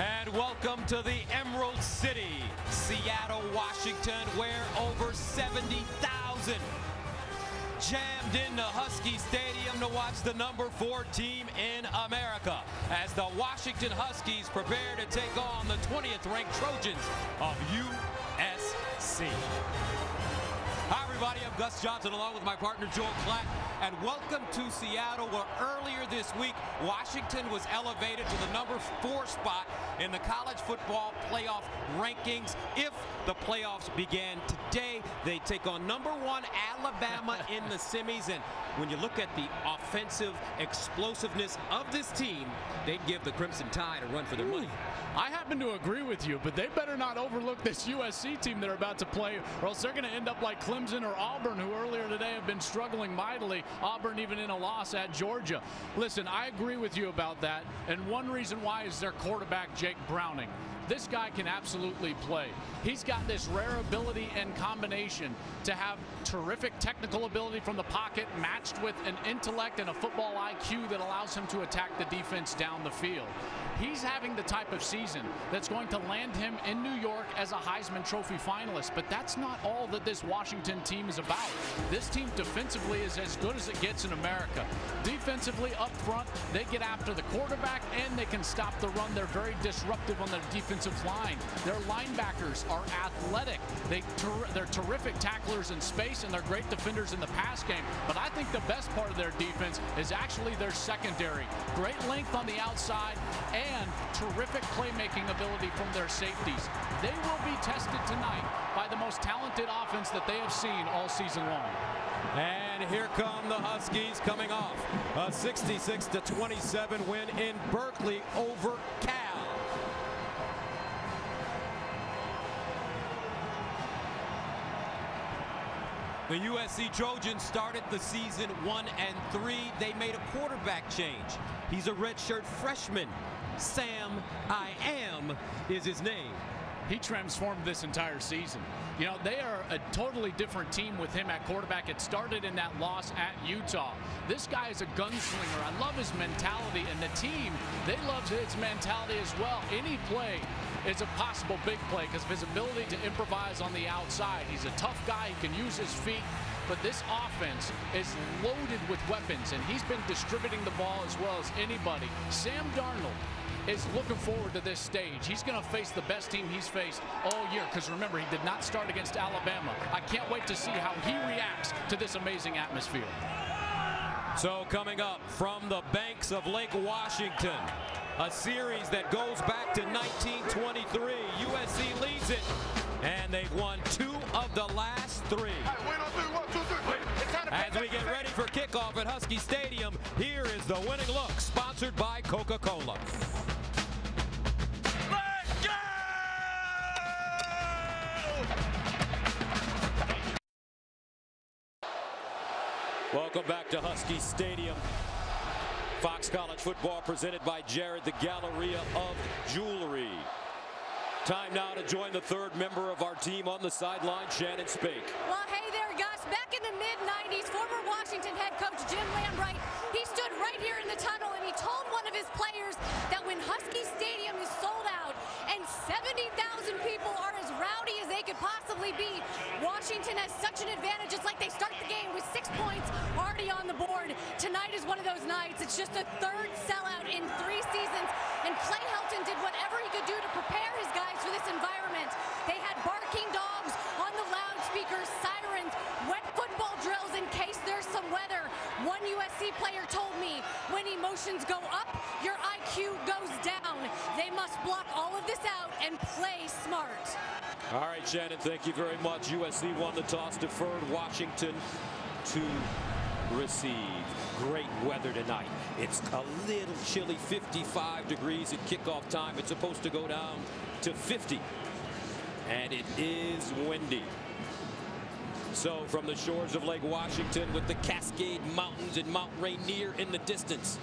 And welcome to the Emerald City, Seattle, Washington, where over 70,000 jammed into Husky Stadium to watch the number four team in America as the Washington Huskies prepare to take on the 20th ranked Trojans of USC. Everybody. I'm Gus Johnson along with my partner Joel Klatt, and welcome to Seattle, where earlier this week Washington was elevated to the number four spot in the college football playoff rankings. If the playoffs began today, they take on number one Alabama in the semis, and when you look at the offensive explosiveness of this team, they'd give the Crimson Tide a run for their money. I happen to agree with you, but they better not overlook this USC team they're about to play, or else they're going to end up like Clemson or Auburn, who earlier today have been struggling mightily. Auburn even in a loss at Georgia. Listen, I agree with you about that, and one reason why is their quarterback, Jake Browning. This guy can absolutely play. He's got this rare ability and combination to have terrific technical ability from the pocket matched with an intellect and a football IQ that allows him to attack the defense down the field. He's having the type of season that's going to land him in New York as a Heisman Trophy finalist, but that's not all that this Washington team is about. This team defensively is as good as it gets in America. Defensively, up front, they get after the quarterback and they can stop the run. They're very disruptive on the defensive line. Their linebackers are athletic. They ter they're terrific tacklers in space and they're great defenders in the pass game. But I think the best part of their defense is actually their secondary. Great length on the outside and terrific playmaking ability from their safeties. They will be tested tonight by the most talented offense that they have seen all season long. And here come the Huskies coming off a 66 to 27 win in Berkeley over Cal. The USC Trojans started the season one and three. They made a quarterback change. He's a redshirt freshman. Sam I am is his name. He transformed this entire season. You know, they are a totally different team with him at quarterback. It started in that loss at Utah. This guy is a gunslinger. I love his mentality, and the team, they love his mentality as well. Any play is a possible big play because of his ability to improvise on the outside. He's a tough guy. He can use his feet. But this offense is loaded with weapons, and he's been distributing the ball as well as anybody. Sam Darnold is looking forward to this stage. He's going to face the best team he's faced all year because remember, he did not start against Alabama. I can't wait to see how he reacts to this amazing atmosphere. So coming up from the banks of Lake Washington, a series that goes back to 1923. USC leads it, and they've won two of the last three. As we get ready for kickoff at Husky Stadium, here is the winning look, sponsored by Coca-Cola. Go! Welcome back to Husky Stadium. Fox College Football presented by Jared, the Galleria of Jewelry. Time now to join the third member of our team on the sideline, Shannon Spake. Well, hey there, Gus. Back in the mid-90s, former Washington head coach Jim Lambright, he stood right here in the tunnel and he told one of his players that when Husky Stadium is sold out and 70,000 people are as rowdy as they could possibly be, Washington has such an advantage. It's like they start the game with six points already on the board. Tonight is one of those nights. It's just a third sellout in three seasons, and Clay Helton did whatever he could do to prepare his guys for this environment. They had barking dogs on the loudspeakers, sirens, wet football drills in case there's some weather. One USC player told me, when emotions go up, your IQ goes down. They must block all of this out and play smart. All right, Shannon, thank you very much. USC won the toss, deferred Washington to receive. Great weather tonight. It's a little chilly, 55 degrees at kickoff time. It's supposed to go down to 50. And it is windy. So from the shores of Lake Washington with the Cascade Mountains and Mount Rainier in the distance,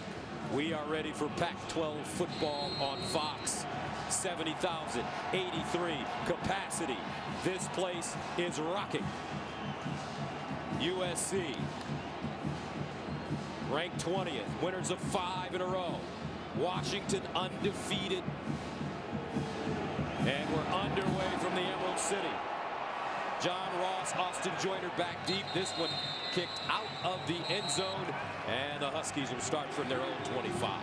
we are ready for Pac-12 football on Fox. 70,000, 83 capacity. This place is rocking. USC ranked 20th, winners of five in a row. Washington undefeated. And we're underway from the Emerald City. John Ross, Austin Joyner back deep. This one kicked out of the end zone. And the Huskies will start from their own 25.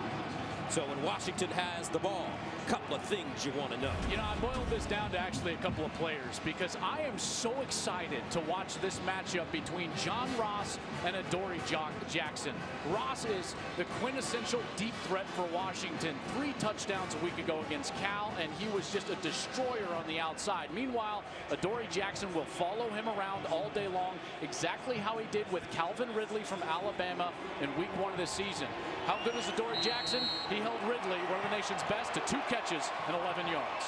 So when Washington has the ball, couple of things you want to know. You know, I boiled this down to actually a couple of players because I am so excited to watch this matchup between John Ross and Adoree Jackson. Ross is the quintessential deep threat for Washington. Three touchdowns a week ago against Cal, and he was just a destroyer on the outside. Meanwhile, Adoree Jackson will follow him around all day long, exactly how he did with Calvin Ridley from Alabama in week one of the season. How good is Adoree Jackson? He held Ridley, one of the nation's best, to two catches and 11 yards.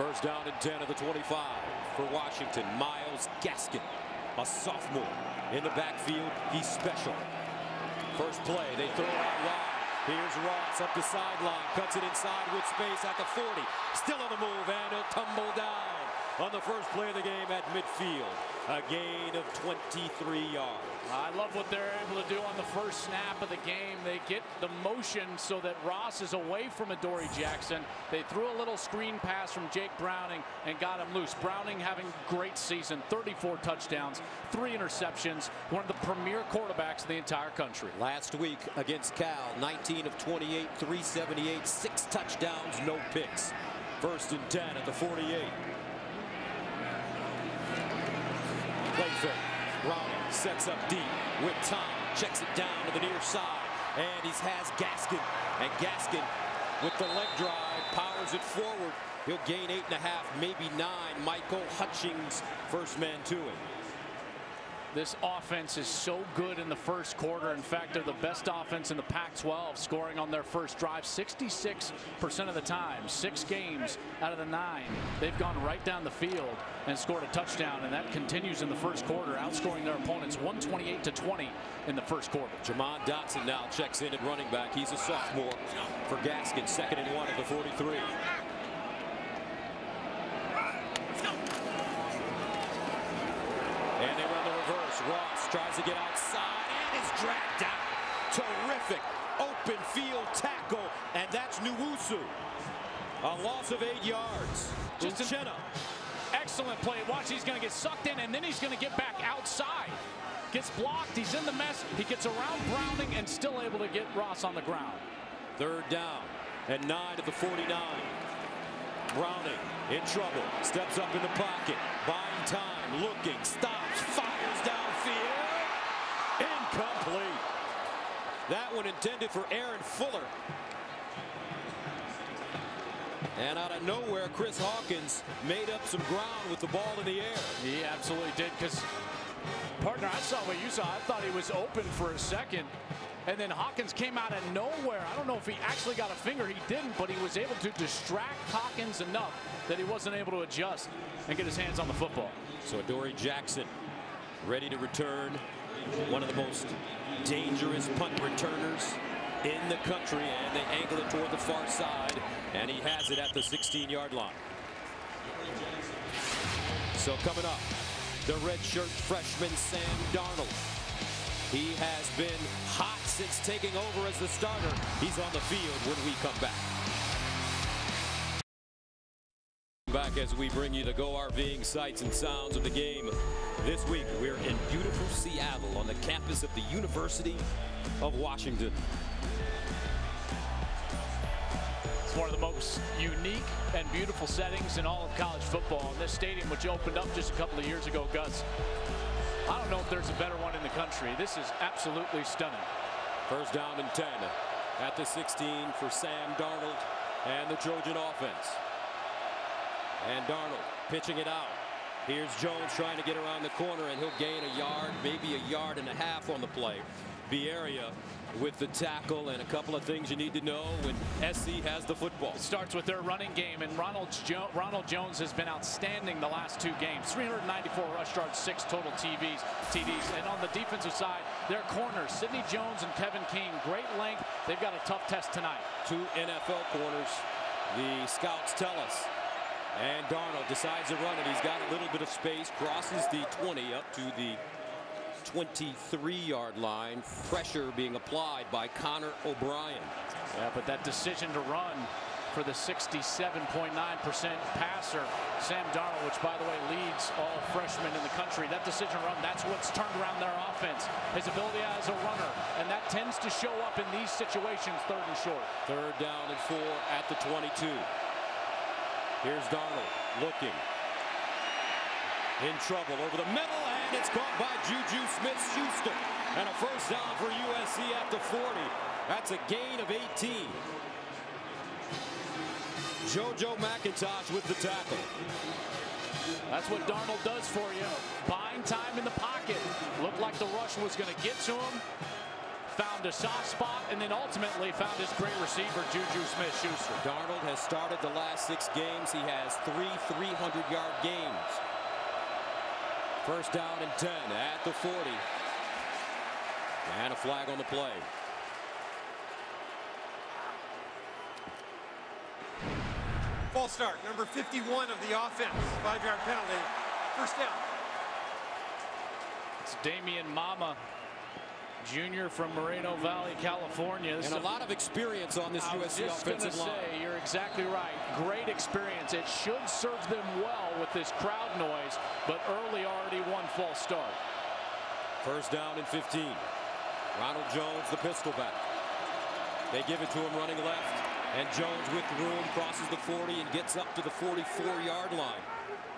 First down and 10 of the 25 for Washington. Myles Gaskin, a sophomore in the backfield. He's special. First play, they throw it out wide. Here's Ross up the sideline, cuts it inside with space at the 40. Still on the move, and he'll tumble down on the first play of the game at midfield. A gain of 23 yards. I love what they're able to do on the first snap of the game. They get the motion so that Ross is away from Adoree Jackson. They threw a little screen pass from Jake Browning and got him loose. Browning having great season, 34 touchdowns, three interceptions, one of the premier quarterbacks in the entire country. Last week against Cal, 19 of 28, 378, six touchdowns, no picks. First and 10 at the 48. Play fake. Sets up deep with time. Checks it down to the near side. And he has Gaskin. And Gaskin with the leg drive powers it forward. He'll gain eight and a half, maybe nine. Michael Hutchings, first man to him. This offense is so good in the first quarter. In fact, they're the best offense in the Pac-12, scoring on their first drive 66% of the time. Six games out of the nine, they've gone right down the field and scored a touchdown, and that continues in the first quarter, outscoring their opponents 128 to 20 in the first quarter. Jomon Dotson now checks in at running back. He's a sophomore for Gaskin, second and one at the 43. And they run the reverse. Ross tries to get outside and is dragged down. Terrific open field tackle, and that's Nwosu. A loss of eight yards. Just Uchenna. Excellent play. Watch, he's going to get sucked in, and then he's going to get back outside. Gets blocked. He's in the mess. He gets around Browning and still able to get Ross on the ground. Third down and nine at the 49. Browning in trouble. Steps up in the pocket. Buying time. Looking. Stops. Fires. Incomplete. That one intended for Aaron Fuller. And out of nowhere, Chris Hawkins made up some ground with the ball in the air. He absolutely did because, partner, I saw what you saw. I thought he was open for a second. And then Hawkins came out of nowhere. I don't know if he actually got a finger. He didn't, but he was able to distract Hawkins enough that he wasn't able to adjust and get his hands on the football. So Adoree Jackson ready to return. One of the most dangerous punt returners in the country. And they angle it toward the far side. And he has it at the 16-yard line. So coming up, the redshirt freshman Sam Darnold. He has been hot since taking over as the starter. He's on the field when we come back. Back as we bring you the Go RVing sights and sounds of the game. This week, we're in beautiful Seattle on the campus of the University of Washington. It's one of the most unique and beautiful settings in all of college football. And this stadium, which opened up just a couple of years ago, Gus, I don't know if there's a better one in the country. This is absolutely stunning. First down and 10 at the 16 for Sam Darnold and the Trojan offense. And Darnold pitching it out. Here's Jones trying to get around the corner, and he'll gain a yard, maybe a yard and a half on the play. Bierria with the tackle and a couple of things you need to know when SC has the football. It starts with their running game, and Ronald, jo Ronald Jones has been outstanding the last two games. 394 rush yards, six total TVs, TDs. And on the defensive side, their corners, Sidney Jones and Kevin King, great length. They've got a tough test tonight. Two NFL corners, the scouts tell us. And Darnold decides to run it. He's got a little bit of space, crosses the 20 up to the 23-yard line. Pressure being applied by Connor O'Brien. Yeah, but that decision to run for the 67.9% passer, Sam Darnold, which, by the way, leads all freshmen in the country. That decision run, that's what's turned around their offense. His ability as a runner, and that tends to show up in these situations, third and short. Third down and four at the 22. Here's Darnold looking. In trouble over the middle, and it's caught by Juju Smith-Schuster. And a first down for USC at the 40. That's a gain of 18. JoJo McIntosh with the tackle. That's what Darnold does for you. Buying time in the pocket. Looked like the rush was going to get to him. Found a soft spot and then ultimately found his great receiver, Juju Smith-Schuster. Darnold has started the last six games. He has three 300-yard games. First down and 10 at the 40. And a flag on the play. False start, number 51 of the offense. Five-yard penalty. First down. It's Damien Mama, junior from Moreno Valley, California. And a lot of experience on this I was USC offensive line. say, you're exactly right. Great experience. It should serve them well with this crowd noise, but early already one false start. First down and 15. Ronald Jones, the pistol back. They give it to him running left. And Jones with room crosses the 40 and gets up to the 44-yard line.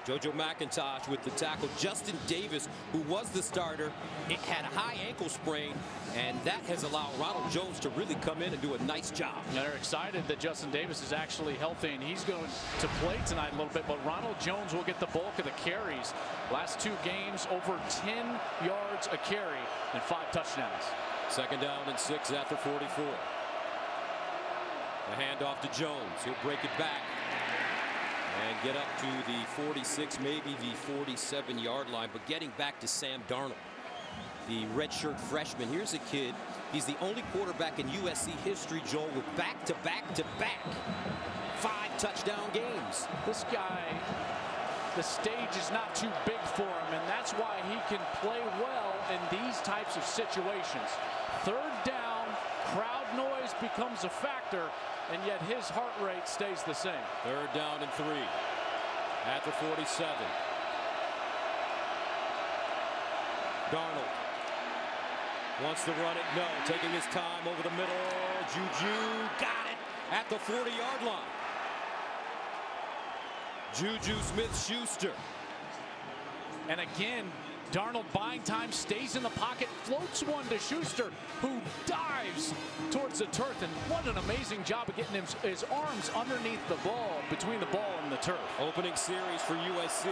JoJo McIntosh with the tackle. Justin Davis, who was the starter, it had a high ankle sprain, and that has allowed Ronald Jones to really come in and do a nice job. And they're excited that Justin Davis is actually healthy and he's going to play tonight a little bit, but Ronald Jones will get the bulk of the carries. Last two games, over 10 yards a carry and five touchdowns. Second down and six at the 44. The handoff to Jones. He'll break it back and get up to the 46, maybe the 47 yard line, but getting back to Sam Darnold, the redshirt freshman. Here's a kid. He's the only quarterback in USC history, Joel, with back to back to back five touchdown games. This guy, the stage is not too big for him, and that's why he can play well in these types of situations. Third down, crowd noise becomes a factor, and yet his heart rate stays the same. Third down and three at the 47. Darnold wants to run it. No, taking his time over the middle. Juju got it at the 40-yard line. Juju Smith-Schuster. And again, Darnold buying time, stays in the pocket, floats one to Schuster, who dives towards the turf. And what an amazing job of getting his, his arms underneath the ball, between the ball and the turf. Opening series for USC.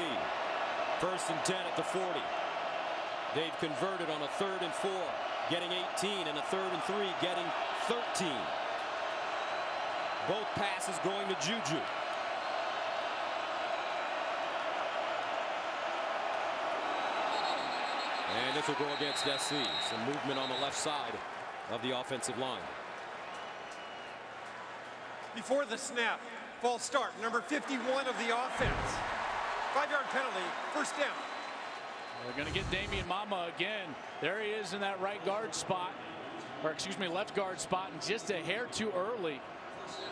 First and 10 at the 40. They've converted on a third and four, getting 18, and a third and three, getting 13. Both passes going to Juju. And this will go against SC. Some movement on the left side of the offensive line. Before the snap, false start, number 51 of the offense. Five-yard penalty, first down. They're going to get Damien Mama again. There he is in that right guard spot, or excuse me, left guard spot, and just a hair too early.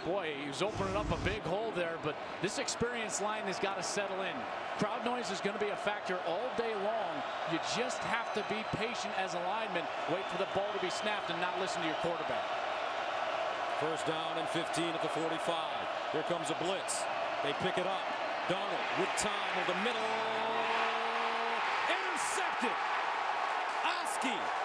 Boy, he was opening up a big hole there, but this experienced line has got to settle in. Crowd noise is going to be a factor all day long. You just have to be patient as a lineman, wait for the ball to be snapped and not listen to your quarterback. First down and 15 at the 45. Here comes a blitz. They pick it up. Darnold with time over the middle. Intercepted. Oski.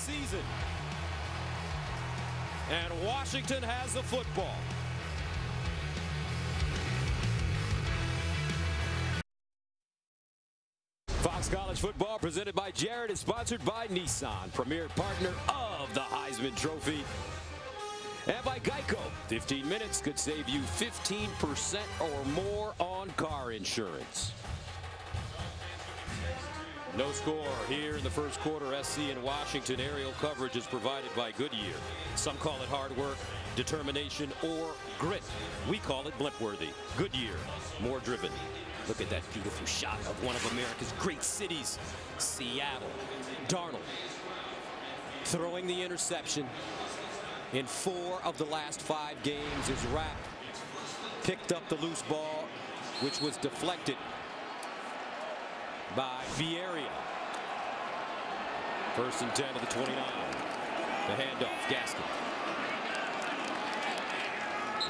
Season. And Washington has the football. Fox College Football presented by Jared is sponsored by Nissan, premier partner of the Heisman Trophy. And by Geico, 15 minutes could save you 15% or more on car insurance. No score here in the first quarter. SC in Washington. Aerial coverage is provided by Goodyear. Some call it hard work. determination, or grit. We call it Blimpworthy. Goodyear, more driven. Look at that beautiful shot of one of America's great cities, Seattle. Darnold throwing the interception in four of the last five games is wrapped. Picked up the loose ball, which was deflected by Bierria. First and 10 of the 29. The handoff, Gaskin.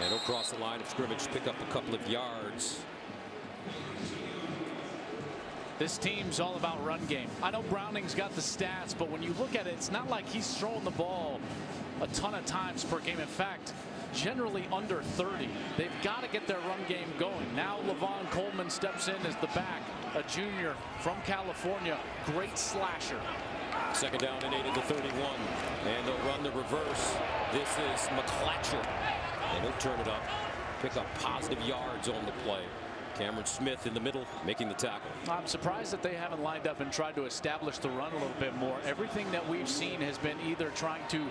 And he'll cross the line of scrimmage, pick up a couple of yards. This team's all about run game. I know Browning's got the stats, but when you look at it, it's not like he's throwing the ball a ton of times per game. In fact, generally under 30. They've got to get their run game going. Now Lavon Coleman steps in as the back, a junior from California. Great slasher. Second down and eight at the 31. And they'll run the reverse. This is McClatcher. And he'll turn it up. Pick up positive yards on the play. Cameron Smith in the middle making the tackle. I'm surprised that they haven't lined up and tried to establish the run a little bit more. Everything that we've seen has been either trying to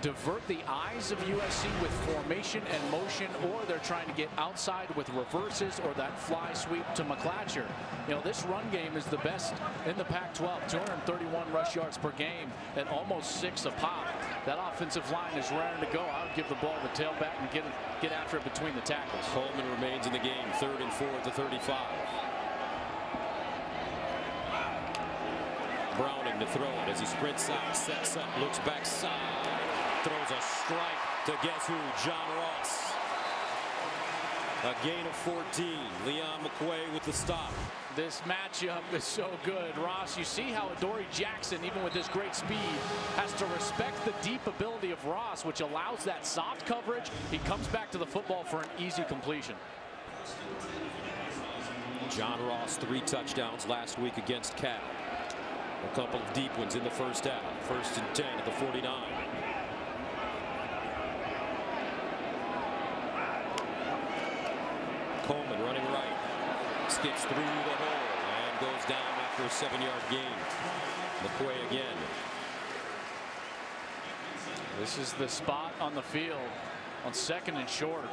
divert the eyes of USC with formation and motion, or they're trying to get outside with reverses or that fly sweep to McClatcher. You know, this run game is the best in the Pac-12. 231 rush yards per game at almost six a pop. That offensive line is raring to go. I would give the ball the tailback and get, get after it between the tackles. Coleman remains in the game, third and four at the 35. Browning to throw it as he sprints out, sets up, looks backside throws a strike to guess who? John Ross. A gain of 14. Leon McQuay with the stop. This matchup is so good. Ross, you see how Adoree Jackson, even with his great speed, has to respect the deep ability of Ross, which allows that soft coverage. He comes back to the football for an easy completion. John Ross, three touchdowns last week against Cal. A couple of deep ones in the first half. First and 10 at the 49. Coleman running right. Skips through the hole and goes down after a seven-yard gain. McQuay again. This is the spot on the field on second and short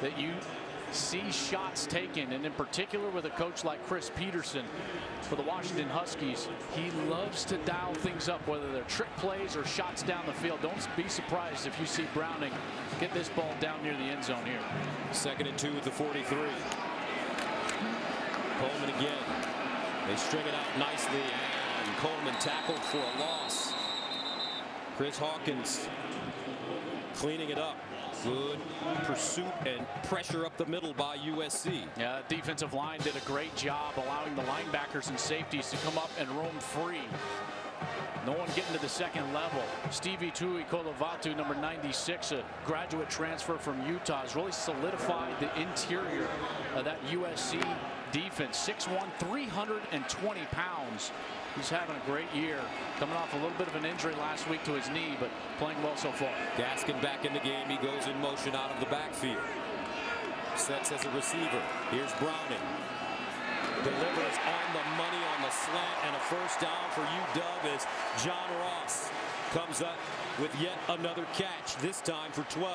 that you see shots taken, and in particular with a coach like Chris Petersen for the Washington Huskies, he loves to dial things up, whether they're trick plays or shots down the field. Don't be surprised if you see Browning get this ball down near the end zone here. Second and two at the 43. Coleman again. They string it out nicely, and Coleman tackled for a loss. Chris Hawkins cleaning it up. Good pursuit and pressure up the middle by USC. Yeah, defensive line did a great job allowing the linebackers and safeties to come up and roam free. No one getting to the second level. Stevie Tu'ikolovatu, number 96, a graduate transfer from Utah, has really solidified the interior of that USC defense. 6'1", 320 pounds. He's having a great year. Coming off a little bit of an injury last week to his knee, but playing well so far. Gaskin back in the game. He goes in motion out of the backfield. Sets as a receiver. Here's Browning. Delivers on the money on the slant and a first down for UW as John Ross comes up with yet another catch, this time for 12.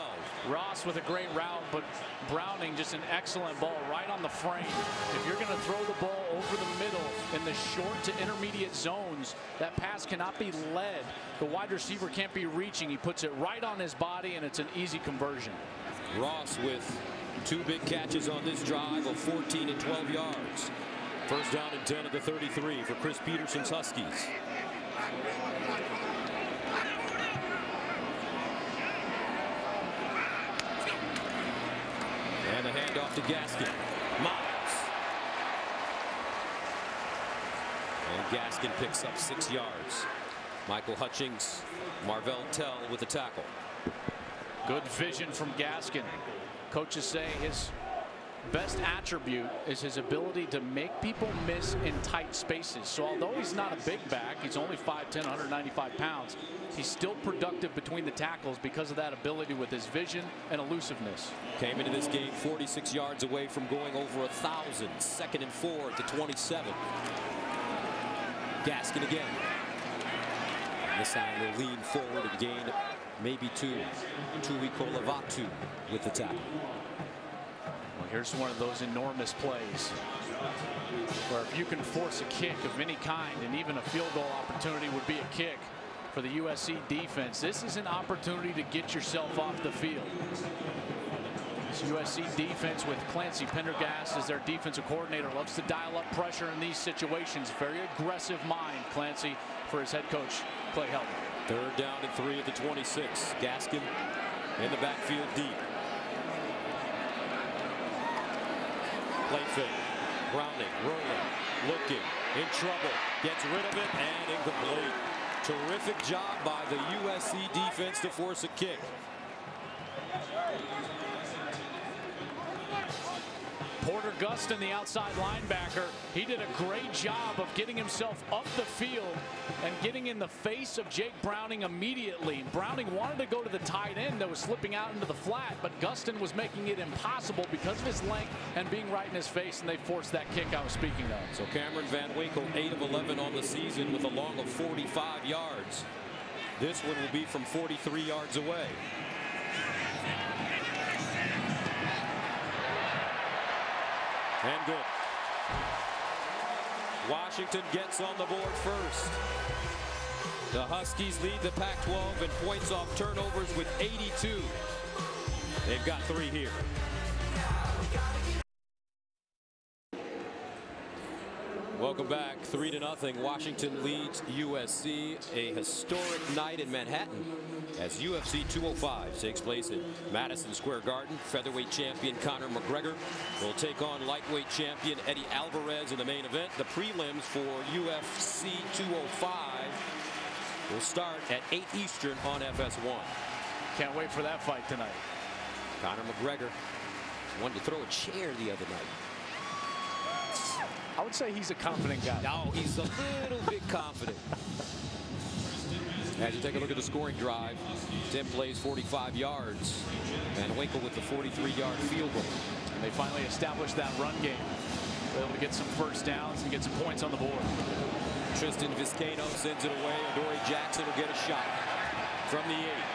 Ross with a great route, but Browning just an excellent ball right on the frame. If you're going to throw the ball over the middle in the short to intermediate zones, that pass cannot be led. The wide receiver can't be reaching. He puts it right on his body, and it's an easy conversion. Ross with two big catches on this drive of 14 and 12 yards. First down and 10 at the 33 for Chris Petersen's Huskies. And the handoff to Gaskin. Myles. And Gaskin picks up six yards. Michael Hutchings, Marvell Tell with the tackle. Good vision from Gaskin. Coaches say his best attribute is his ability to make people miss in tight spaces. So although he's not a big back, he's only 5'10", 195 pounds, he's still productive between the tackles because of that ability with his vision and elusiveness. Came into this game 46 yards away from going over a thousand. Second and four at the 27. Gaskin again. This time they'll lean forward and gain maybe two. Tui Kolavatu with the tackle. Well, here's one of those enormous plays where if you can force a kick of any kind and even a field goal opportunity would be a kick for the USC defense. This is an opportunity to get yourself off the field. USC defense with Clancy Pendergast as their defensive coordinator loves to dial up pressure in these situations. Very aggressive mind, Clancy, for his head coach, Clay Helton. Third down and three at the 26. Gaskin in the backfield deep. Play fake. Browning, rolling, looking, in trouble, gets rid of it, and incomplete. Terrific job by the USC defense to force a kick. Porter Gustin, the outside linebacker, he did a great job of getting himself up the field and getting in the face of Jake Browning immediately. Browning wanted to go to the tight end that was slipping out into the flat, but Gustin was making it impossible because of his length and being right in his face, and they forced that kick I was speaking of. So Cameron Van Winkle, 8 of 11 on the season with a long of 45 yards. This one will be from 43 yards away. And good. Washington gets on the board first. The Huskies lead the Pac-12 in points off turnovers with 82. They've got three here. Welcome back. Three to nothing. Washington leads USC. A historic night in Manhattan as UFC 205 takes place in Madison Square Garden. Featherweight champion Conor McGregor will take on lightweight champion Eddie Alvarez in the main event. The prelims for UFC 205 will start at 8 Eastern on FS1. Can't wait for that fight tonight. Conor McGregor wanted to throw a chair the other night. I would say he's a confident guy. No, oh, he's a little bit confident. As you take a look at the scoring drive, Tim plays, 45 yards. Van Winkle with the 43-yard field goal. And they finally established that run game. They're able to get some first downs and get some points on the board. Tristan Vizcaino sends it away. Adoree Jackson will get a shot from the eight.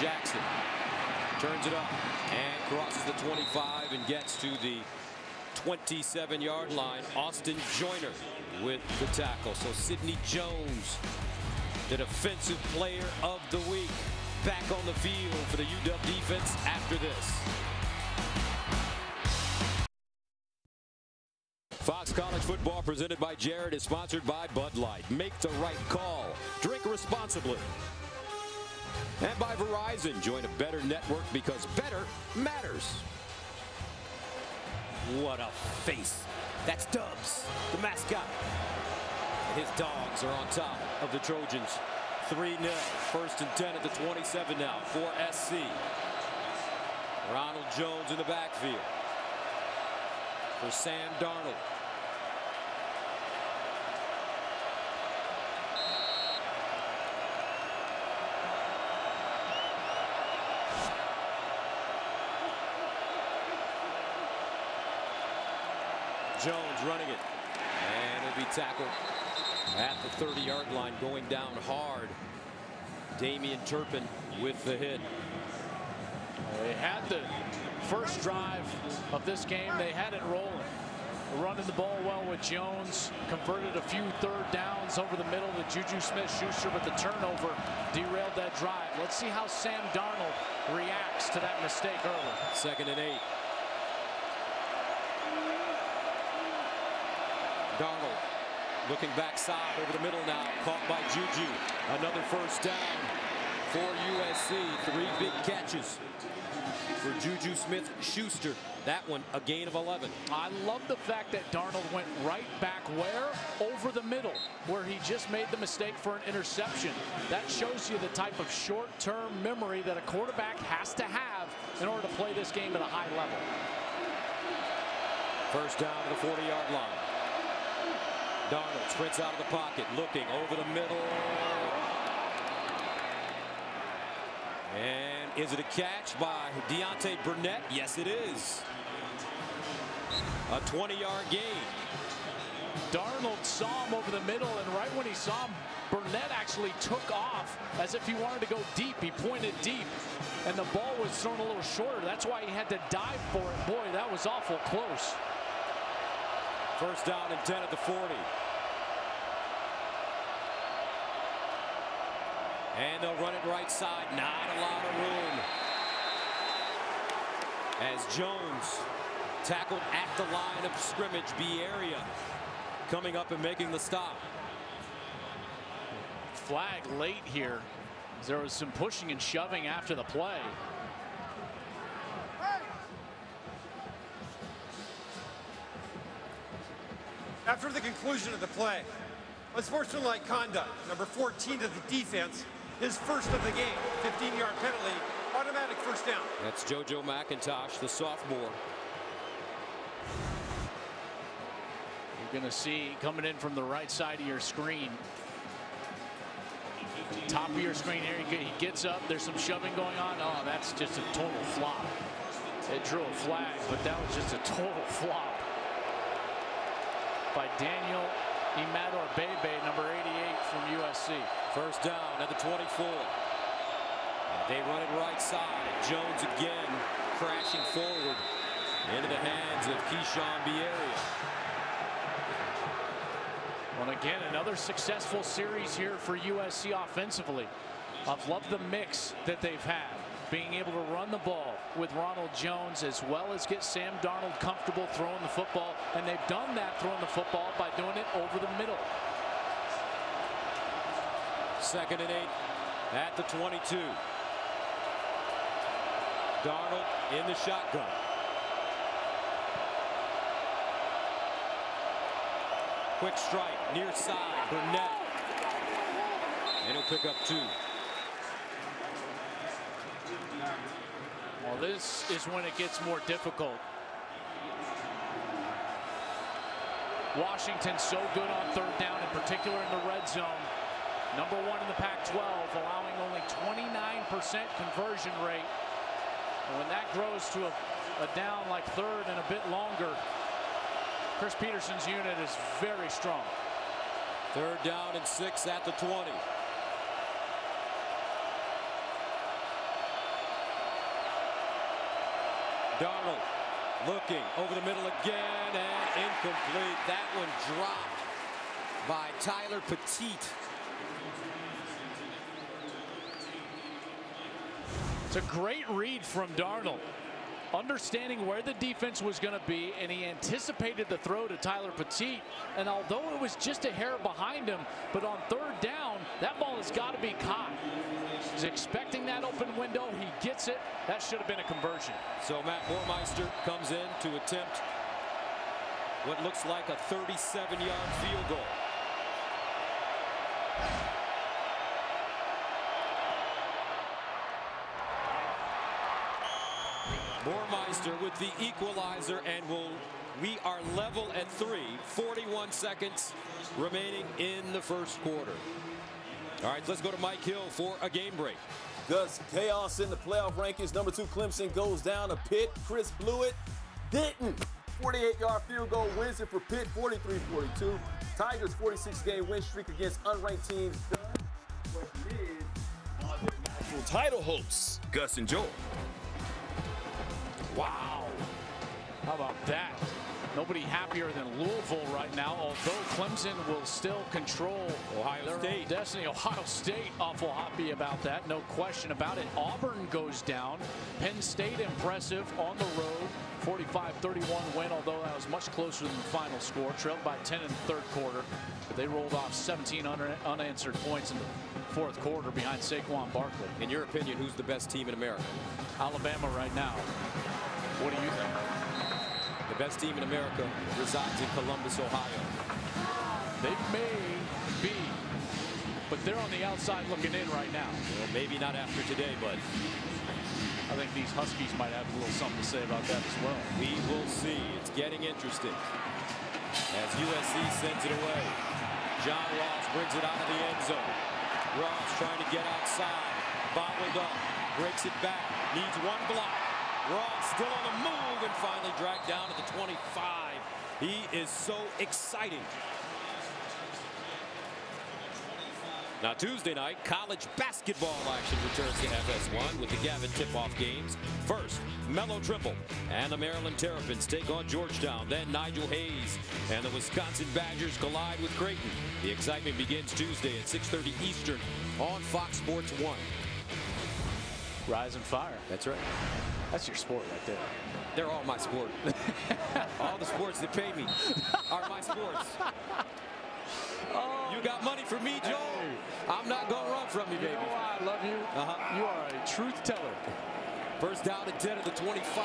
Jackson turns it up and crosses the 25 and gets to the 27-yard line. Austin Joyner with the tackle. So Sidney Jones, the defensive player of the week, back on the field for the UW defense after this. Fox College Football presented by Jared is sponsored by Bud Light. Make the right call. Drink responsibly. And by Verizon. Join a better network because better matters. What a face. That's Dubs, the mascot. His dogs are on top of the Trojans. 3-0. First and 10 at the 27 now for SC. Ronald Jones in the backfield. For Sam Darnold. Jones running it. And it'll be tackled at the 30-yard line, going down hard. Damian Turpin with the hit. They had the first drive of this game. They had it rolling. Running the ball well with Jones. Converted a few third downs over the middle to Juju Smith-Schuster, but the turnover derailed that drive. Let's see how Sam Darnold reacts to that mistake early. Second and eight. Looking backside over the middle now. Caught by Juju. Another first down for USC. Three big catches for Juju Smith-Schuster. That one a gain of 11. I love the fact that Darnold went right back where? Over the middle, where he just made the mistake for an interception. That shows you the type of short-term memory that a quarterback has to have in order to play this game at a high level. First down to the 40-yard line. Darnold sprints out of the pocket, looking over the middle. And is it a catch by Deontay Burnett? Yes, it is. A 20-yard gain. Darnold saw him over the middle, and right when he saw him, Burnett actually took off as if he wanted to go deep. He pointed deep, and the ball was thrown a little shorter. That's why he had to dive for it. Boy, that was awful close. First down and 10 at the 40. And they'll run it right side. Not a lot of room. As Jones tackled at the line of scrimmage, Bierria coming up and making the stop. Flag late here. There was some pushing and shoving after the play. After the conclusion of the play, unsportsmanlike conduct, number 14 to the defense, his first of the game, 15-yard penalty, automatic first down. That's JoJo McIntosh, the sophomore. You're going to see coming in from the right side of your screen. Top of your screen here, he gets up. There's some shoving going on. Oh, that's just a total flop. It drew a flag, but that was just a total flop by Daniel Imatorbhebhe, Bebe, number 88 from USC. First down at the 24. They run it right side. Jones again crashing forward into the hands of Keishawn Bierria. Well, again, another successful series here for USC offensively. I've loved the mix that they've had. Being able to run the ball with Ronald Jones as well as get Sam Darnold comfortable throwing the football. And they've done that throwing the football by doing it over the middle. Second and eight at the 22. Darnold in the shotgun. Quick strike near side. Burnett. And he'll pick up two. Well, this is when it gets more difficult. Washington so good on third down, in particular in the red zone. Number one in the Pac-12, allowing only 29% conversion rate. And when that grows to a, a down like third and a bit longer, Chris Petersen's unit is very strong. Third down and six at the 20. Darnold looking over the middle again and incomplete. That one dropped by Tyler Petite. It's a great read from Darnold. Understanding where the defense was going to be, and he anticipated the throw to Tyler Petite. And although it was just a hair behind him, but on third down, that ball has got to be caught. He's expecting that open window. He gets it. That should have been a conversion. So Matt Boermeester comes in to attempt what looks like a 37-yard field goal. Boermeester with the equalizer and will we are level at three 41 seconds remaining in the first quarter all right let's go to Mike Hill for a game break Gus chaos in the playoff rankings number two Clemson goes down to Pitt Chris Blewitt didn't 48 yard field goal wins it for Pitt 43-42 Tigers 46 game win streak against unranked teams done. title hopes Gus and Joel Wow. How about that? Nobody happier than Louisville right now, although Clemson will still control Ohio their State. destiny. Ohio State awful happy about that, no question about it. Auburn goes down. Penn State impressive on the road. 45-31 win, although that was much closer than the final score. Trailed by 10 in the third quarter. But they rolled off 17 unanswered points in the fourth quarter behind Saquon Barkley. in your opinion who's the best team in America Alabama right now. What do you think? The best team in America resides in Columbus Ohio They may be, but they're on the outside looking in right now. well, maybe not after today but I think these Huskies might have a little something to say about that as well. We will see. It's getting interesting. As USC sends it away. John Ross brings it out of the end zone. Ross trying to get outside. Bobbled up. Breaks it back. Needs one block. Ross still on the move and finally dragged down to the 25. He is so exciting. Now Tuesday night, college basketball action returns to FS1 with the Gavitt tip-off games. First, Melo Trimble and the Maryland Terrapins take on Georgetown. Then Nigel Hayes and the Wisconsin Badgers collide with Creighton. The excitement begins Tuesday at 6.30 Eastern on Fox Sports 1. Rise and fire. That's right. That's your sport right there. They're all my sport. all the sports that pay me are my sports. Oh, You got money for me, Joe? Hey. I'm not going to run from you, You baby. I love you? Uh-huh. You are a truth teller. First down and 10 of the 25.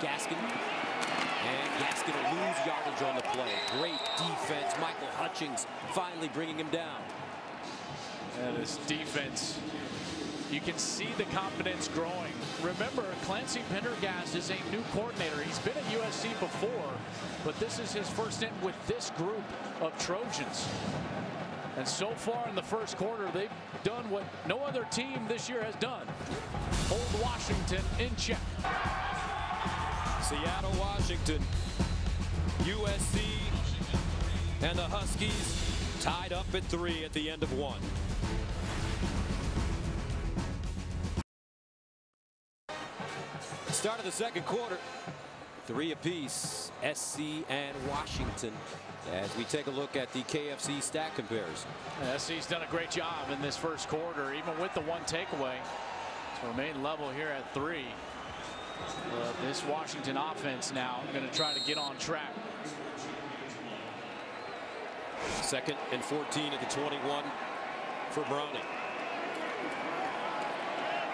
Gaskin. And Gaskin will lose yardage on the play. Great defense. Michael Hutchings finally bringing him down. And this defense, you can see the confidence growing. Remember, Clancy Pendergast is a new coordinator. He's been at USC before, but this is his first in with this group of Trojans. And so far in the first quarter, they've done what no other team this year has done. Hold Washington in check. Seattle, Washington, USC, and the Huskies tied up at three at the end of one. Start of the second quarter. Three apiece, SC and Washington. As we take a look at the KFC stat comparison. SC's done a great job in this first quarter, even with the one takeaway. To remain level here at three. Uh, this Washington offense now going to try to get on track. Second and 14 at the 21 for Browning.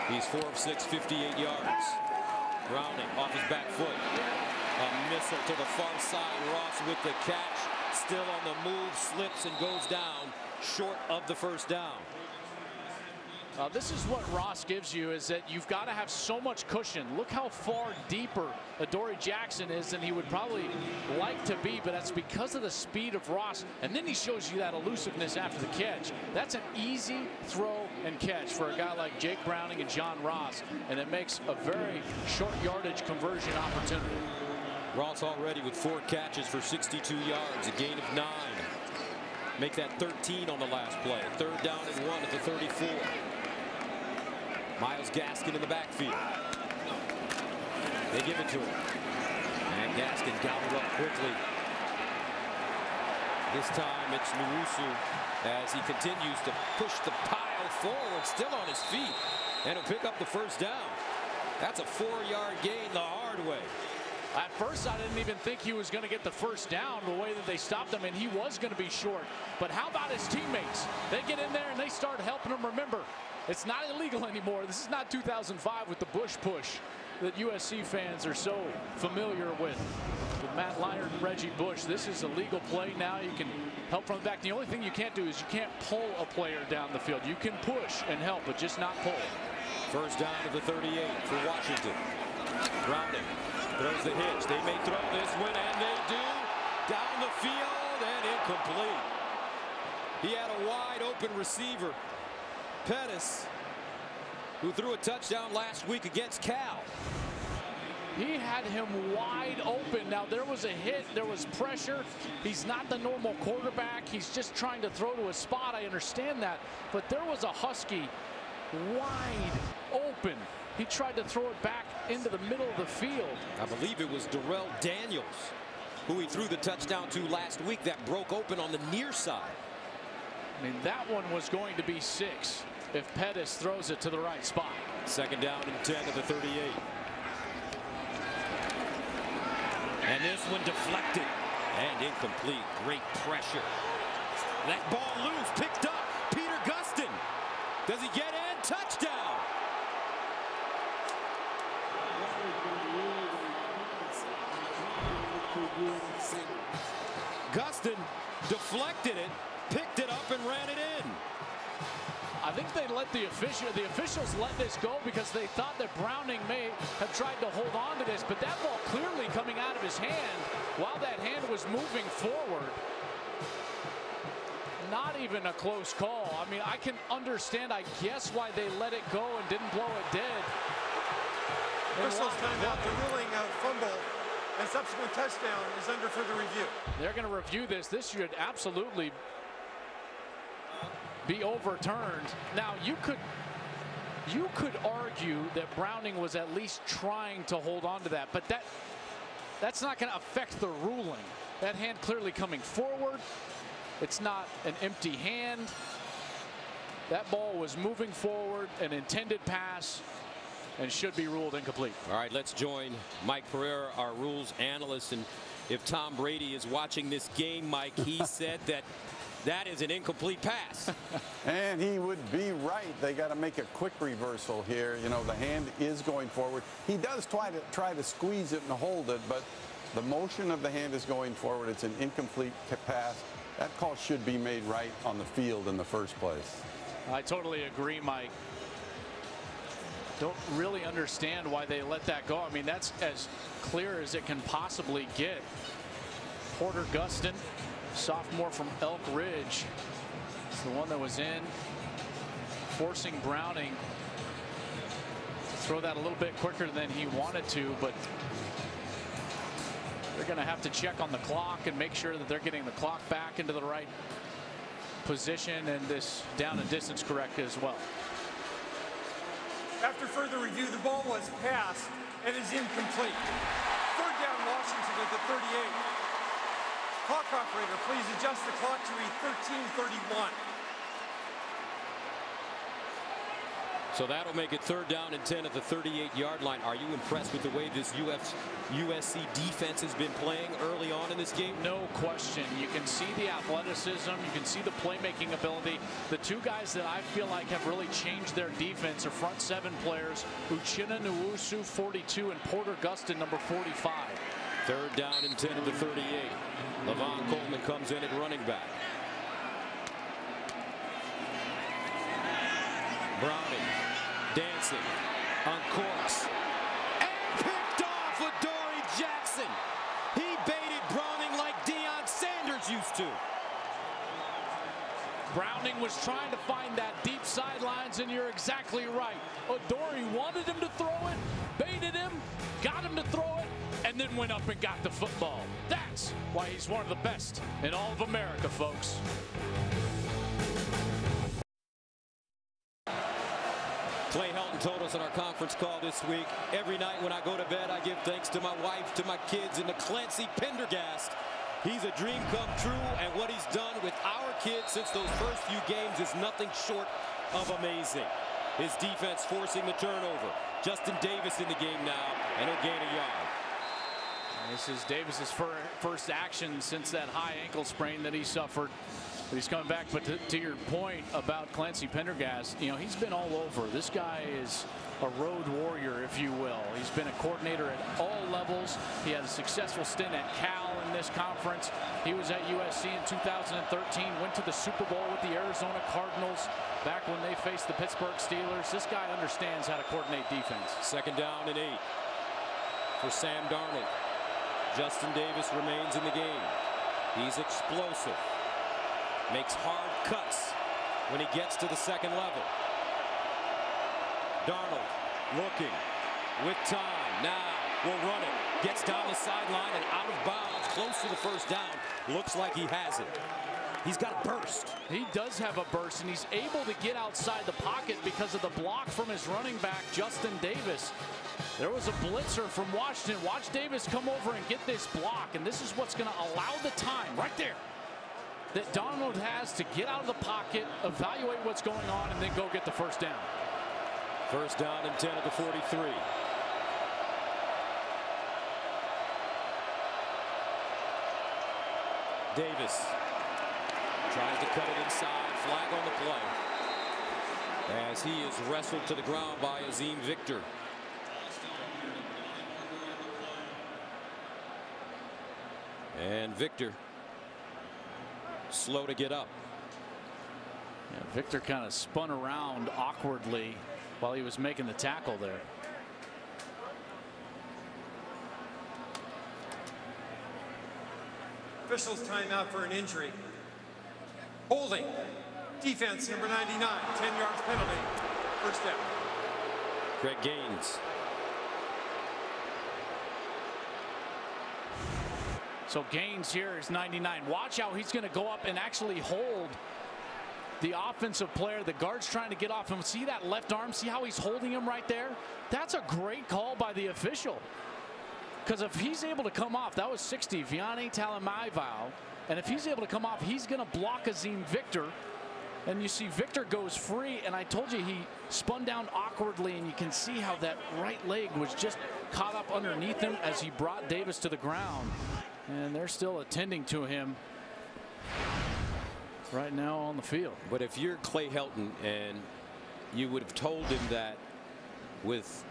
He's four of six, 58 yards. Browning off his back foot. A missile to the far side. Ross with the catch. Still on the move, slips and goes down short of the first down. Uh, this is what Ross gives you is that you've got to have so much cushion. Look how far deeper Adoree Jackson is than he would probably like to be, but that's because of the speed of Ross. And then he shows you that elusiveness after the catch. That's an easy throw and catch for a guy like Jake Browning and John Ross, and it makes a very short yardage conversion opportunity. Ross already with four catches for 62 yards, a gain of nine. Make that 13 on the last play. Third down and one at the 34. Myles Gaskin in the backfield. They give it to him. And Gaskin gobbled up quickly. This time it's Nwosu as he continues to push the pile forward, still on his feet. And he'll pick up the first down. That's a four-yard gain the hard way. At first, I didn't even think he was going to get the first down the way that they stopped him, and he was going to be short. But how about his teammates? They get in there and they start helping him. Remember, it's not illegal anymore. This is not 2005 with the Bush push that USC fans are so familiar with. With Matt Leinart and Reggie Bush, this is a legal play now. You can help from the back. The only thing you can't do is you can't pull a player down the field. You can push and help, but just not pull. First down to the 38 for Washington. Browning throws the hitch. They may throw this one, and they do. Down the field and incomplete. He had a wide open receiver, Pettis, who threw a touchdown last week against Cal. He had him wide open. Now, there was a hit, there was pressure. He's not the normal quarterback. He's just trying to throw to a spot. I understand that. But there was a Husky wide open. He tried to throw it back into the middle of the field. I believe it was Darrell Daniels who he threw the touchdown to last week that broke open on the near side. I mean, that one was going to be six if Pettis throws it to the right spot. Second down and 10 to the 38. And this one deflected and incomplete. Great pressure. That ball loose, picked up. Porter Gustin. Does he get in? Touchdown. Gustin deflected it, picked it up, and ran it in. I think they let the official, the officials let this go because they thought that Browning may have tried to hold on to this, but that ball clearly coming out of his hand while that hand was moving forward. Not even a close call. I mean, I can understand, I guess, why they let it go and didn't blow it dead. Bristol's timeout. The ruling of fumble and subsequent touchdown is under further review. They're going to review this. This should absolutely be overturned. Now you could you could argue that Browning was at least trying to hold on to that, but that that's not going to affect the ruling. That hand clearly coming forward. It's not an empty hand. That ball was moving forward, an intended pass, and should be ruled incomplete. All right, let's join Mike Pereira, our rules analyst. And if Tom Brady is watching this game, Mike, he said that that is an incomplete pass. and he would be right. They got to make a quick reversal here. You know, the hand is going forward. He does try to try to squeeze it and hold it, but the motion of the hand is going forward. It's an incomplete pass. That call should be made right on the field in the first place. I totally agree, Mike. Don't really understand why they let that go. I mean, that's as clear as it can possibly get. Porter Gustin, sophomore from Elk Ridge, the one that was in, forcing Browning to throw that a little bit quicker than he wanted to, but they're going to have to check on the clock and make sure that they're getting the clock back into the right position and this down and distance correct as well. After further review, the ball was passed and is incomplete. Third down Washington at the 38. Clock operator, please adjust the clock to read 1331. So that'll make it third down and 10 at the 38-yard line. Are you impressed with the way this Uf USC defense has been playing early on in this game? No question. You can see the athleticism. You can see the playmaking ability. The two guys that I feel like have really changed their defense are front seven players, Uchenna Nwosu, 42, and Porter Gustin, number 45. Third down and 10 at the 38. Lavon Coleman comes in at running back. Browning dancing on course and picked off Adoree Jackson. He baited Browning like Deion Sanders used to. Browning was trying to find that deep sidelines, and you're exactly right. Adoree wanted him to throw it, baited him, got him to throw it, and then went up and got the football. That's why he's one of the best in all of America, folks. Clay Helton told us on our conference call this week, every night when I go to bed, I give thanks to my wife, to my kids, and to Clancy Pendergast. He's a dream come true, and what he's done with our kids since those first few games is nothing short of amazing. His defense forcing the turnover. Justin Davis in the game now, and he'll gain a yard. This is Davis's first action since that high ankle sprain that he suffered. But he's coming back. But to, to, your point about Clancy Pendergast, you know, he's been all over. This guy is a road warrior, if you will. He's been a coordinator at all levels. He had a successful stint at Cal in this conference. He was at USC in 2013, went to the Super Bowl with the Arizona Cardinals back when they faced the Pittsburgh Steelers. This guy understands how to coordinate defense. Second down and eight for Sam Darnold. Justin Davis remains in the game. He's explosive makes hard cuts when he gets to the second level. Darnold looking with time. Now will run it. Gets down the sideline and out of bounds, close to the first down. Looks like he has it. He's got a burst. He does have a burst, and he's able to get outside the pocket because of the block from his running back, Justin Davis. There was a blitzer from Washington. Watch Davis come over and get this block, and this is what's going to allow the time right there that Darnold has to get out of the pocket, evaluate what's going on, and then go get the first down. First down and 10 at the 43. Davis tries to cut it inside. Flag on the play. As he is wrestled to the ground by Azeem Victor. And Victor slow to get up. Yeah, Victor kind of spun around awkwardly while he was making the tackle there. Officials timeout for an injury. Holding. Defense number 99. 10 yards penalty. First down. Greg Gaines So Gaines here is 99. Watch how he's going to go up and actually hold the offensive player. The guard's trying to get off him. See that left arm? See how he's holding him right there? That's a great call by the official. Because if he's able to come off, that was 60, Viane Talamaivao. And if he's able to come off, he's going to block Azeem Victor. And you see Victor goes free. And I told you he spun down awkwardly. And you can see how that right leg was just caught up underneath him as he brought Davis to the ground. And they're still attending to him right now on the field. But if you're Clay Helton and you would have told him that with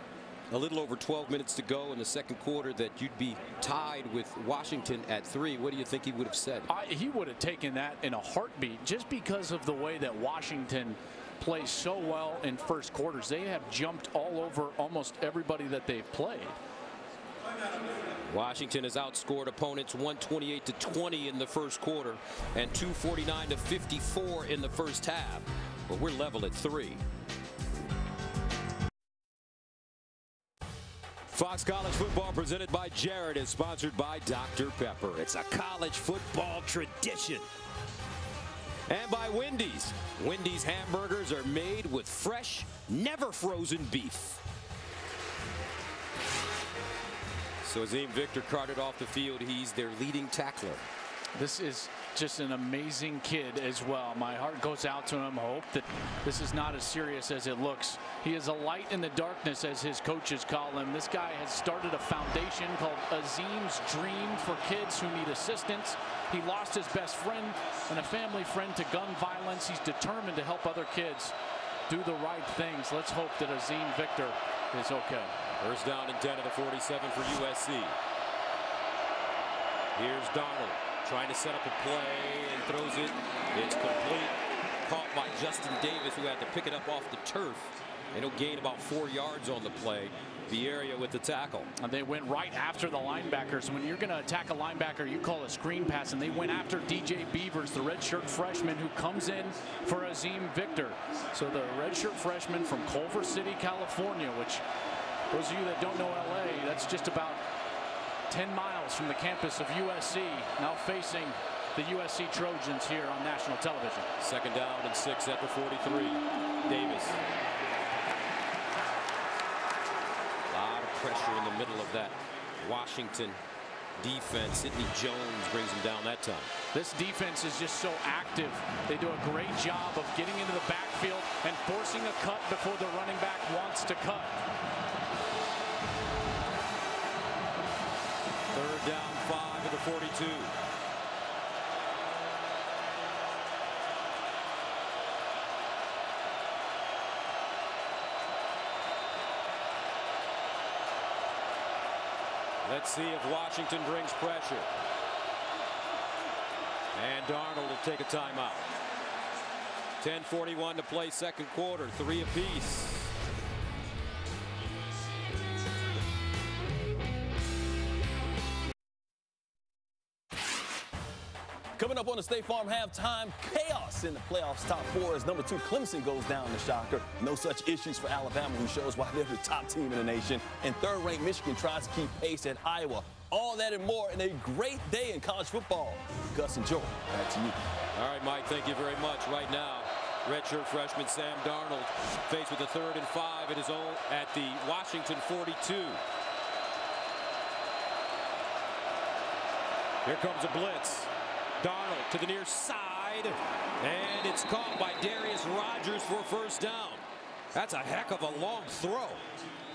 a little over 12 minutes to go in the second quarter that you'd be tied with Washington at three, what do you think he would have said? I, he would have taken that in a heartbeat just because of the way that Washington plays so well in first quarters. They have jumped all over almost everybody that they've played. Washington has outscored opponents 128 to 20 in the first quarter and 249 to 54 in the first half. But we're level at three. Fox College Football presented by Jared is sponsored by Dr. Pepper. It's a college football tradition. And by Wendy's. Wendy's hamburgers are made with fresh, never frozen beef. So Azeem Victor carted off the field. He's their leading tackler. This is just an amazing kid as well. My heart goes out to him. Hope that this is not as serious as it looks. He is a light in the darkness, as his coaches call him. This guy has started a foundation called Azeem's Dream for kids who need assistance. He lost his best friend and a family friend to gun violence. He's determined to help other kids do the right things. Let's hope that Azeem Victor is okay. First down and 10 of the 47 for USC. Here's Darnold trying to set up a play and throws it. It's complete. Caught by Justin Davis, who had to pick it up off the turf. And he'll gain about four yards on the play. Bierria with the tackle. And they went right after the linebackers. When you're going to attack a linebacker, you call a screen pass, and they went after DJ Beavers, the redshirt freshman who comes in for Azeem Victor. So the redshirt freshman from Culver City, California, which those of you that don't know LA, that's just about 10 miles from the campus of USC, now facing the USC Trojans here on national television. Second down and six at the 43. Davis. A lot of pressure in the middle of that Washington defense. Sidney Jones brings him down that time. This defense is just so active. They do a great job of getting into the backfield and forcing a cut before the running back wants to cut. Down, five at the 42. Let's see if Washington brings pressure. And Darnold will take a timeout. 10:41 to play second quarter, three apiece. Up on the State Farm halftime, chaos in the playoffs top four as number two Clemson goes down the shocker. No such issues for Alabama, who shows why they're the top team in the nation. And third-ranked Michigan tries to keep pace at Iowa. All that and more in a great day in college football. Gus and Joe, back to you. All right, Mike, thank you very much. Right now, redshirt freshman Sam Darnold faced with a third and five at his own at the Washington 42. Here comes a blitz. Darnold to the near side, and it's caught by Darius Rogers for first down. That's a heck of a long throw.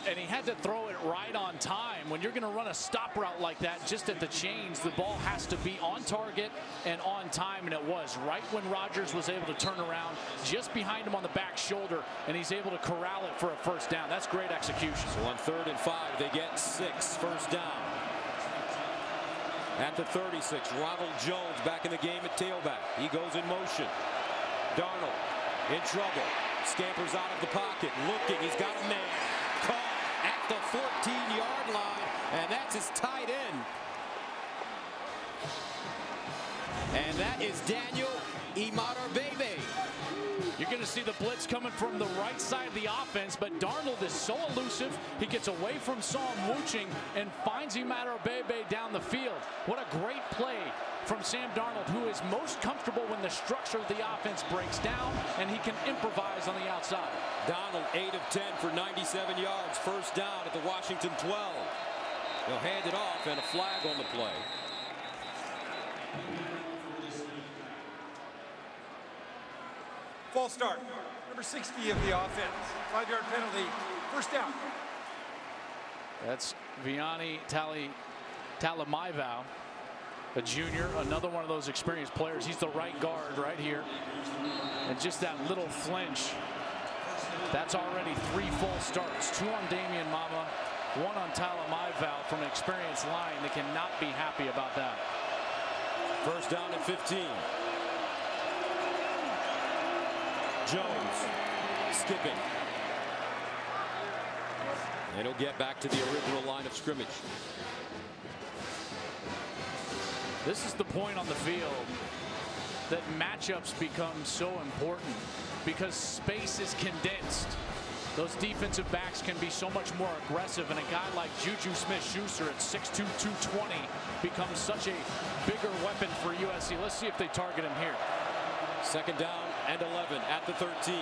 And he had to throw it right on time. When you're going to run a stop route like that, just at the chains, the ball has to be on target and on time, and it was right when Rogers was able to turn around just behind him on the back shoulder, and he's able to corral it for a first down. That's great execution. So on third and five, they get six, first down. At the 36, Ronald Jones back in the game at tailback. He goes in motion. Darnold in trouble. Scampers out of the pocket, looking. He's got a man. Caught at the 14-yard line, and that's his tight end. And that is Daniel Imad Bebe. You're going to see the blitz coming from the right side of the offense, but Darnold is so elusive. He gets away from Psalm Wooching and finds Imad Bebe down the field. What a great play from Sam Darnold, who is most comfortable when the structure of the offense breaks down and he can improvise on the outside. Darnold, 8 of 10 for 97 yards. First down at the Washington 12. They'll hand it off and a flag on the play. False start. Number 60 of the offense. Five-yard penalty. First down. That's Viane Tali Talamaivao, a junior, another one of those experienced players. He's the right guard right here. And just that little flinch. That's already three full starts. Two on Damien Mama, one on Talamaivao from an experienced line. They cannot be happy about that. First down at 15. Jones skipping. And he'll get back to the original line of scrimmage. This is the point on the field that matchups become so important because space is condensed. Those defensive backs can be so much more aggressive, and a guy like Juju Smith-Schuster at 6'2", 220 becomes such a bigger weapon for USC. Let's see if they target him here. Second down and 11 at the 13.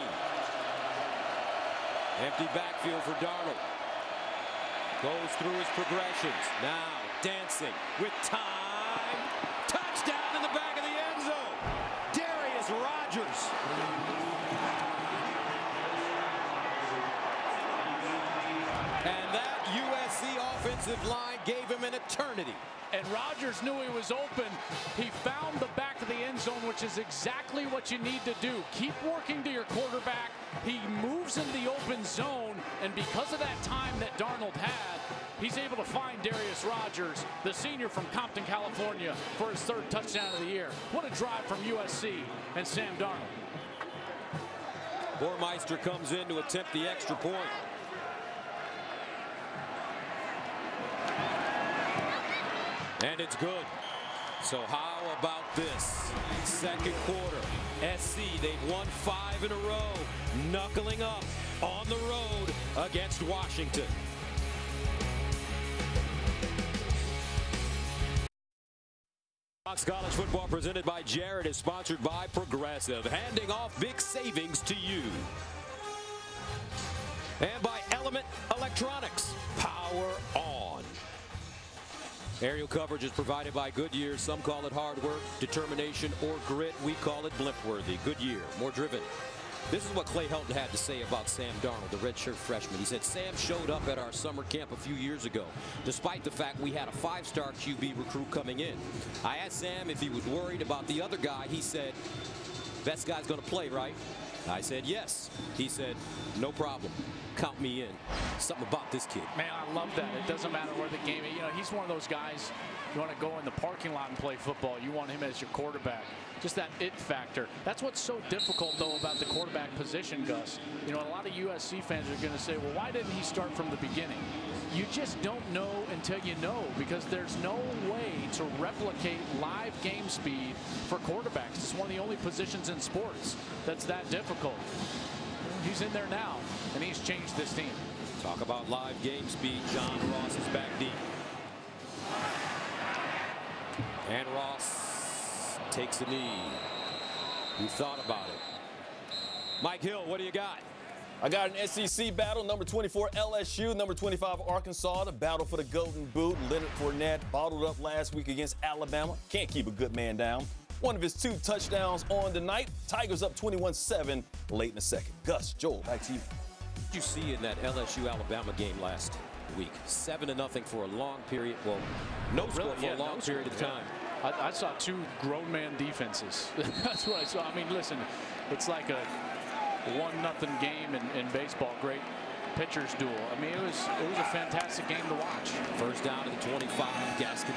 Empty backfield for Darnold. Goes through his progressions. Now dancing with time. Touchdown in the back of the end zone. Darius Rogers. And that USC offensive line gave him an eternity. And Rogers knew he was open. He found the back of the end zone, which is exactly what you need to do. Keep working to your quarterback. He moves in the open zone, and because of that time that Darnold had, he's able to find Darius Rogers, the senior from Compton, California, for his third touchdown of the year. What a drive from USC and Sam Darnold. Boermeester comes in to attempt the extra point. And it's good. So how about this? Second quarter. SC, they've won five in a row. Knuckling up on the road against Washington. Fox College football presented by Jared is sponsored by Progressive, handing off big savings to you. And by Element Electronics, power on. Aerial coverage is provided by Goodyear. Some call it hard work, determination, or grit. We call it blimp-worthy. Goodyear, more driven. This is what Clay Helton had to say about Sam Darnold, the redshirt freshman. He said, Sam showed up at our summer camp a few years ago, despite the fact we had a five-star QB recruit coming in. I asked Sam if he was worried about the other guy. He said, best guy's going to play, right? I said, yes. He said, no problem. Count me in. Something about this kid. Man, I love that. It doesn't matter where the game is. You know, he's one of those guys, you want to go in the parking lot and play football. You want him as your quarterback. Just that it factor. That's what's so difficult, though, about the quarterback position, Gus. You know, a lot of USC fans are going to say, well, why didn't he start from the beginning? You just don't know until you know because there's no way to replicate live game speed for quarterbacks. It's one of the only positions in sports that's that difficult. He's in there now, and he's changed this team. Talk about live game speed. John Ross is back deep. And Ross takes a knee. He thought about it. Mike Hill, what do you got? I got an SEC battle. Number 24 LSU, number 25 Arkansas. The battle for the Golden Boot. Leonard Fournette bottled up last week against Alabama. Can't keep a good man down. One of his two touchdowns on the night. Tigers up 21-7 late in the second. Gus, Joel, back to you. What did you see in that LSU Alabama game last week? Seven to nothing for a long period. Well, no score Really? for Yeah, a long no period score, of time. I, I saw two grown man defenses. That's what I saw. I mean, listen, it's like a one nothing game in, in baseball. Great pitchers duel. I mean, it was it was a fantastic game to watch. First down to the 25. Gaskin.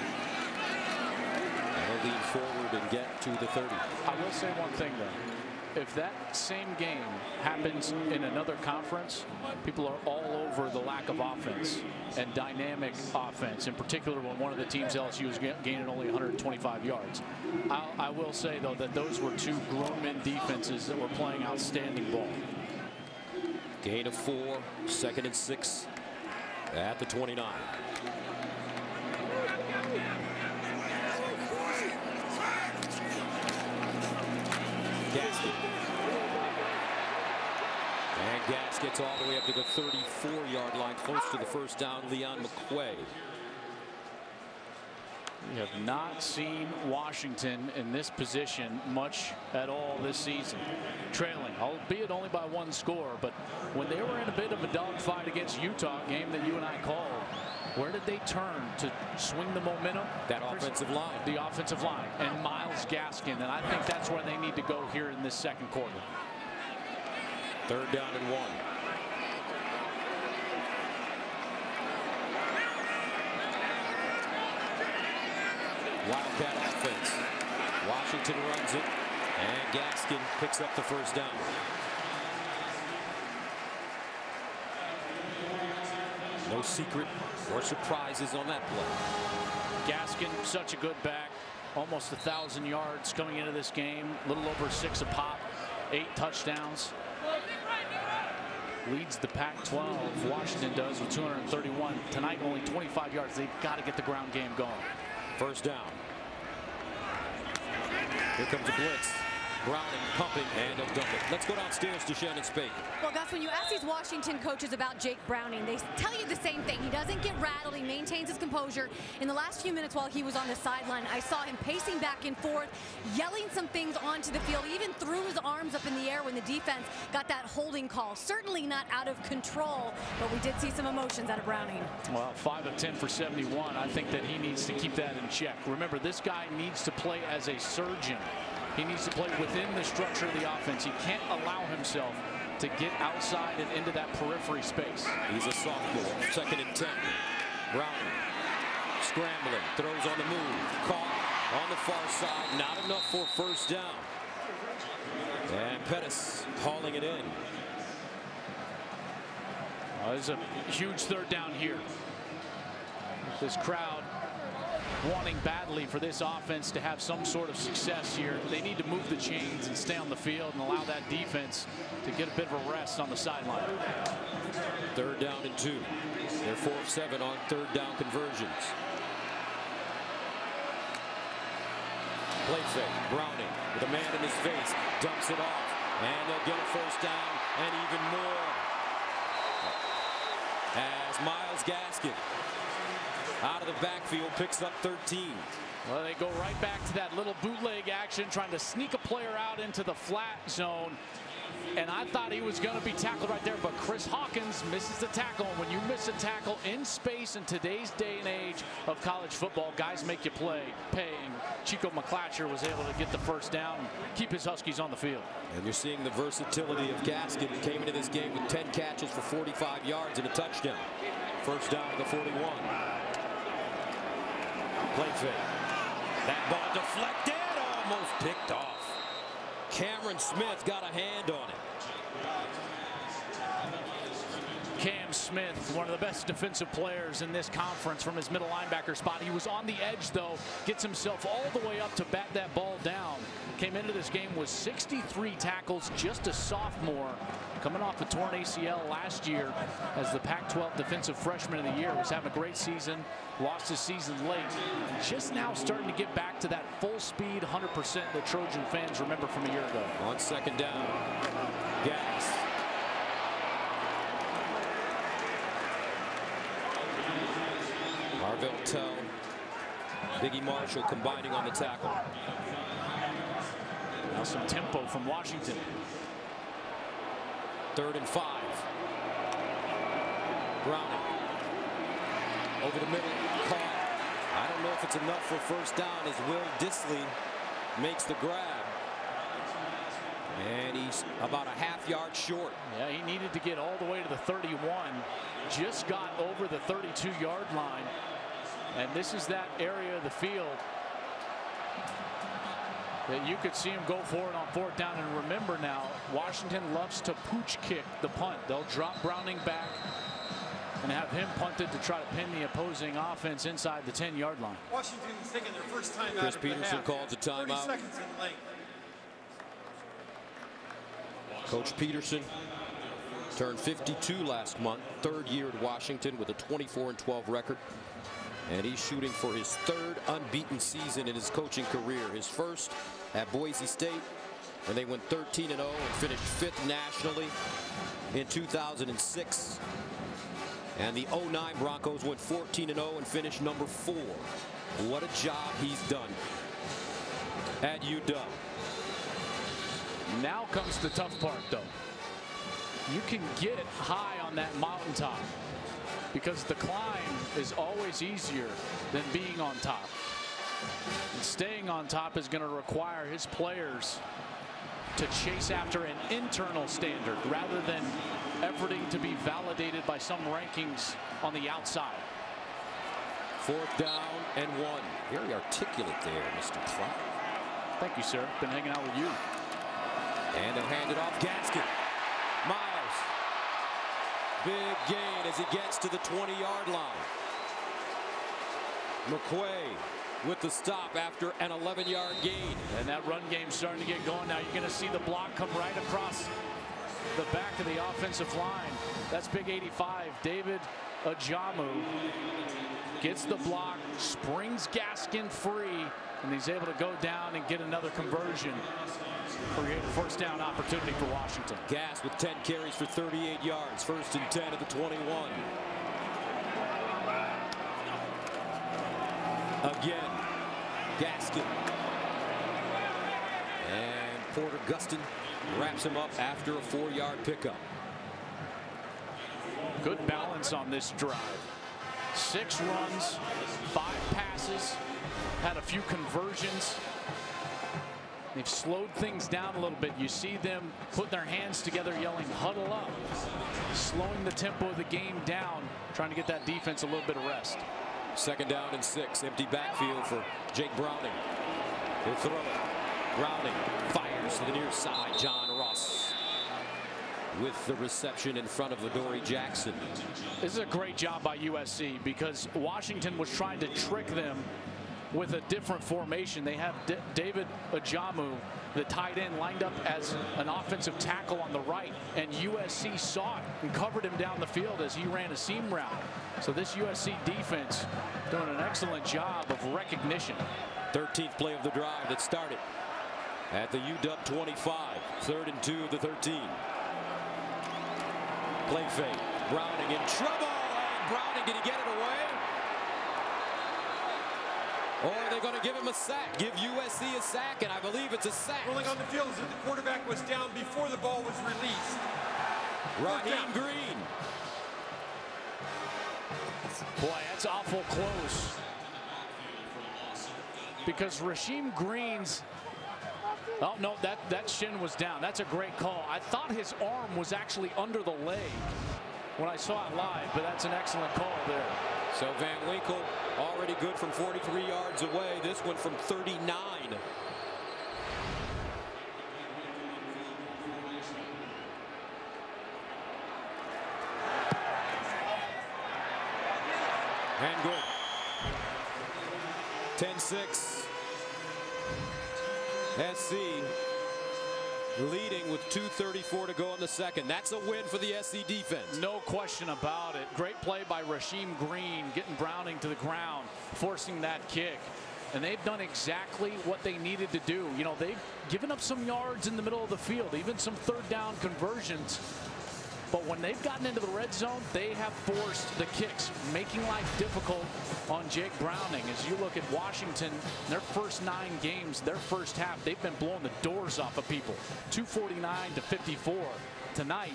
He'll lean forward and get to the 30. I will say one thing though. If that same game happens in another conference, people are all over the lack of offense and dynamic offense, in particular when one of the teams LSU is gaining only 125 yards. I'll, I will say, though, that those were two grown men defenses that were playing outstanding ball. Gain of four, second and six at the 29. Gaskin. And Gas gets all the way up to the 34-yard line, close to the first down. Leon McQuay. We have not seen Washington in this position much at all this season. Trailing, albeit only by one score, but when they were in a bit of a dogfight against Utah, game that you and I called, where did they turn to swing the momentum? That offensive line. The offensive line and Myles Gaskin, and I think that's where they need to go here in this second quarter. Third down and one. Wildcat offense. Washington runs it, and Gaskin picks up the first down. No secret or surprises on that play. Gaskin, such a good back. Almost a thousand yards coming into this game. A little over six a pop. Eight touchdowns. Leads the Pac-12. Washington does with 231. Tonight only 25 yards. They've got to get the ground game going. First down. Here comes a blitz. Browning pumping and they'll dump it. Let's go downstairs to Shannon Spake. Well, Gus, when you ask these Washington coaches about Jake Browning, they tell you the same thing. He doesn't get rattled. He maintains his composure. In the last few minutes while he was on the sideline, I saw him pacing back and forth, yelling some things onto the field. He even threw his arms up in the air when the defense got that holding call. Certainly not out of control, but we did see some emotions out of Browning. Well, 5 of 10 for 71. I think that he needs to keep that in check. Remember, this guy needs to play as a surgeon. He needs to play within the structure of the offense. He can't allow himself to get outside and into that periphery space. He's a sophomore. Second and 10. Brown scrambling. Throws on the move. Caught on the far side. Not enough for first down. And Pettis hauling it in. Uh, there's a huge third down here. This crowd wanting badly for this offense to have some sort of success here. They need to move the chains and stay on the field and allow that defense to get a bit of a rest on the sideline. Third down and two. They're four of seven on third down conversions. Play fake. Browning with a man in his face. Dumps it off. And they'll get a first down and even more. As Myles Gaskin out of the backfield picks up 13. Well, they go right back to that little bootleg action, trying to sneak a player out into the flat zone. And I thought he was going to be tackled right there, but Chris Hawkins misses the tackle. And when you miss a tackle in space in today's day and age of college football, guys make you play. Paying Chico McClatcher was able to get the first down and keep his Huskies on the field. And you're seeing the versatility of Gaskin. Came into this game with 10 catches for 45 yards and a touchdown. First down to the 41. Play fake. That ball deflected, almost picked off. Cameron Smith got a hand on it. Cam Smith, one of the best defensive players in this conference from his middle linebacker spot. He was on the edge, though, gets himself all the way up to bat that ball down. Came into this game with 63 tackles, just a sophomore, coming off a torn ACL last year as the Pac-12 Defensive Freshman of the Year. Was having a great season, lost his season late. Just now starting to get back to that full speed 100% that Trojan fans remember from a year ago. On second down, Gas. Tell, Biggie Marshall combining on the tackle. Now some tempo from Washington. Third and five. Browning. Over the middle, caught. I don't know if it's enough for first down as Will Dissly makes the grab. And he's about a half yard short. Yeah, he needed to get all the way to the 31. Just got over the 32 yard line. And this is that area of the field that you could see him go for it on fourth down. And remember now, Washington loves to pooch kick the punt. They'll drop Browning back and have him punted to try to pin the opposing offense inside the 10-yard line. Washington is taking their first time Chris out of Petersen the half. calls a timeout. seconds in. Coach Petersen turned 52 last month, third year at Washington with a 24 and 12 record. And he's shooting for his third unbeaten season in his coaching career. His first at Boise State, and they went 13 and 0 and finished fifth nationally in 2006. And the 09 Broncos went 14 and 0 and finished number four. What a job he's done at UW. Now comes the tough part, though. You can get high on that mountaintop because the climb is always easier than being on top. And staying on top is going to require his players to chase after an internal standard rather than efforting to be validated by some rankings on the outside. Fourth down and one. Very articulate there, Mr. Klatt. Thank you, sir. Been hanging out with you. And they'll hand it off Gaskin. Myles. Big gain as he gets to the 20-yard line. McQuay with the stop after an 11-yard gain. And that run game's starting to get going now. You're going to see the block come right across the back of the offensive line. That's big 85. David Ajamu gets the block, springs Gaskin free, and he's able to go down and get another conversion. Create a first down opportunity for Washington. Gas with 10 carries for 38 yards. First and 10 at the 21. Again, Gaskin. And Porter Gustin wraps him up after a four-yard pickup. Good balance on this drive. Six runs, five passes, had a few conversions. They've slowed things down a little bit. You see them putting their hands together yelling, huddle up. Slowing the tempo of the game down, trying to get that defense a little bit of rest. Second down and six. Empty backfield for Jake Browning. He'll throw it. Browning fires to the near side. John Ross with the reception in front of Adoree Jackson. This is a great job by USC because Washington was trying to trick them with a different formation. They have D David Ajamu, the tight end, lined up as an offensive tackle on the right, and USC saw it and covered him down the field as he ran a seam route. So this USC defense doing an excellent job of recognition. 13th play of the drive that started at the UW 25. Third and two of the 13. Play fake. Browning in trouble. And Browning, did he get it away? Oh, or are they going to give him a sack? Give USC a sack, and I believe it's a sack. Rolling on the field as if the quarterback was down before the ball was released. Rasheem Green. Boy, that's awful close. Because Rasheem Green's Oh, no, that, that shin was down. That's a great call. I thought his arm was actually under the leg when I saw it live, but that's an excellent call there. So Van Winkle already good from 43 yards away. This one from 39. And good. 10-6. SC leading with 2.34 to go in the second. That's a win for the SC defense. No question about it. Great play by Rasheem Green, getting Browning to the ground, forcing that kick. And they've done exactly what they needed to do. You know, they've given up some yards in the middle of the field, even some third down conversions. But when they've gotten into the red zone, they have forced the kicks, making life difficult on Jake Browning. As you look at Washington, their first nine games, their first half, they've been blowing the doors off of people. 249 to 54. Tonight,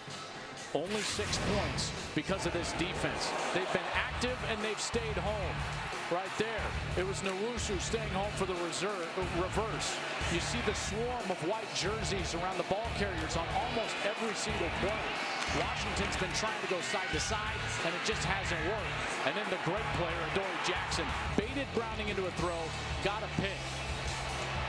only six points because of this defense. They've been active and they've stayed home. Right there, it was Nwosu staying home for the reserve, reverse. You see the swarm of white jerseys around the ball carriers on almost every single play. Washington's been trying to go side to side, and it just hasn't worked. And then the great player, Adoree Jackson, baited Browning into a throw, got a pick.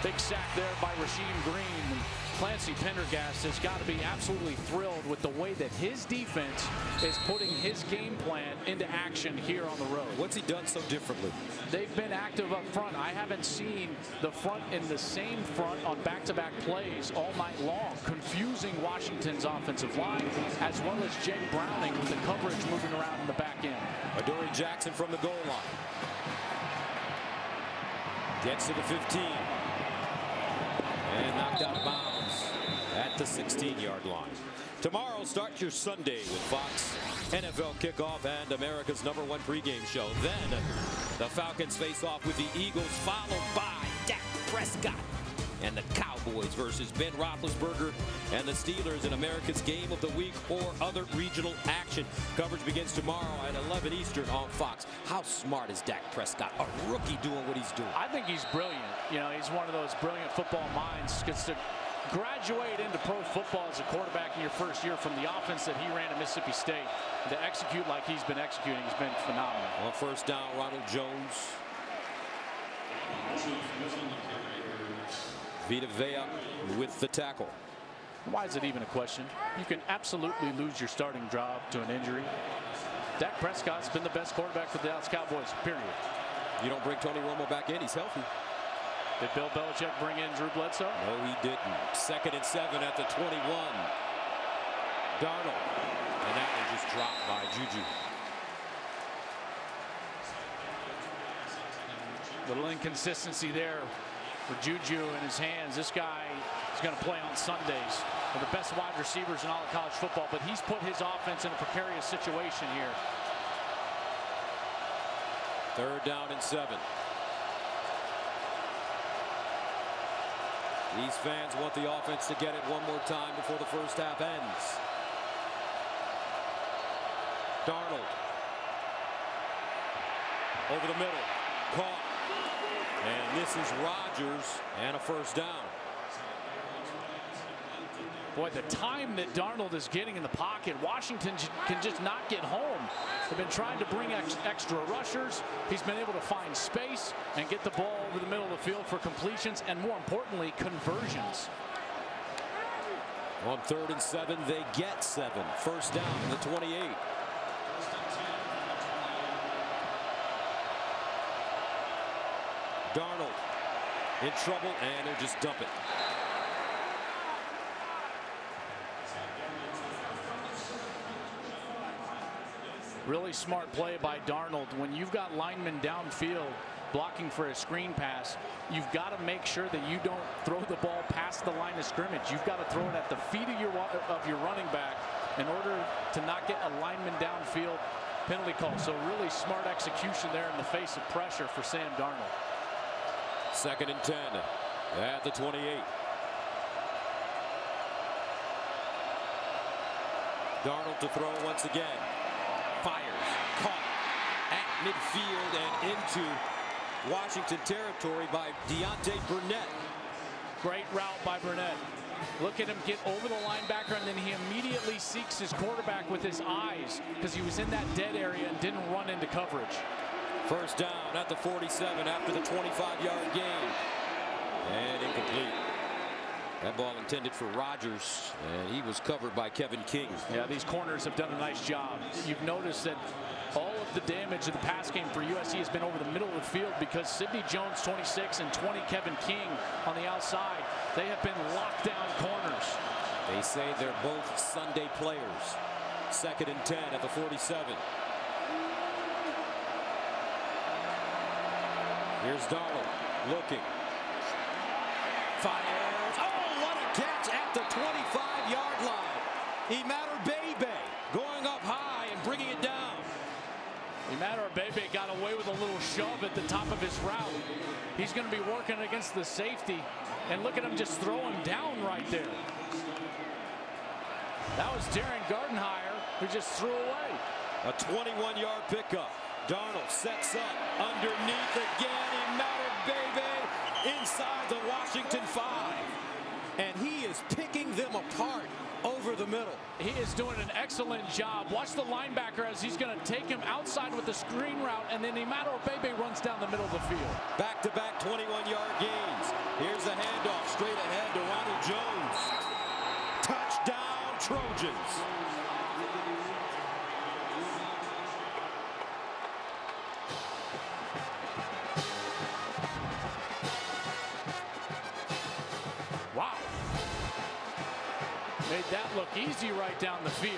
Big sack there by Rasheem Green. Clancy Pendergast has got to be absolutely thrilled with the way that his defense is putting his game plan into action here on the road. What's he done so differently? They've been active up front. I haven't seen the front in the same front on back-to-back -back plays all night long, confusing Washington's offensive line, as well as Jake Browning with the coverage moving around in the back end. Adoree Jackson from the goal line. Gets to the 15. And knocked out bounds at the 16-yard line. Tomorrow, start your Sunday with Fox NFL kickoff and America's number one pregame show. Then the Falcons face off with the Eagles, followed by Dak Prescott and the Cowboys versus Ben Roethlisberger and the Steelers in America's Game of the Week or other regional action. Coverage begins tomorrow at 11 Eastern on Fox. How smart is Dak Prescott? A rookie doing what he's doing. I think he's brilliant. You know, he's one of those brilliant football minds. Gets to graduate into pro football as a quarterback in your first year from the offense that he ran at Mississippi State. To execute like he's been executing has been phenomenal. On first down, Ronald Jones. Vita Vea with the tackle. Why is it even a question? You can absolutely lose your starting job to an injury. Dak Prescott's been the best quarterback for the Dallas Cowboys, period. You don't bring Tony Romo back in, he's healthy. Did Bill Belichick bring in Drew Bledsoe? No, he didn't. Second and seven at the 21. Darnold. And that one just dropped by Juju. Little inconsistency there for Juju in his hands. This guy is going to play on Sundays. One of the best wide receivers in all of college football, but he's put his offense in a precarious situation here. Third down and seven. These fans want the offense to get it one more time before the first half ends. Darnold. Over the middle. Caught. And this is Rogers and a first down. Boy, the time that Darnold is getting in the pocket, Washington can just not get home. They've been trying to bring ex extra rushers. He's been able to find space and get the ball over the middle of the field for completions and, more importantly, conversions. On third and seven, they get seven. First down in the 28. Darnold in trouble, and they're just dumping. Really smart play by Darnold. When you've got linemen downfield blocking for a screen pass, you've got to make sure that you don't throw the ball past the line of scrimmage. You've got to throw it at the feet of your of your running back in order to not get a lineman downfield penalty call. So really smart execution there in the face of pressure for Sam Darnold. Second and 10 at the 28. Darnold to throw once again fires, caught at midfield and into Washington territory by Deontay Burnett. Great route by Burnett. Look at him get over the linebacker, and then he immediately seeks his quarterback with his eyes because he was in that dead area and didn't run into coverage. First down at the 47 after the 25-yard gain. And incomplete. That ball intended for Rogers, and he was covered by Kevin King. Yeah, these corners have done a nice job. You've noticed that all of the damage of the pass game for USC has been over the middle of the field because Sidney Jones, 26, and 20 Kevin King on the outside. They have been lockdown corners. They say they're both Sunday players. Second and 10 at the 47. Here's Darnold looking. Fires. Oh, what a catch at the 25-yard line. Imatorbhebhe Bebe going up high and bringing it down. Imatorbhebhe got away with a little shove at the top of his route. He's going to be working against the safety. And look at him just throw him down right there. That was Darren Gardenhire who just threw away. A 21-yard pickup. Darnold sets up underneath again. Imatorbhebhe inside the Washington five. And he is picking them apart over the middle. He is doing an excellent job. Watch the linebacker as he's going to take him outside with the screen route, and then Imatorbhebhe runs down the middle of the field. Back-to-back 21-yard gains. Here's the handoff straight ahead to Ronald Jones. Touchdown, Trojans. Look easy right down the field.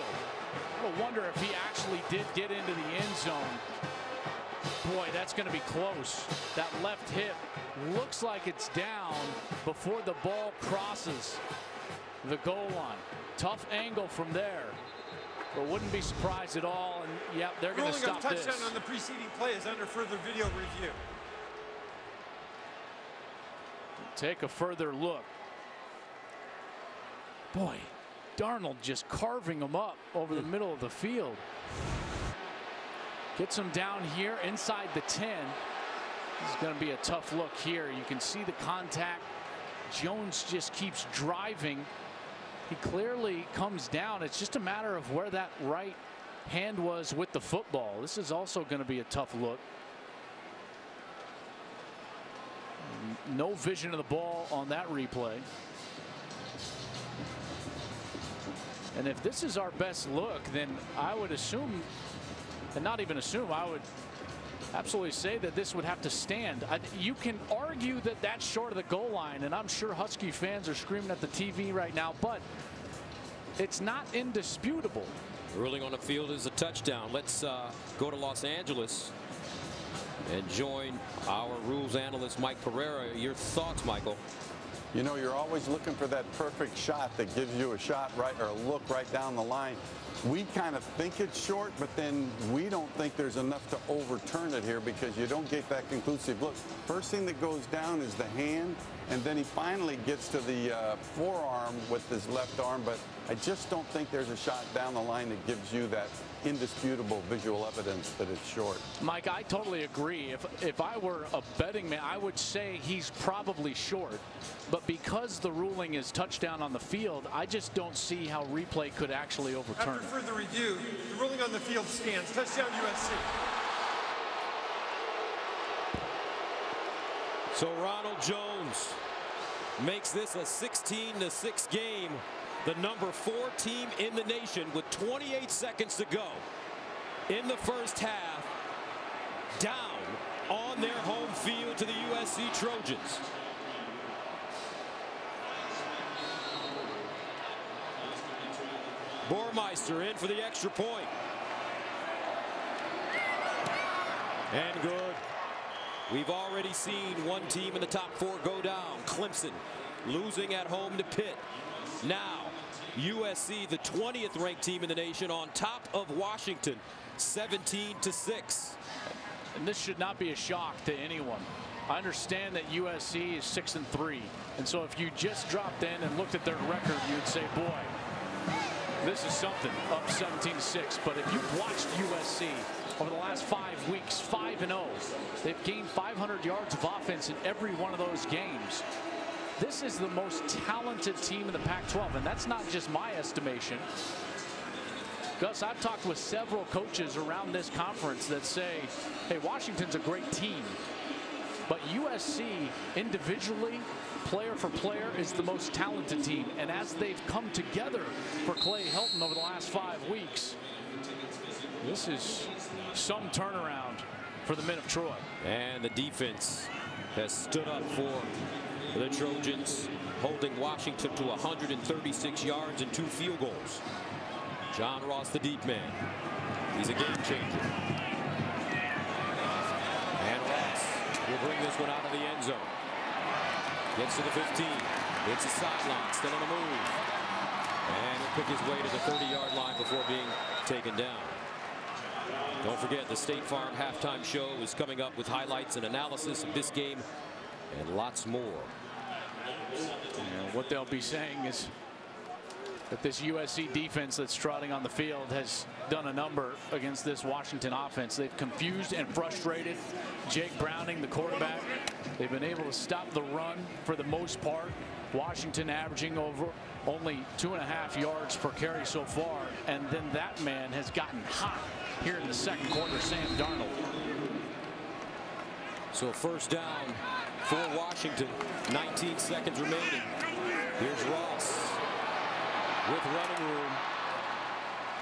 I wonder if he actually did get into the end zone. Boy, that's going to be close. That left hip looks like it's down before the ball crosses the goal line. Tough angle from there. But wouldn't be surprised at all. And yep, they're going to stop touchdown this. on the preceding play is under further video review. Take a further look. Boy, Darnold just carving him up over the middle of the field. Gets him down here inside the 10. This is going to be a tough look here. You can see the contact. Jones just keeps driving. He clearly comes down. It's just a matter of where that right hand was with the football. This is also going to be a tough look. No vision of the ball on that replay. And if this is our best look, then I would assume, and not even assume, I would absolutely say that this would have to stand. I, you can argue that that's short of the goal line, and I'm sure Husky fans are screaming at the TV right now, but it's not indisputable. Ruling on the field is a touchdown. Let's uh, go to Los Angeles and join our rules analyst, Mike Pereira. Your thoughts, Michael? You know, you're always looking for that perfect shot that gives you a shot right or a look right down the line. We kind of think it's short, but then we don't think there's enough to overturn it here because you don't get that conclusive look. First thing that goes down is the hand, and then he finally gets to the uh, forearm with his left arm, but I just don't think there's a shot down the line that gives you that indisputable visual evidence that it's short. Mike, I totally agree. If if I were a betting man, I would say he's probably short. But because the ruling is touchdown on the field, I just don't see how replay could actually overturn After it. further review, the ruling on the field stands. Touchdown USC. So Ronald Jones makes this a 16 to 6 game. The number four team in the nation with 28 seconds to go in the first half down on their home field to the USC Trojans. Boermeester in for the extra point. And good. We've already seen one team in the top four go down. Clemson losing at home to Pitt. Now, USC, the 20th ranked team in the nation, on top of Washington, 17 to 6. And this should not be a shock to anyone. I understand that USC is six and three, and so if you just dropped in and looked at their record, you'd say, "Boy, this is something." Up 17 to six. But if you've watched USC over the last five weeks, five and 0, they've gained 500 yards of offense in every one of those games. This is the most talented team in the Pac-12, and that's not just my estimation. Gus, I've talked with several coaches around this conference that say, hey, Washington's a great team. But USC individually, player for player, is the most talented team. And as they've come together for Clay Helton over the last five weeks, this is some turnaround for the men of Troy. And the defense has stood up for the Trojans, holding Washington to 136 yards and two field goals. John Ross, the deep man. He's a game changer. And Ross will bring this one out of the end zone. Gets to the 15. It's a sideline, still on the move. And he'll pick his way to the 30-yard line before being taken down. Don't forget, the State Farm halftime show is coming up with highlights and analysis of this game and lots more. And what they'll be saying is that this USC defense that's trotting on the field has done a number against this Washington offense. They've confused and frustrated Jake Browning, the quarterback. They've been able to stop the run for the most part. Washington averaging over only two and a half yards per carry so far. And then that man has gotten hot here in the second quarter, Sam Darnold. So first down for Washington. 19 seconds remaining. Here's Ross with running room.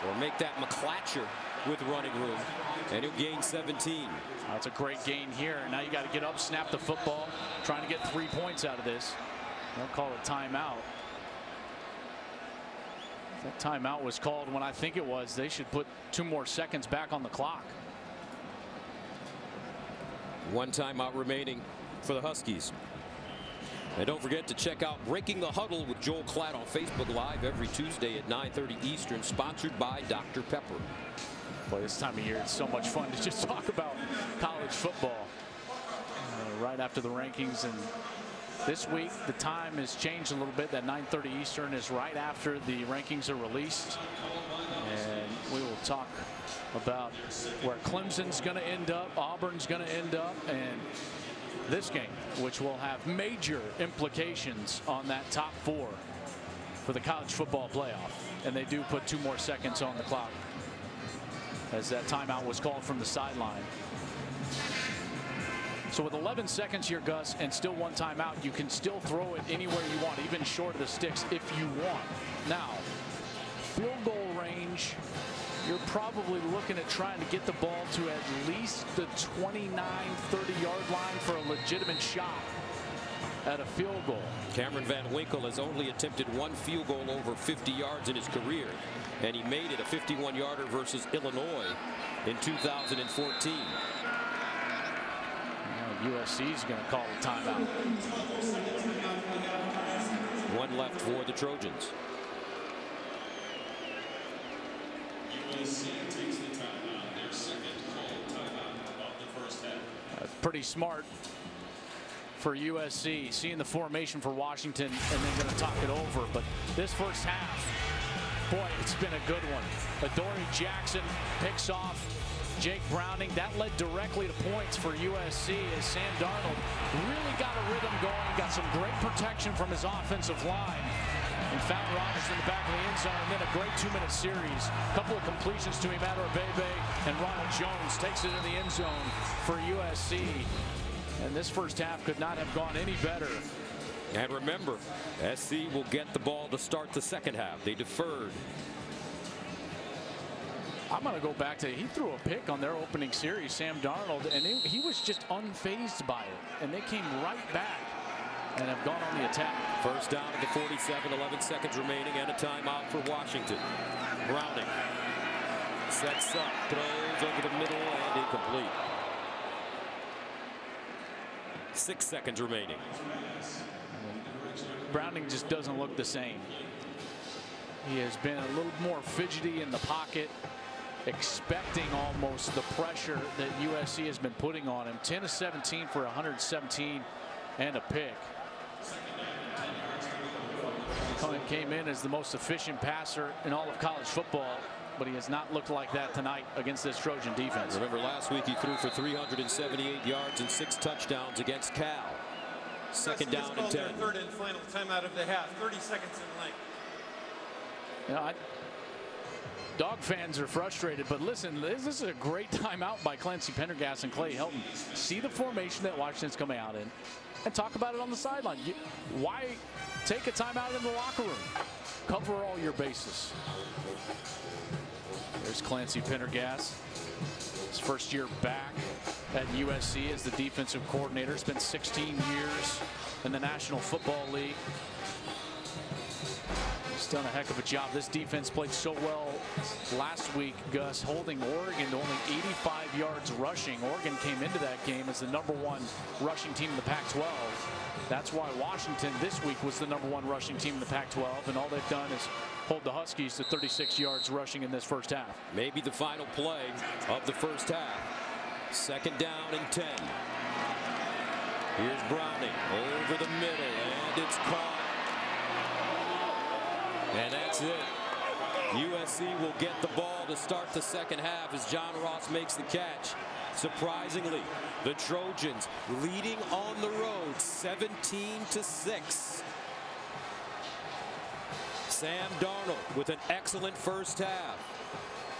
Or make that McClatcher with running room. And he'll gain 17. That's a great gain here. Now you got to get up, snap the football, trying to get three points out of this. They'll call a timeout. That timeout was called when I think it was. They should put two more seconds back on the clock. One timeout remaining for the Huskies. And don't forget to check out Breaking the Huddle with Joel Klatt on Facebook Live every Tuesday at 9:30 Eastern, sponsored by Dr. Pepper. Boy, this time of year, it's so much fun to just talk about college football uh, right after the rankings. And this week, the time has changed a little bit. That 9:30 Eastern is right after the rankings are released, and we will talk about where Clemson's going to end up, Auburn's going to end up, and this game, which will have major implications on that top four for the college football playoff. And they do put two more seconds on the clock as that timeout was called from the sideline. So with 11 seconds here, Gus, and still one timeout, you can still throw it anywhere you want, even short of the sticks if you want. Now, field goal range, you're probably looking at trying to get the ball to at least the 29, 30 yard line for a legitimate shot at a field goal. Cameron Van Winkle has only attempted one field goal over 50 yards in his career, and he made it a 51 yarder versus Illinois in 2014. USC is going to call a timeout. One left for the Trojans. Pretty smart for USC, seeing the formation for Washington and then going to talk it over. But this first half, boy, it's been a good one. Adoree Jackson picks off Jake Browning. That led directly to points for USC as Sam Darnold really got a rhythm going, got some great protection from his offensive line. And found Rogers in the back of the end zone, and then a great two-minute series. A couple of completions to Emmanuel Bebe, and Ronald Jones takes it in the end zone for USC. And this first half could not have gone any better. And remember, SC will get the ball to start the second half. They deferred. I'm going to go back to he threw a pick on their opening series, Sam Darnold, and they, he was just unfazed by it. And they came right back and have gone on the attack. First down at the 47, 11 seconds remaining, and a timeout for Washington. Browning sets up, throws over the middle, and incomplete. Six seconds remaining. Browning just doesn't look the same. He has been a little more fidgety in the pocket, expecting almost the pressure that USC has been putting on him. 10 to 17 for 117 and a pick. Came in as the most efficient passer in all of college football, but he has not looked like that tonight against this Trojan defense. Remember last week he threw for 378 yards and six touchdowns against Cal. Second down and 10. Third and final timeout of the half. 30 seconds in length. You know, I, dog fans are frustrated, but listen, this is a great timeout by Clancy Pendergast and Clay Helton. See the formation that Washington's coming out in and talk about it on the sideline. You, why take a timeout in the locker room? Cover all your bases. There's Clancy Pendergast. His first year back at USC as the defensive coordinator. Spent 16 years in the National Football League. Done a heck of a job. This defense played so well last week, Gus, holding Oregon to only 85 yards rushing. Oregon came into that game as the number one rushing team in the Pac-12. That's why Washington this week was the number one rushing team in the Pac-12, and all they've done is hold the Huskies to 36 yards rushing in this first half. Maybe the final play of the first half. Second down and 10. Here's Browning over the middle, and it's caught. And that's it. USC will get the ball to start the second half as John Ross makes the catch. Surprisingly, the Trojans leading on the road 17 to 6. Sam Darnold with an excellent first half.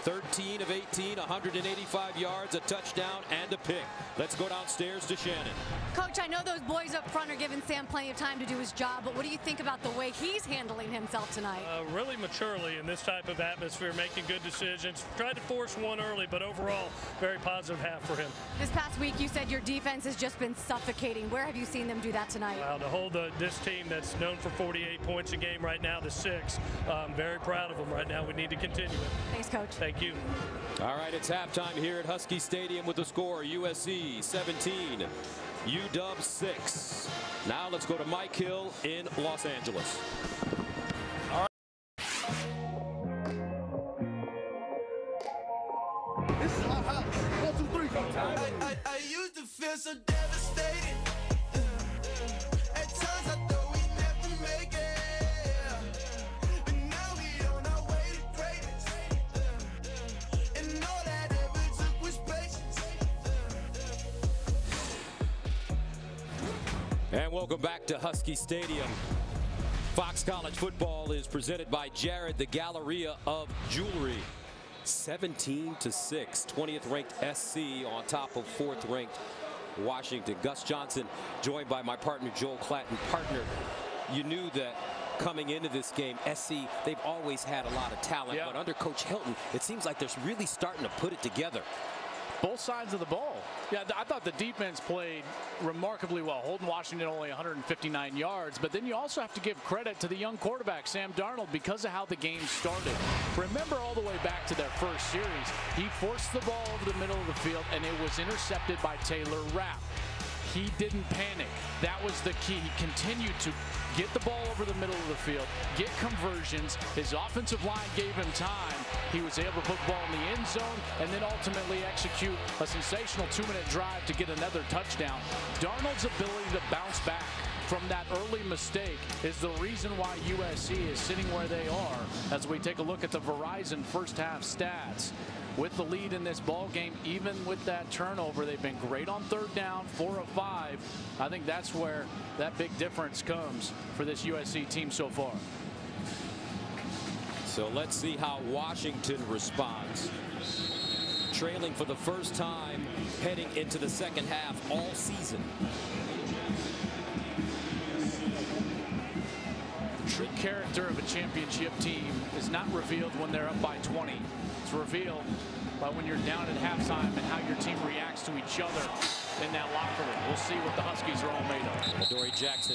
13 of 18, 185 yards, a touchdown, and a pick. Let's go downstairs to Shannon. Coach, I know those boys up front are giving Sam plenty of time to do his job, but what do you think about the way he's handling himself tonight? Uh, really maturely in this type of atmosphere, making good decisions. Tried to force one early, but overall, very positive half for him. This past week, you said your defense has just been suffocating. Where have you seen them do that tonight? Wow, to hold the, this team that's known for 48 points a game right now to six, I'm very proud of them right now. We need to continue it. Thanks, Coach. Thank you. All right, it's halftime here at Husky Stadium with the score USC 17, UW 6. Now let's go to Mike Hill in Los Angeles. This is my house. One, two, three, go. I, I, I used to feel so devastated. And welcome back to Husky Stadium. Fox College football is presented by Jared, the Galleria of Jewelry. 17 to 6, 20th ranked SC on top of 4th ranked Washington. Gus Johnson joined by my partner Joel Klatt. Partner, you knew that coming into this game, SC, they've always had a lot of talent, Yeah. but under Coach Helton, it seems like they're really starting to put it together. Both sides of the ball. Yeah, I thought the defense played remarkably well, holding Washington only 159 yards. But then you also have to give credit to the young quarterback, Sam Darnold, because of how the game started. Remember all the way back to their first series, he forced the ball over the middle of the field, and it was intercepted by Taylor Rapp. He didn't panic. That was the key. He continued to get the ball over the middle of the field, get conversions. His offensive line gave him time. He was able to put the ball in the end zone and then ultimately execute a sensational two-minute drive to get another touchdown. Darnold's ability to bounce back from that early mistake is the reason why USC is sitting where they are as we take a look at the Verizon first half stats. With the lead in this ball game, even with that turnover, they've been great on third down, four of five. I think that's where that big difference comes for this USC team so far. So let's see how Washington responds. Trailing for the first time heading into the second half all season. The true character of a championship team is not revealed when they're up by 20. It's revealed by when you're down at halftime and how your team reacts to each other in that locker room. We'll see what the Huskies are all made of. Adoree Jackson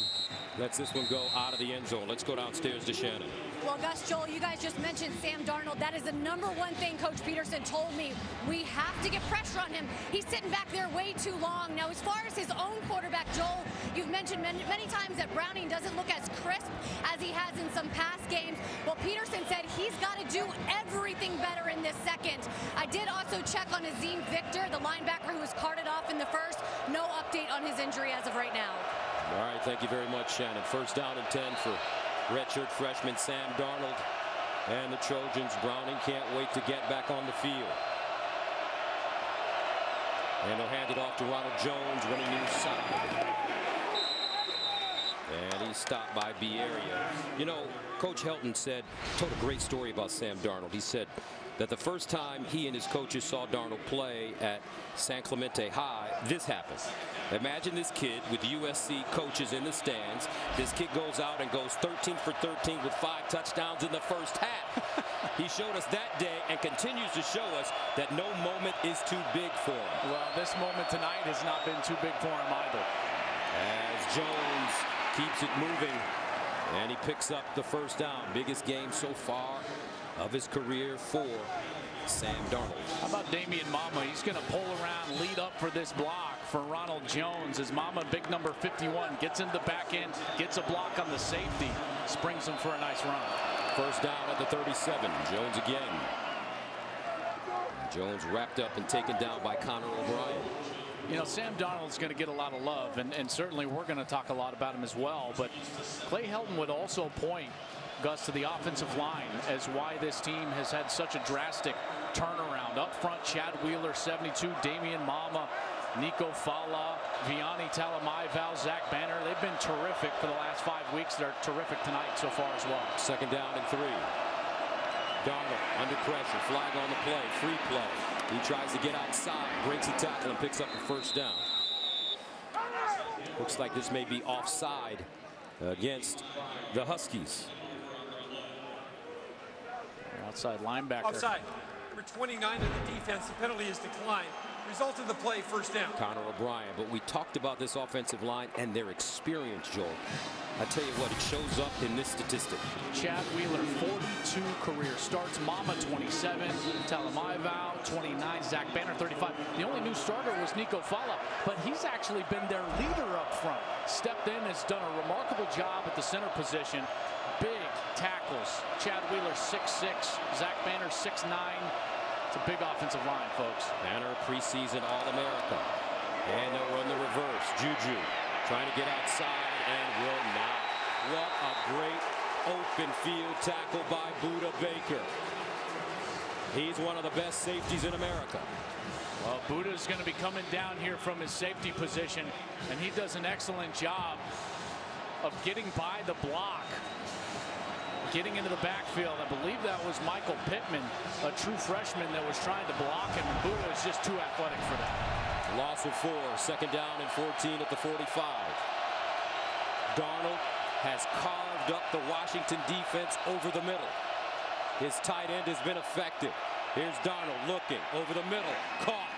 lets this one go out of the end zone. Let's go downstairs to Shannon. Well, Gus, Joel, you guys just mentioned Sam Darnold. That is the number one thing Coach Petersen told me. We have to get pressure on him. He's sitting back there way too long. Now, as far as his own quarterback, Joel, you've mentioned many, many times that Browning doesn't look as crisp as he has in some past games. Well, Petersen said he's got to do everything better in this second. I did also check on Azeem Victor, the linebacker who was carted off in the first. No update on his injury as of right now. All right, thank you very much, Shannon. First down and 10 for redshirt freshman Sam Darnold and the Trojans. Browning can't wait to get back on the field. And he'll hand it off to Ronald Jones running near side. And he's stopped by Bierria. You know, Coach Helton said, told a great story about Sam Darnold. He said that the first time he and his coaches saw Darnold play at San Clemente High, this happened. Imagine this kid with USC coaches in the stands. This kid goes out and goes 13 for 13 with five touchdowns in the first half. he showed us that day and continues to show us that no moment is too big for him. Well, this moment tonight has not been too big for him either. As Jones keeps it moving and he picks up the first down. Biggest game so far of his career for Sam Darnold. How about Damien Mama? He's going to pull around, lead up for this block for Ronald Jones. As Mama, big number 51, gets in the back end, gets a block on the safety, springs him for a nice run. First down at the 37. Jones again. Jones wrapped up and taken down by Connor O'Brien. You know, Sam Darnold's going to get a lot of love, and, and certainly we're going to talk a lot about him as well. But Clay Helton would also point, Gus, to the offensive line as why this team has had such a drastic turnaround. Up front, Chad Wheeler, 72, Damien Mama, Nico Falah, Vianney Talamai, Val, Zach Banner. They've been terrific for the last five weeks. They're terrific tonight so far as well. Second down and three. Darnold under pressure, flag on the play, free play. He tries to get outside, breaks a tackle, and picks up the first down. Looks like this may be offside against the Huskies. Outside linebacker. Outside. Number 29 of the defense. The penalty is declined. Result of the play, first down. Connor O'Brien. But we talked about this offensive line and their experience, Joel. I tell you what, it shows up in this statistic. Chad Wheeler, 42 career starts. Mama, 27. Talamaivao, 29. Zach Banner, 35. The only new starter was Nico Falah, but he's actually been their leader up front. Stepped in, has done a remarkable job at the center position. Tackles. Chad Wheeler, 6'6". Zach Banner, 6'9". It's a big offensive line, folks. Banner, preseason All-America. And they'll run the reverse. Juju trying to get outside and will not. What a great open field tackle by Budda Baker. He's one of the best safeties in America. Well, Budda's going to be coming down here from his safety position, and he does an excellent job of getting by the block getting into the backfield. I believe that was Michael Pittman, a true freshman that was trying to block him. And Budda is just too athletic for that. Loss of four, second down and 14 at the 45. Darnold has carved up the Washington defense over the middle. His tight end has been effective. Here's Darnold looking over the middle, caught.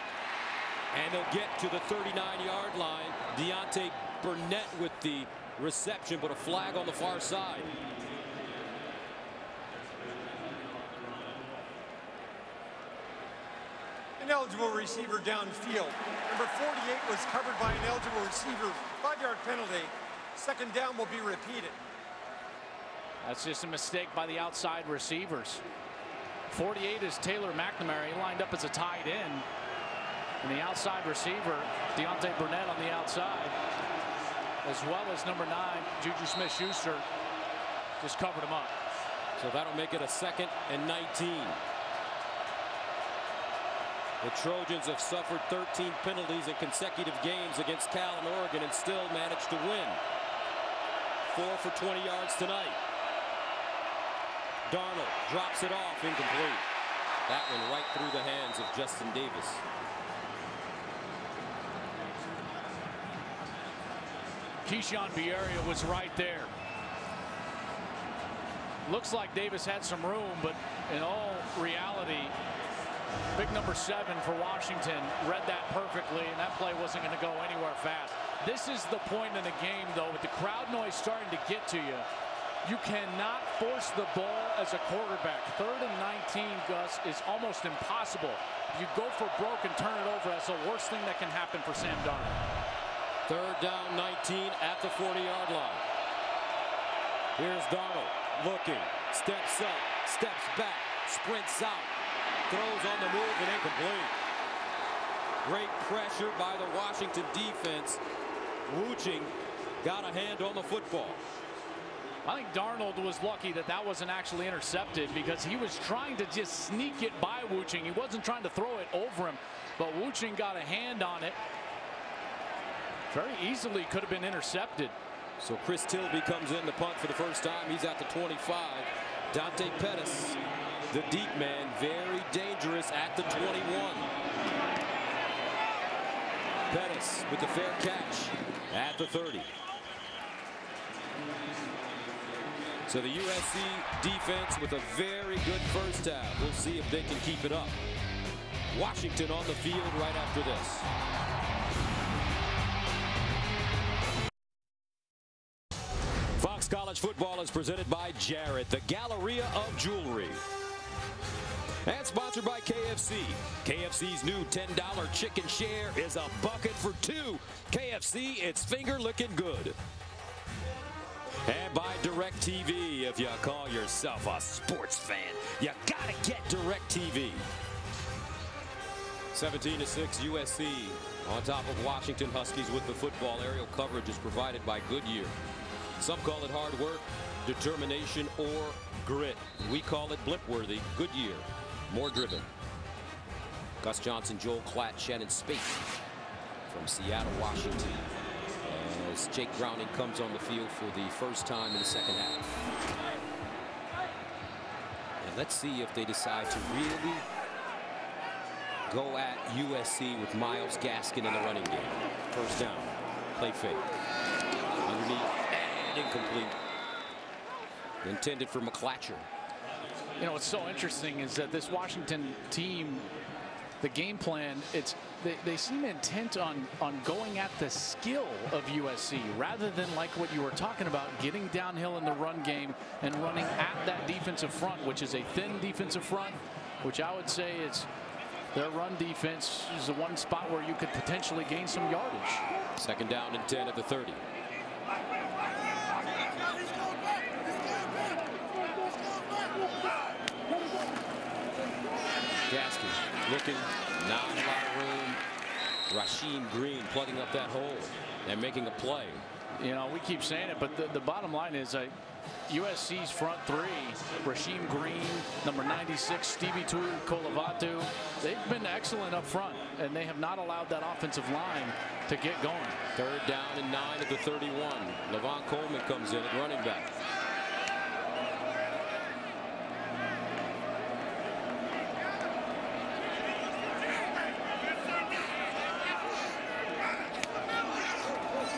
And they'll get to the 39-yard line. Deontay Burnett with the reception, but a flag on the far side. Ineligible receiver downfield. Number 48 was covered by an eligible receiver. Five-yard penalty. Second down will be repeated. That's just a mistake by the outside receivers. 48 is Taylor McNamara. He lined up as a tight end. And the outside receiver, Deontay Burnett on the outside, as well as number nine, Juju Smith-Schuster, just covered him up. So that'll make it a second and 19. The Trojans have suffered 13 penalties in consecutive games against Cal and Oregon and still managed to win. Four for 20 yards tonight. Darnold drops it off, incomplete. That one right through the hands of Justin Davis. Keyshawn Bierria was right there. Looks like Davis had some room, but in all reality, big number seven for Washington read that perfectly, and that play wasn't going to go anywhere fast. This is the point in the game, though, with the crowd noise starting to get to you. You cannot force the ball as a quarterback. Third and 19, Gus, is almost impossible. You go for broke and turn it over. That's the worst thing that can happen for Sam Darnold. Third down 19 at the 40-yard line. Here's Darnold looking, steps up, steps back, sprints out, throws on the move and incomplete. Great pressure by the Washington defense. Wooching got a hand on the football. I think Darnold was lucky that that wasn't actually intercepted because he was trying to just sneak it by Wooching. He wasn't trying to throw it over him, but Wooching got a hand on it. Very easily could have been intercepted. So Chris Tilby comes in to punt for the first time. He's at the 25. Dante Pettis, the deep man, very dangerous at the 21. Pettis with the fair catch at the 30. So the USC defense with a very good first half. We'll see if they can keep it up. Washington on the field right after this. Fox College Football is presented by Jared, the Galleria of Jewelry. And sponsored by KFC. KFC's new $10 chicken share is a bucket for two. KFC, it's finger licking good. And by DirecTV, if you call yourself a sports fan, you gotta get DirecTV. 17 to 6 USC on top of Washington Huskies with the football. Aerial coverage is provided by Goodyear. Some call it hard work, determination, or grit. We call it blip-worthy. Goodyear, more driven. Gus Johnson, Joel Klatt, Shannon Spake from Seattle, Washington. As Jake Browning comes on the field for the first time in the second half. And let's see if they decide to really go at USC with Myles Gaskin in the running game. First down. Play fake. Underneath and incomplete. Intended for McClatcher. You know what's so interesting is that this Washington team, the game plan, it's they, they seem intent on on going at the skill of USC rather than like what you were talking about, getting downhill in the run game and running at that defensive front, which is a thin defensive front, which I would say is their run defense is the one spot where you could potentially gain some yardage. Second down and 10 at the 30. Gaskin looking, not a lot of room. Rasheem Green plugging up that hole and making a play. You know, we keep saying it, but the, the bottom line is uh, USC's front three, Rasheem Green, number 96, Stevie Tui, Kolavatu, they've been excellent up front, and they have not allowed that offensive line to get going. Third down and nine at the 31. Lavon Coleman comes in at running back.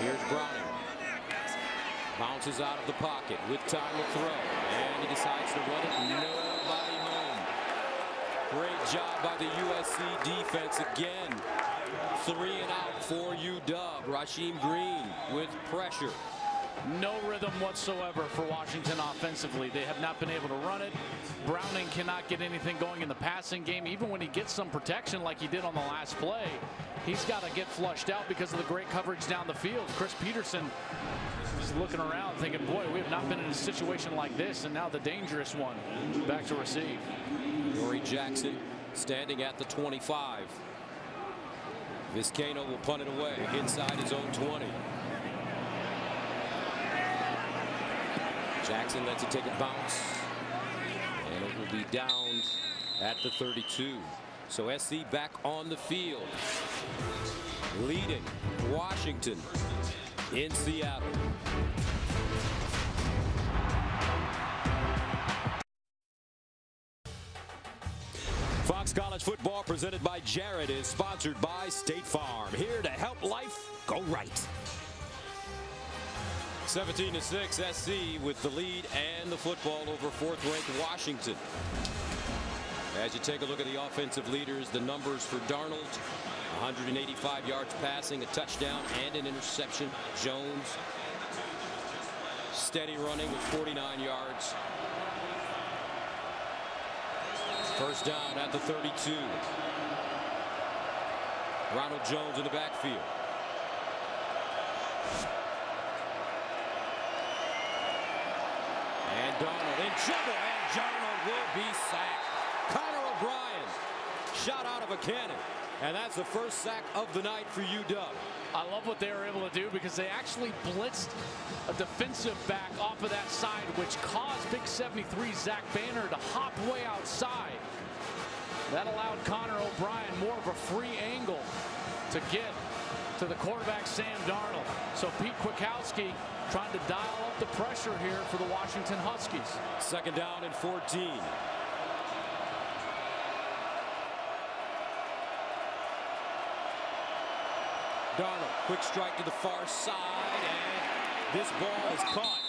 Here's Browning. Bounces out of the pocket with time to throw. And he decides to run it. Nobody home. Great job by the USC defense again. Three and out for UW. Rasheem Green with pressure. No rhythm whatsoever for Washington offensively. They have not been able to run it. Browning cannot get anything going in the passing game. Even when he gets some protection like he did on the last play, he's got to get flushed out because of the great coverage down the field. Chris Petersen is looking around thinking, boy, we have not been in a situation like this. And now the dangerous one back to receive. Adoree Jackson standing at the 25. Vizcaino will punt it away inside his own 20. Jackson lets it take a bounce. And it will be down at the 32. So SC back on the field. Leading Washington in Seattle. Fox College Football presented by Jared is sponsored by State Farm. Here to help life go right. 17 to 6 SC with the lead and the football over fourth ranked Washington. As you take a look at the offensive leaders, the numbers for Darnold 185 yards passing, a touchdown and an interception. Jones steady running with 49 yards. First down at the 32. Ronald Jones in the backfield. And Darnold in trouble, and Darnold will be sacked. Connor O'Brien shot out of a cannon. And that's the first sack of the night for UW. I love what they were able to do because they actually blitzed a defensive back off of that side, which caused Big 73 Zach Banner to hop way outside. That allowed Connor O'Brien more of a free angle to get to the quarterback Sam Darnold. So Pete Kwiatkowski trying to dial up the pressure here for the Washington Huskies. Second down and 14. Darnold, quick strike to the far side, and this ball is caught.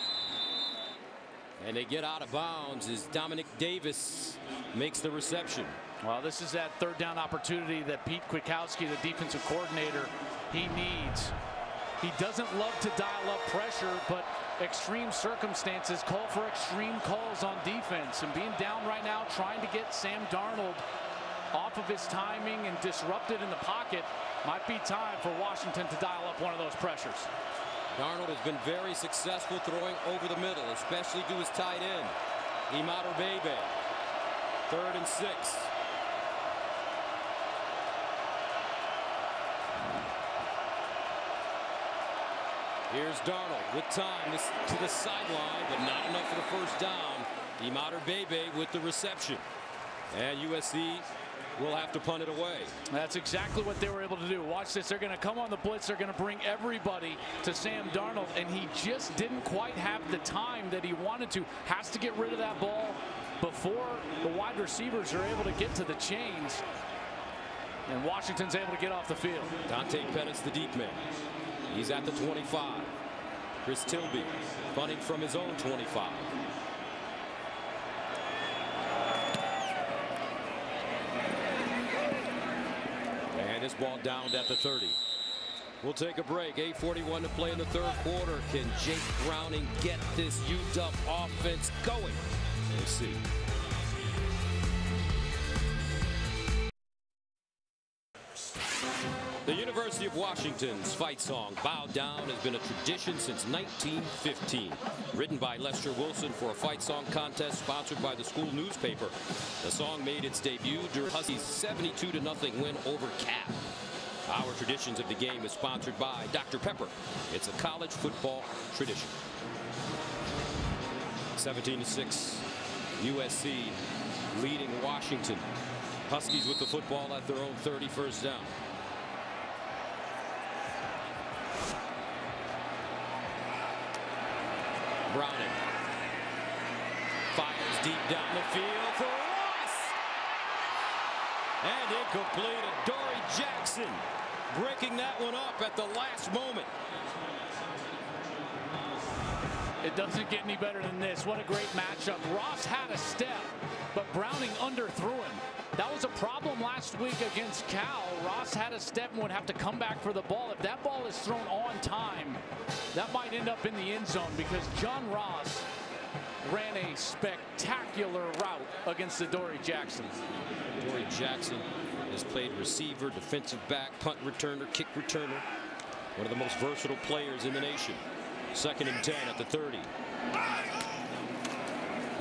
And they get out of bounds as Dominic Davis makes the reception. Well, this is that third down opportunity that Pete Kwiatkowski, the defensive coordinator, he needs. He doesn't love to dial up pressure, but extreme circumstances call for extreme calls on defense. And being down right now, trying to get Sam Darnold off of his timing and disrupted in the pocket, might be time for Washington to dial up one of those pressures. Darnold has been very successful throwing over the middle, especially to his tight end, Imad Bebe. Third and six. Here's Darnold with time to the sideline, but not enough for the first down. Imad Bebe with the reception. And USC will have to punt it away. That's exactly what they were able to do. Watch this. They're going to come on the blitz. They're going to bring everybody to Sam Darnold, and he just didn't quite have the time that he wanted to. Has to get rid of that ball before the wide receivers are able to get to the chains. And Washington's able to get off the field. Dante Pettis, the deep man. He's at the 25. Chris Tilby punting from his own 25. Ball downed at the 30. We'll take a break. 8.41 to play in the third quarter. Can Jake Browning get this UW offense going? We'll see. Of Washington's fight song, Bow Down, has been a tradition since 1915. Written by Lester Wilson for a fight song contest sponsored by the school newspaper. The song made its debut during Huskies' 72 0 win over Cal. Our Traditions of the Game is sponsored by Dr. Pepper. It's a college football tradition. 17 6, USC leading Washington. Huskies with the football at their own 31st down. Browning fires deep down the field for Ross. And incomplete. Adoree Jackson breaking that one up at the last moment. It doesn't get any better than this. What a great matchup. Ross had a step, but Browning underthrew him. That was a problem last week against Cal. Ross had a step and would have to come back for the ball. If that ball is thrown on time, that might end up in the end zone because John Ross ran a spectacular route against the Adoree Jackson. Adoree Jackson has played receiver, defensive back, punt returner, kick returner. One of the most versatile players in the nation. Second and 10 at the 30.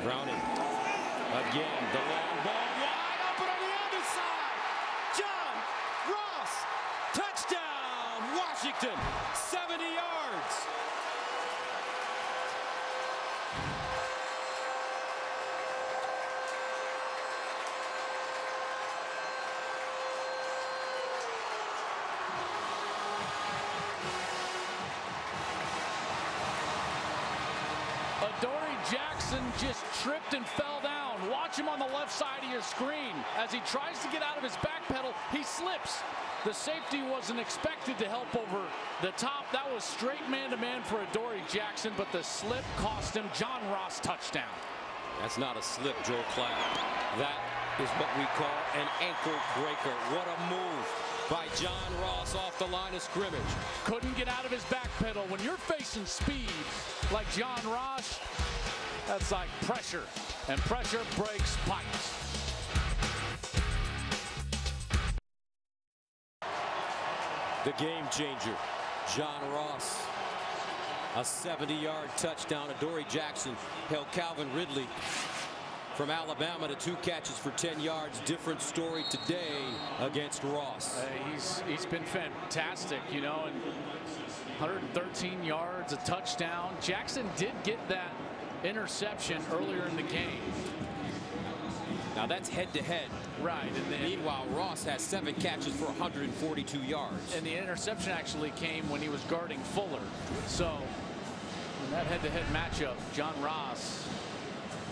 Browning. Again, the just tripped and fell down. Watch him on the left side of your screen. As he tries to get out of his back pedal, he slips. The safety wasn't expected to help over the top. That was straight man-to-man for Adoree Jackson, but the slip cost him John Ross touchdown. That's not a slip, Joel Klatt. That is what we call an ankle breaker. What a move by John Ross off the line of scrimmage. Couldn't get out of his back pedal. When you're facing speed like John Ross, that's like pressure, and pressure breaks pipes. The game changer, John Ross. A 70-yard touchdown. Adoree Jackson held Calvin Ridley from Alabama to two catches for 10 yards. Different story today against Ross. Uh, he's he's been fantastic, you know, and 113 yards, a touchdown. Jackson did get that interception earlier in the game. Now that's head-to-head. Right. And then, Meanwhile, Ross has seven catches for 142 yards. and the interception actually came when he was guarding Fuller. So in that head-to-head matchup, John Ross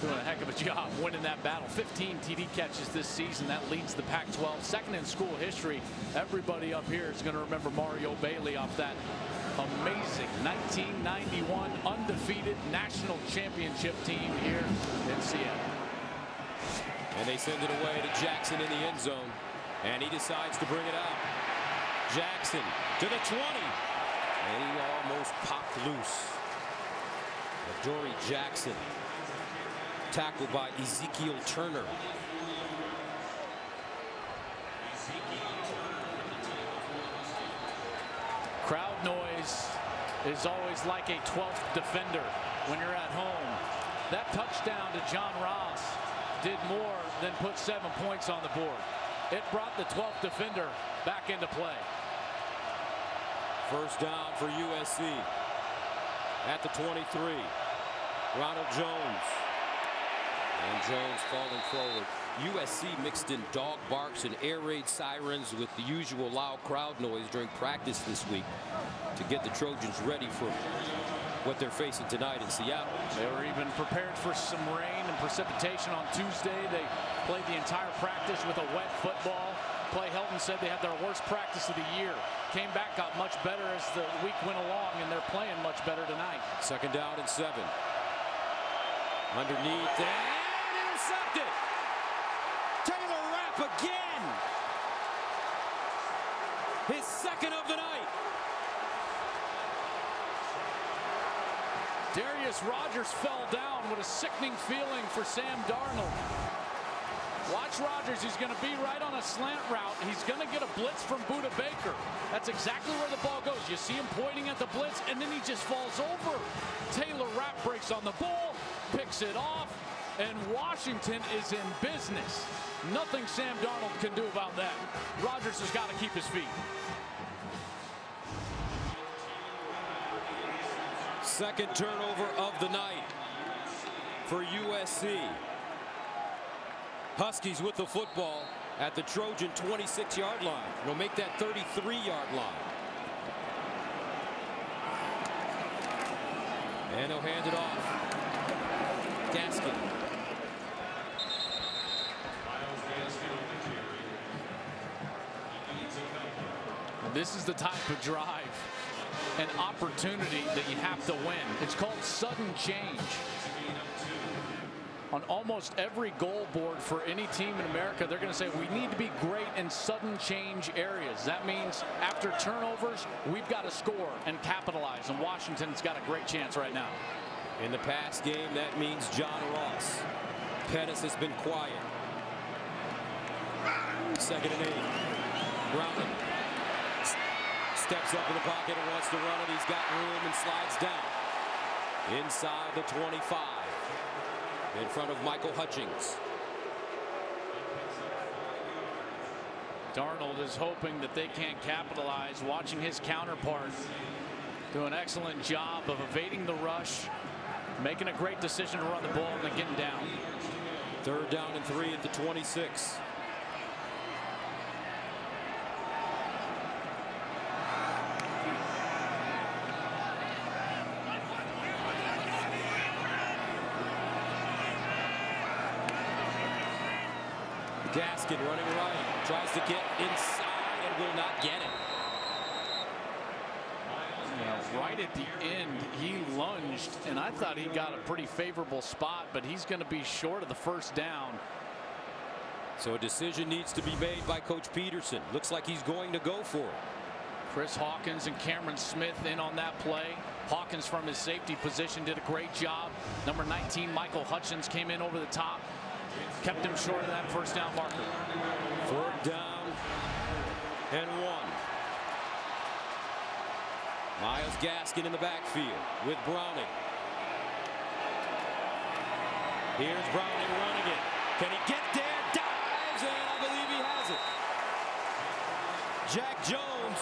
doing a heck of a job winning that battle. 15 TD catches this season. That leads the Pac-12. Second in school history. Everybody up here is going to remember Mario Bailey off that amazing 1991 undefeated national championship team here in Seattle. And they send it away to Jackson in the end zone. And he decides to bring it out. Jackson to the 20. And he almost popped loose. Adoree Jackson tackled by Ezekiel Turner. Crowd noise is always like a 12th defender when you're at home. That touchdown to John Ross did more than put seven points on the board. It brought the 12th defender back into play. First down for USC at the 23. Ronald Jones. And Jones falling forward. USC mixed in dog barks and air raid sirens with the usual loud crowd noise during practice this week to get the Trojans ready for what they're facing tonight in Seattle. They were even prepared for some rain and precipitation on Tuesday. They played the entire practice with a wet football. Clay Helton said they had their worst practice of the year. Came back, got much better as the week went along, and they're playing much better tonight. Second down and seven. Underneath and intercepted. Rapp again. His second of the night. Darius Rogers fell down with a sickening feeling for Sam Darnold. Watch Rogers. He's going to be right on a slant route. He's going to get a blitz from Budda Baker. That's exactly where the ball goes. You see him pointing at the blitz, and then he just falls over. Taylor Rapp breaks on the ball, picks it off, and Washington is in business. Nothing Sam Darnold can do about that. Rogers has got to keep his feet. Second turnover of the night for USC. Huskies with the football at the Trojan 26 yard line. Will make that 33 yard line. And he'll hand it off. Gaskin. This is the type of drive and opportunity that you have to win. It's called sudden change. On almost every goal board for any team in America, they're going to say we need to be great in sudden change areas. That means after turnovers, we've got to score and capitalize. And Washington's got a great chance right now. In the past game, that means John Ross. Pettis has been quiet. Second and eight. Browning steps up in the pocket and wants to run it. He's got room and slides down. Inside the 25. In front of Michael Hutchings. Darnold is hoping that they can't capitalize. Watching his counterpart do an excellent job of evading the rush, making a great decision to run the ball, and then getting down. Third down and three at the 26. Gaskin running right. Tries to get inside and will not get it. Yeah, right at the end, he lunged, and I thought he got a pretty favorable spot, but he's going to be short of the first down. So a decision needs to be made by Coach Petersen. Looks like he's going to go for it. Chris Hawkins and Cameron Smith in on that play. Hawkins from his safety position did a great job. Number 19, Michael Hutchings came in over the top. Kept him short of that first down marker. Fourth down and one. Myles Gaskin in the backfield with Browning. Here's Browning running it. Can he get there? Dives, and I believe he has it. Jack Jones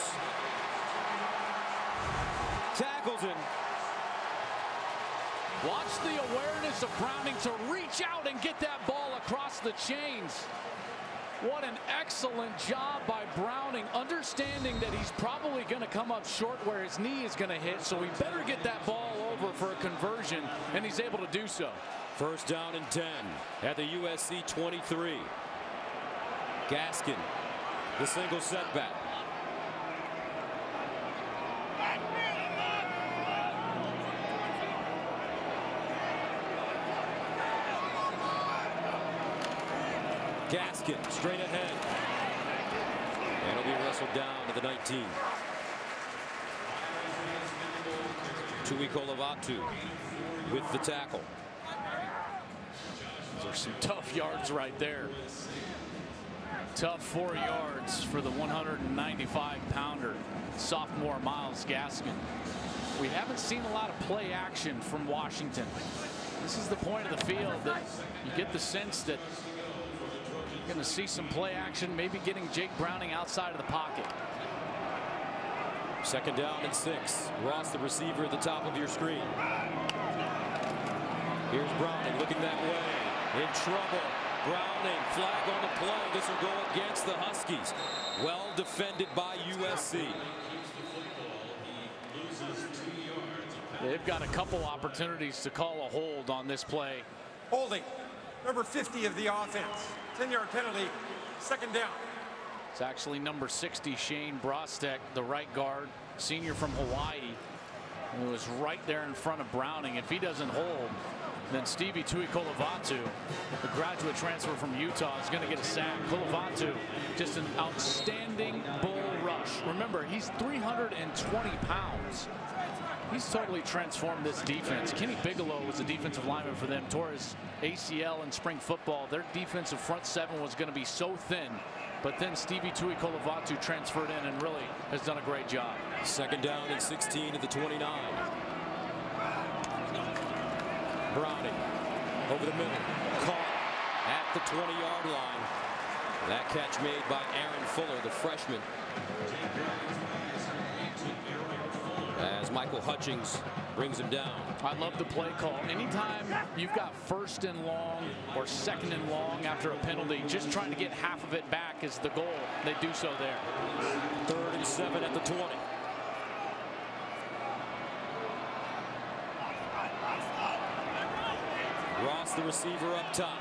tackles him. Watch the awareness of Browning to reach out and get that ball across the chains. What an excellent job by Browning, understanding that he's probably going to come up short where his knee is going to hit, so he better get that ball over for a conversion, and he's able to do so. First down and 10 at the USC 23. Gaskin, the single setback. Gaskin straight ahead. And he'll be wrestled down to the 19. Tu'ikolovatu with the tackle. Those are some tough yards right there. Tough four yards for the 195 pounder sophomore Myles Gaskin. We haven't seen a lot of play action from Washington. This is the point of the field that you get the sense that going to see some play action, maybe getting Jake Browning outside of the pocket. Second down and six. Ross, the receiver at the top of your screen. Here's Browning looking that way. In trouble. Browning, flag on the play. This will go against the Huskies. Well defended by USC. They've got a couple opportunities to call a hold on this play. Holding. Number 50 of the offense. 10-yard penalty. Second down. It's actually number 60, Shane Brostek, the right guard, senior from Hawaii, who was right there in front of Browning. If he doesn't hold, then Stevie Tu'ikolovatu, the graduate transfer from Utah, is going to get a sack. Kolovatu, just an outstanding bull rush. Remember, he's 320 pounds. He's totally transformed this defense. Kenny Bigelow was a defensive lineman for them. Tore his ACL in spring football. Their defensive front seven was going to be so thin. But then Stevie Tu'ikolovatu transferred in and really has done a great job. Second down and 16 at the 29. Browning over the middle. Caught at the 20-yard line. That catch made by Aaron Fuller, the freshman. As Michael Hutchings brings him down. I love the play call. Anytime you've got first and long or second and long after a penalty, just trying to get half of it back is the goal. They do so there. Third and seven at the 20. Ross, the receiver up top.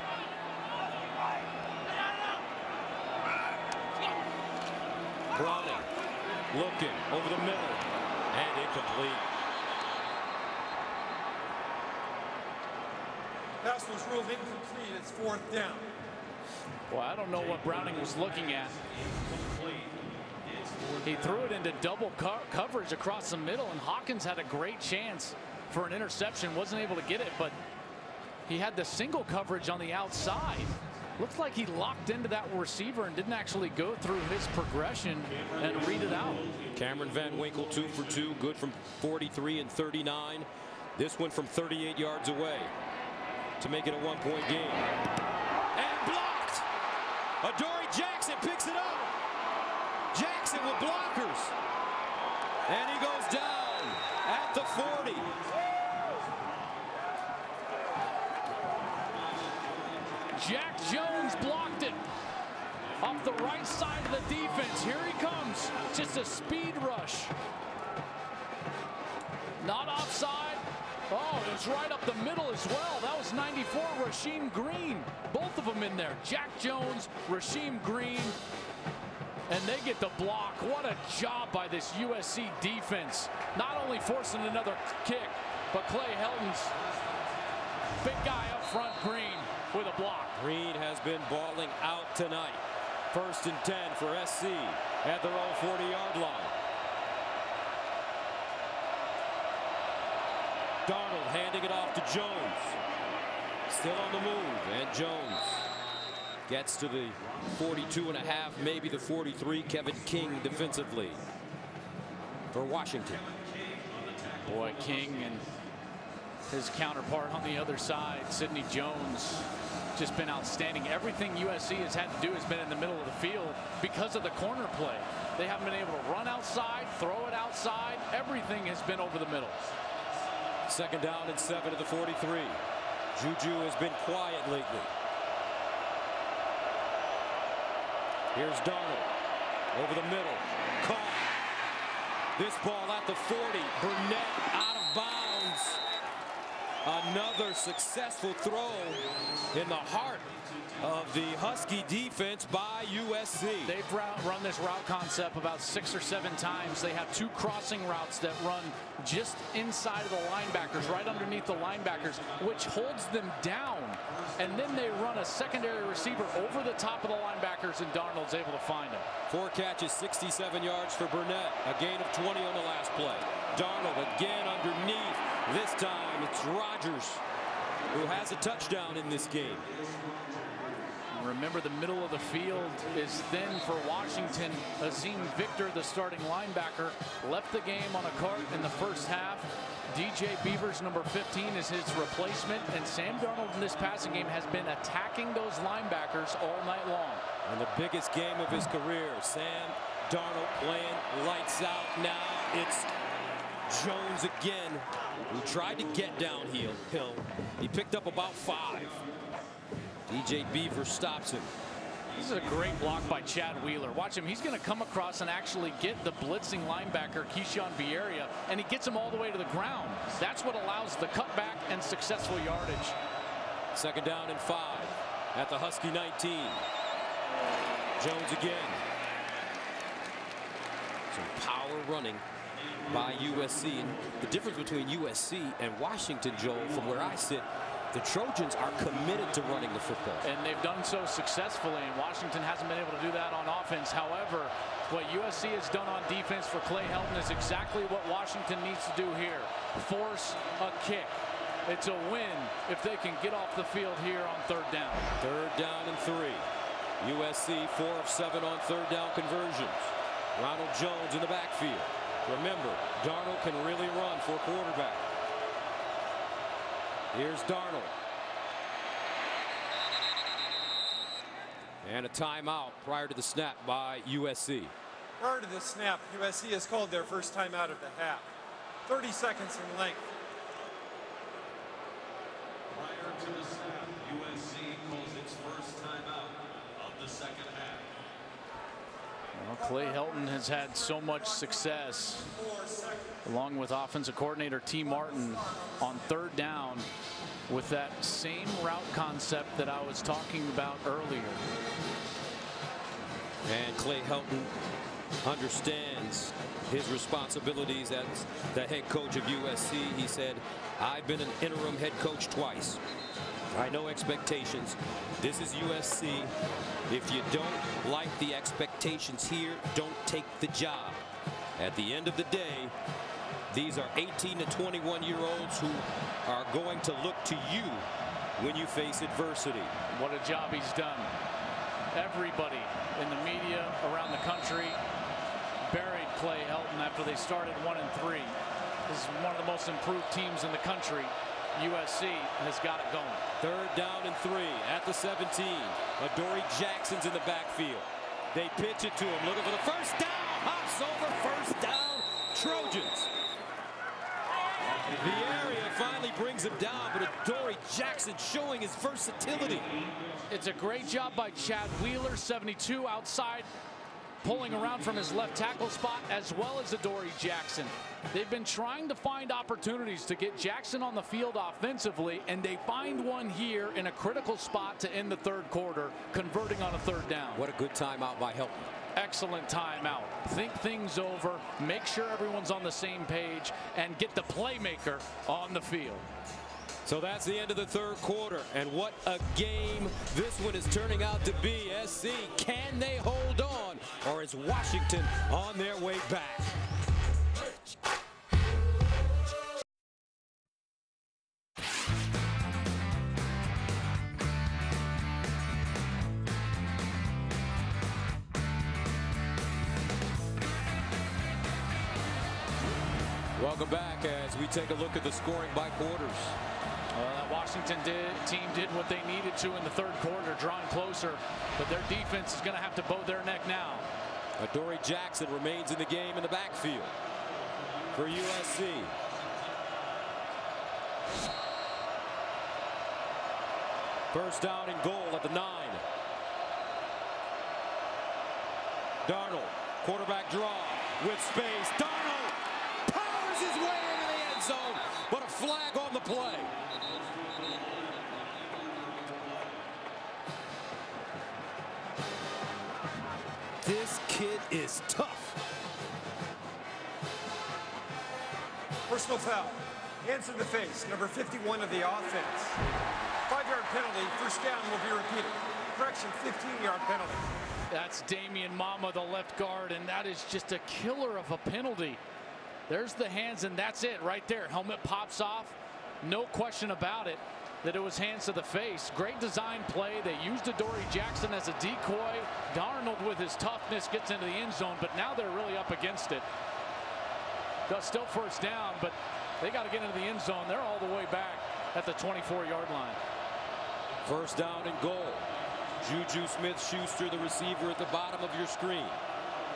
Browning looking over the middle and incomplete. Pass was ruled incomplete. It's fourth down. Well, I don't know what Browning was looking at. He threw it into double co coverage across the middle, and Hawkins had a great chance for an interception. Wasn't able to get it, but he had the single coverage on the outside. Looks like he locked into that receiver and didn't actually go through his progression and read it out. Cameron Van Winkle two for two, good from 43 and 39. This one from 38 yards away to make it a one-point game. And blocked. Adoree Jackson picks it up. Jackson with blockers. And he goes down at the 40. Jack Jones blocked it off the right side of the defense. Here he comes. Just a speed rush. Not offside. Oh, it's right up the middle as well. That was 94, Rasheem Green. Both of them in there. Jack Jones, Rasheem Green. And they get the block. What a job by this USC defense. Not only forcing another kick, but Clay Helton's big guy up front, Green, with a block. Green has been balling out tonight. First and 10 for SC at their own 40-yard line. Darnold handing it off to Jones. Still on the move, and Jones gets to the 42 and a half, maybe the 43. Kevin King defensively for Washington. Boy, King and his counterpart on the other side, Sidney Jones, just been outstanding. Everything USC has had to do has been in the middle of the field because of the corner play. They haven't been able to run outside, throw it outside. Everything has been over the middle. Second down and seven at the 43. Juju has been quiet lately. Here's Darnold over the middle. Caught. This ball at the 40. Burnett out of bounds. Another successful throw in the heart of the Husky defense by USC. They've run this route concept about six or seven times. They have two crossing routes that run just inside of the linebackers, right underneath the linebackers, which holds them down. And then they run a secondary receiver over the top of the linebackers, and Darnold's able to find him. Four catches, 67 yards for Burnett. A gain of 20 on the last play. Darnold again underneath. This time it's Rogers who has a touchdown in this game. Remember, the middle of the field is thin for Washington. Azeem Victor, the starting linebacker, left the game on a cart in the first half. DJ Beavers, number 15, is his replacement. And Sam Darnold in this passing game has been attacking those linebackers all night long. And the biggest game of his career, Sam Darnold playing lights out now. It's Jones again, who tried to get downhill. Hill. He picked up about five. DJ Beaver stops him. This is a great block by Chad Wheeler. Watch him. He's going to come across and actually get the blitzing linebacker, Keishawn Bierria, and he gets him all the way to the ground. That's what allows the cutback and successful yardage. Second down and five at the Husky 19. Jones again. Some power running by USC. And the difference between USC and Washington, Joel, from where I sit, the Trojans are committed to running the football. And they've done so successfully, and Washington hasn't been able to do that on offense. However, what USC has done on defense for Clay Helton is exactly what Washington needs to do here. Force a kick. It's a win if they can get off the field here on third down. Third down and three. USC four of seven on third down conversions. Ronald Jones in the backfield. Remember, Darnold can really run for a quarterback. Here's Darnold. And a timeout prior to the snap by USC. Prior to the snap, USC has called their first timeout of the half. 30 seconds in length. Prior to the snap, USC calls its first timeout of the second half. Well, Clay Helton has had so much success, along with offensive coordinator Tee Martin, on third down with that same route concept that I was talking about earlier. And Clay Helton understands his responsibilities as the head coach of USC. He said, I've been an interim head coach twice. I know expectations. This is USC. If you don't like the expectations here, don't take the job. At the end of the day, these are 18 to 21 year olds who are going to look to you when you face adversity. What a job he's done. Everybody in the media around the country buried Clay Helton after they started one and three. This is one of the most improved teams in the country. USC has got it going. Third down and three at the 17. Adoree Jackson's in the backfield. They pitch it to him, looking for the first down. Hops over first down. Trojans. The area finally brings him down, but Adoree Jackson showing his versatility. It's a great job by Chad Wheeler, 72 outside, pulling around from his left tackle spot, as well as Adoree Jackson. They've been trying to find opportunities to get Jackson on the field offensively, and they find one here in a critical spot to end the third quarter, converting on a third down. What a good timeout by Helton. Excellent timeout. Think things over, make sure everyone's on the same page, and get the playmaker on the field. So that's the end of the third quarter. And what a game this one is turning out to be. SC, can they hold on? Or is Washington on their way back? Welcome back as we take a look at the scoring by quarters. Well, that Washington did, team did what they needed to in the third quarter, drawing closer, but their defense is going to have to bow their neck now. Adoree Jackson remains in the game in the backfield for USC. First down and goal at the nine. Darnold, quarterback draw with space. Darnold powers his way end zone, but a flag on the play. This kid is tough. Personal foul. Hands in the face. Number 51 of the offense. Five-yard penalty. First down will be repeated. Correction, 15-yard penalty. That's Damien Mama, the left guard, and that is just a killer of a penalty. There's the hands, and that's it right there. Helmet pops off. No question about it that it was hands to the face. Great design play. They used Adoree Jackson as a decoy. Darnold, with his toughness, gets into the end zone, but now they're really up against it. Does still first down, but they got to get into the end zone. They're all the way back at the 24-yard line. First down and goal. Juju Smith-Schuster, the receiver at the bottom of your screen.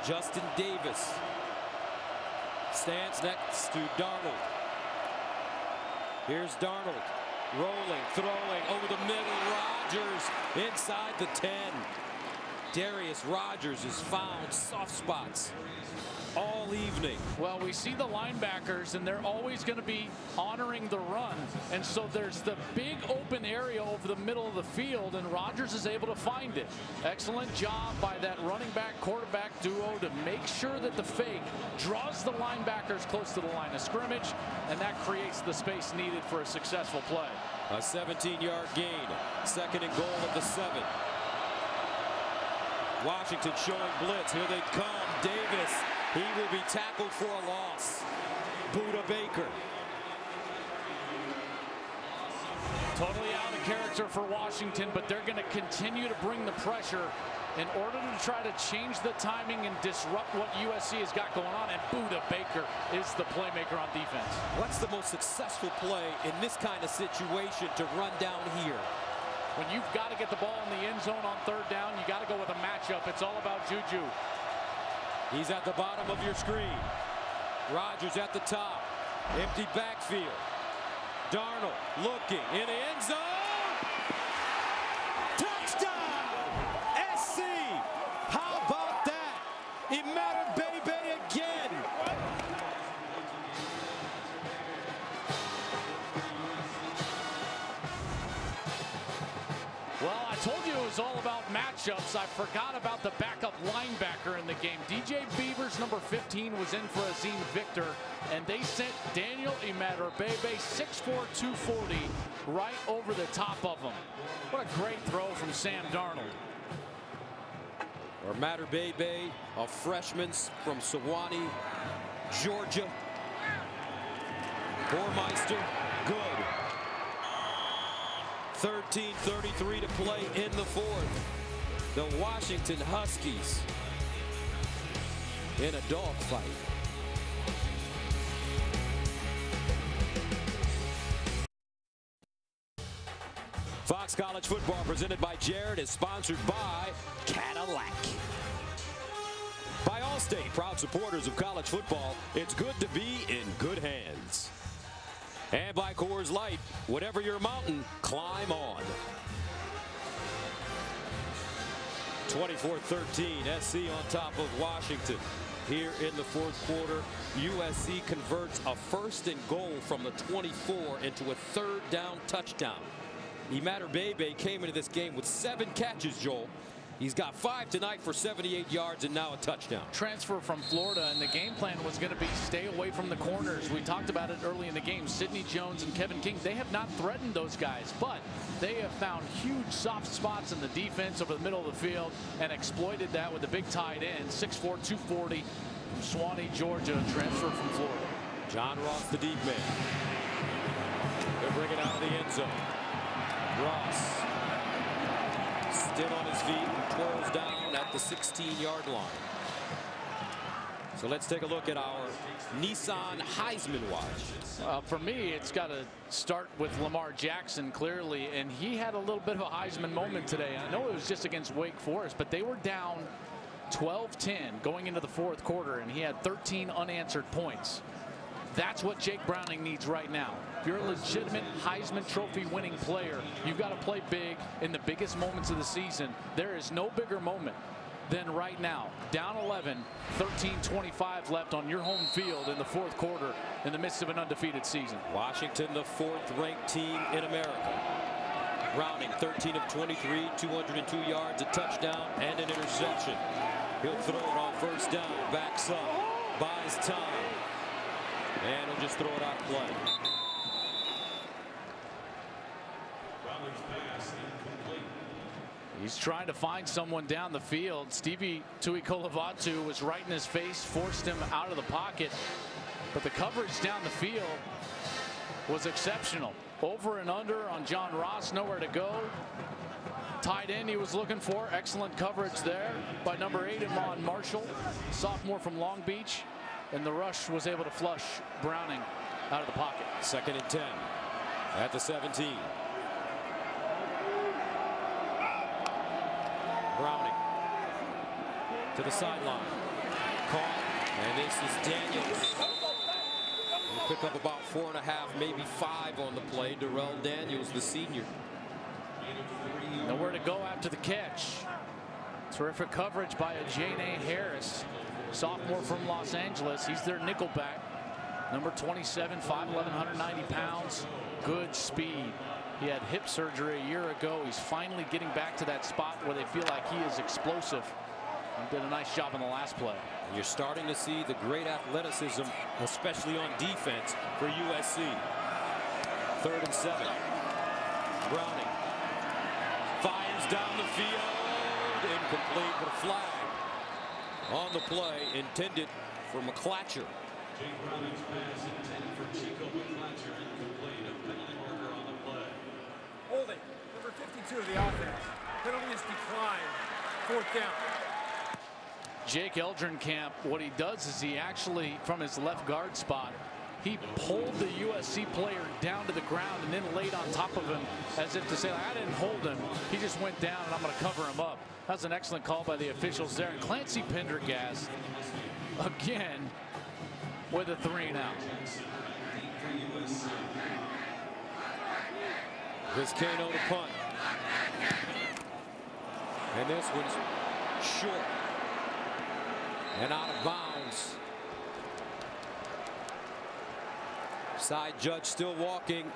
Justin Davis stands next to Darnold. Here's Darnold Rolling, throwing over the middle. Rogers inside the 10. Darius Rogers has found soft spots all evening. Well, we see the linebackers, and they're always going to be honoring the run. And so there's the big open area over the middle of the field, and Rogers is able to find it. Excellent job by that running back quarterback duo to make sure that the fake draws the linebackers close to the line of scrimmage, and that creates the space needed for a successful play. A 17-yard gain. Second and goal at the seven. Washington showing blitz. Here they come. Davis. He will be tackled for a loss. Budda Baker. Totally out of character for Washington, but they're going to continue to bring the pressure in order to try to change the timing and disrupt what USC has got going on. And Budda Baker is the playmaker on defense. What's the most successful play in this kind of situation to run down here? When you've got to get the ball in the end zone on third down, you got to go with a matchup. It's all about Juju. He's at the bottom of your screen. Rogers at the top. Empty backfield. Darnold looking in the end zone. Touchdown! Matchups. I forgot about the backup linebacker in the game. DJ Beavers, number 15, was in for Azeem Victor, and they sent Daniel Imatorbhebhe, 6'4", 240, right over the top of him. What a great throw from Sam Darnold. Imatorbhebhe, a freshman from Suwanee, Georgia. Boermeester, good. 13.33 to play in the fourth. The Washington Huskies in a dogfight. Fox College Football presented by Jared is sponsored by Cadillac. By Allstate, proud supporters of college football, it's good to be in good hands. And by Coors Light, whatever your mountain, climb on. 24-13, SC on top of Washington. Here in the fourth quarter, USC converts a first and goal from the 24 into a third down touchdown. Imatorbhebhe came into this game with seven catches, Joel. He's got five tonight for 78 yards and now a touchdown. Transfer from Florida, and the game plan was going to be stay away from the corners. We talked about it early in the game. Sidney Jones and Kevin King, they have not threatened those guys, but they have found huge soft spots in the defense over the middle of the field and exploited that with the big tight end, 6'4", 240 from Suwanee, Georgia, transfer from Florida. John Ross, the deep man. Bring it out of the end zone. Ross still on his feet down at the 16-yard line. So let's take a look at our Nissan Heisman watch. For me, it's got to start with Lamar Jackson clearly, and he had a little bit of a Heisman moment today. I know it was just against Wake Forest, but they were down 12-10 going into the fourth quarter, and he had 13 unanswered points. That's what Jake Browning needs right now. If you're a legitimate Heisman Trophy winning player, you've got to play big in the biggest moments of the season. There is no bigger moment than right now. Down 11, 13-25 left on your home field in the fourth quarter in the midst of an undefeated season. Washington, the fourth ranked team in America. Browning, 13 of 23, 202 yards, a touchdown, and an interception. He'll throw it on first down, backs up, buys time. And he'll just throw it out play. He's trying to find someone down the field. Stevie Tu'ikolovatu was right in his face, forced him out of the pocket. But the coverage down the field was exceptional. Over and under on John Ross, nowhere to go. Tight end he was looking for. Excellent coverage there by number eight, Amon Marshall, sophomore from Long Beach. And the rush was able to flush Browning out of the pocket. Second and 10 at the 17. Browning to the sideline. Caught. And this is Daniels. He'll pick up about four and a half, maybe five on the play. Darrell Daniels, the senior. Nowhere to go after the catch. Terrific coverage by Ajene Harris, sophomore from Los Angeles. He's their nickelback. Number 27, 5'11", 190 pounds. Good speed. He had hip surgery a year ago. He's finally getting back to that spot where they feel like he is explosive. He did a nice job in the last play. You're starting to see the great athleticism, especially on defense for USC. Third and seven. Browning fires down the field. Incomplete, but a flag on the play intended for McClatcher. Jake Browning's pass intended for Chico McClatcher, incomplete. A penalty marker on the play. Holding, number 52 of the offense. Penalty is declined. Fourth down. Jake Eldrenkamp, what he does is he actually, from his left guard spot, he pulled the USC player down to the ground and then laid on top of him as if to say, I didn't hold him. He just went down and I'm going to cover him up. That's an excellent call by the officials there. And Clancy Pendergast, again, with a three and out. Vizcaino to punt. And this one's short and out of bounds. Side judge still walking.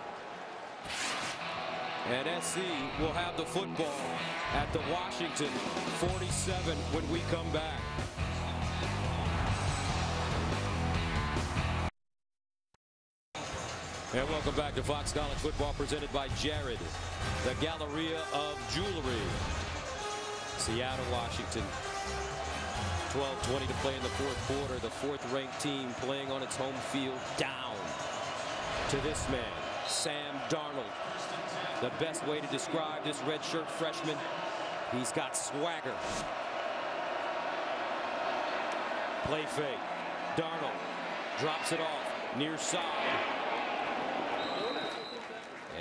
And SC will have the football at the Washington 47 when we come back. And welcome back to Fox College Football presented by Jared, the Galleria of Jewelry. Seattle, Washington. 12-20 to play in the fourth quarter. The fourth-ranked team playing on its home field down to this man, Sam Darnold. The best way to describe this redshirt freshman, he's got swagger. Play fake. Darnold drops it off near side.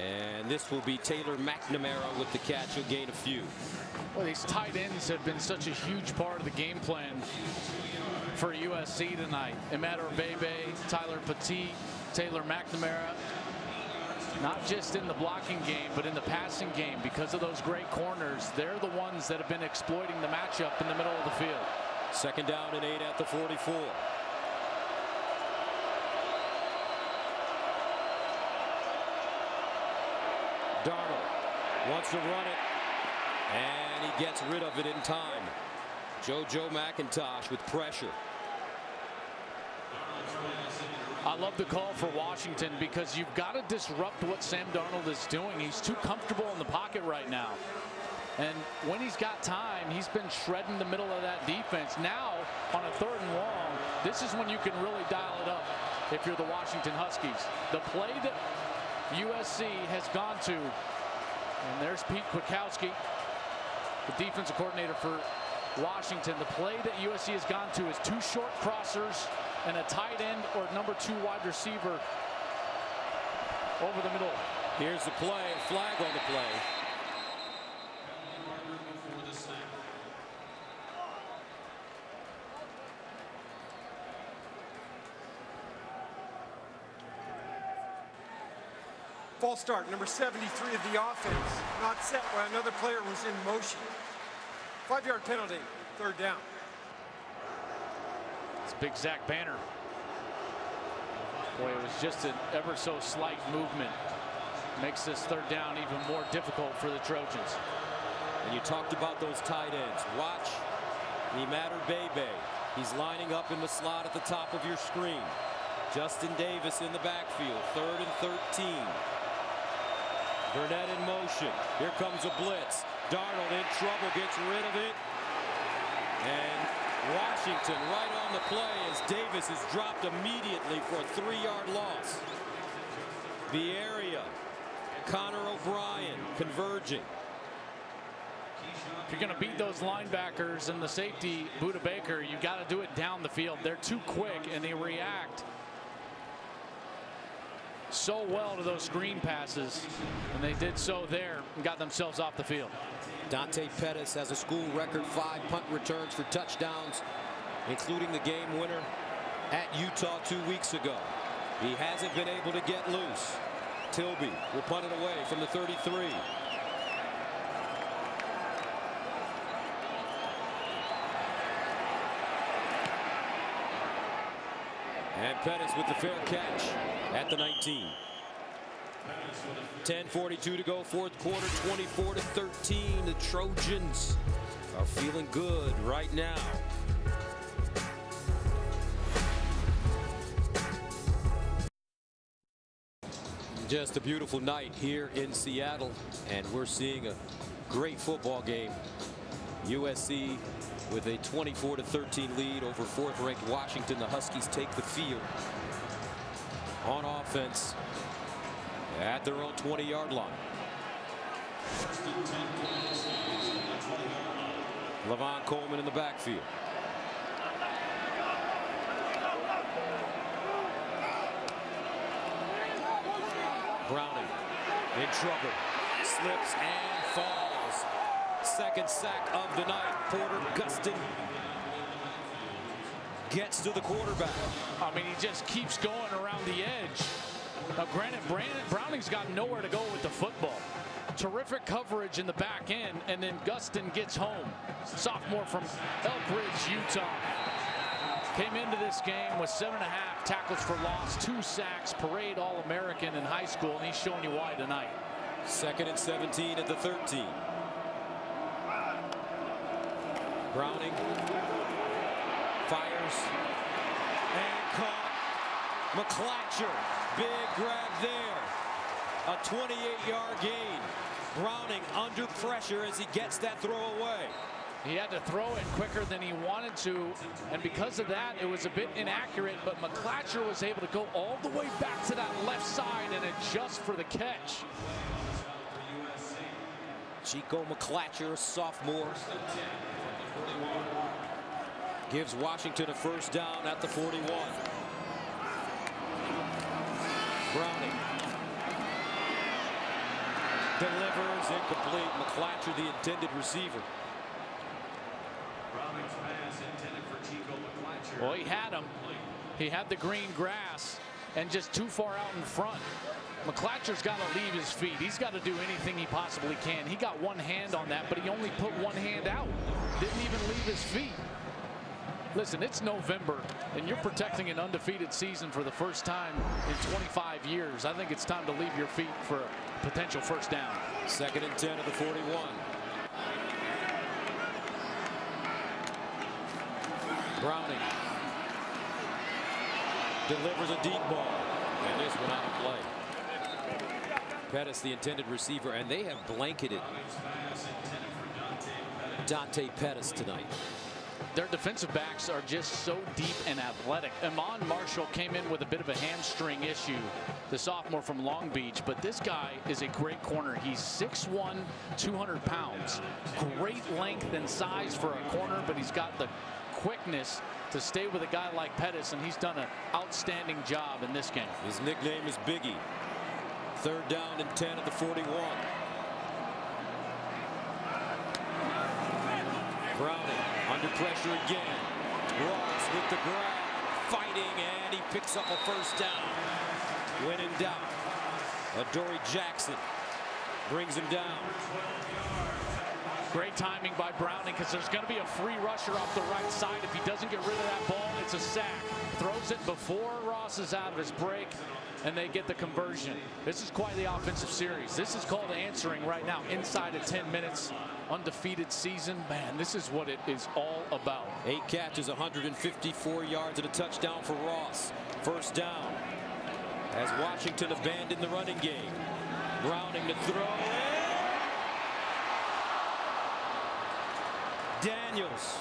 And this will be Taylor McNamara with the catch. He'll gain a few. Well, these tight ends have been such a huge part of the game plan for USC tonight. Emmanuel Bebe, Tyler Petite, Taylor McNamara. Not just in the blocking game, but in the passing game. Because of those great corners, they're the ones that have been exploiting the matchup in the middle of the field. Second down and eight at the 44. Darnold wants to run it, and he gets rid of it in time. JoJo McIntosh with pressure. I love the call for Washington because you've got to disrupt what Sam Darnold is doing. He's too comfortable in the pocket right now. And when he's got time, he's been shredding the middle of that defense. Now, on a third and long, this is when you can really dial it up if you're the Washington Huskies. The play that USC has gone to, and there's Pete Kwiatkowski, the defensive coordinator for Washington. The play that USC has gone to is two short crossers and a tight end or number two wide receiver over the middle. Here's the play, a flag on the play. False start, number 73 of the offense. Not set while another player was in motion. Five-yard penalty, third down. Big Zach Banner. Boy, it was just an ever so slight movement. Makes this third down even more difficult for the Trojans. And you talked about those tight ends. Watch Imatorbhebhe. He's lining up in the slot at the top of your screen. Justin Davis in the backfield, third and 13. Burnett in motion. Here comes a blitz. Darnold in trouble, gets rid of it. And Washington right on the play as Davis is dropped immediately for a three-yard loss. Bierria, Connor O'Brien converging. If you're going to beat those linebackers and the safety, Budda Baker, you got to do it down the field. They're too quick and they react so well to those screen passes, and they did so there and got themselves off the field. Dante Pettis has a school record five punt returns for touchdowns, including the game winner at Utah two weeks ago. He hasn't been able to get loose. Tilby will punt it away from the 33. And Pettis with the fair catch at the 19. 10:42 to go, fourth quarter, 24 to 13. The Trojans are feeling good right now. Just a beautiful night here in Seattle, and we're seeing a great football game. USC with a 24 to 13 lead over fourth ranked Washington. The Huskies take the field on offense at their own 20 yard line. Lavon Coleman in the backfield. Browning in trouble. Slips and falls. Second sack of the night. Porter Gustin gets to the quarterback. I mean, he just keeps going around the edge. Now, granted, Browning's got nowhere to go with the football. Terrific coverage in the back end, and then Gustin gets home. Sophomore from Elk Ridge, Utah. Came into this game with seven and a half tackles for loss, two sacks, parade All-American in high school, and he's showing you why tonight. Second and 17 at the 13. Browning fires and caught. McClatcher, big grab there. A 28-yard gain. Browning under pressure as he gets that throw away. He had to throw it quicker than he wanted to, and because of that, it was a bit inaccurate, but McClatcher was able to go all the way back to that left side and adjust for the catch. Chico McClatcher, sophomore, gives Washington a first down at the 41. Browning delivers incomplete. McClatcher, the intended receiver. Browning's pass intended for Chico McClatcher. Well, he had him. He had the green grass and just too far out in front. McClatcher's got to leave his feet. He's got to do anything he possibly can. He got one hand on that, but he only put one hand out. Didn't even leave his feet. Listen, it's November, and you're protecting an undefeated season for the first time in 25 years. I think it's time to leave your feet for potential first down. Second and 10 of the 41. Browning delivers a deep ball, and this one out of play. Pettis, the intended receiver, and they have blanketed Dante Pettis tonight. Their defensive backs are just so deep and athletic. Iman Marshall came in with a bit of a hamstring issue, the sophomore from Long Beach, but this guy is a great corner. He's 6'1", 200 pounds. Great length and size for a corner, but he's got the quickness to stay with a guy like Pettis, and he's done an outstanding job in this game. His nickname is Biggie. Third down and 10 at the 41. Pressure again. Ross with the grab, fighting, and he picks up a first down. When in doubt, Adoree Jackson brings him down. Great timing by Browning because there's going to be a free rusher off the right side. If he doesn't get rid of that ball, it's a sack. Throws it before Ross is out of his break, and they get the conversion. This is quite the offensive series. This is called answering right now inside of 10 minutes. Undefeated season. Man, this is what it is all about. Eight catches, 154 yards, and a touchdown for Ross. First down as Washington abandoned the running game. Browning to throw. Daniels.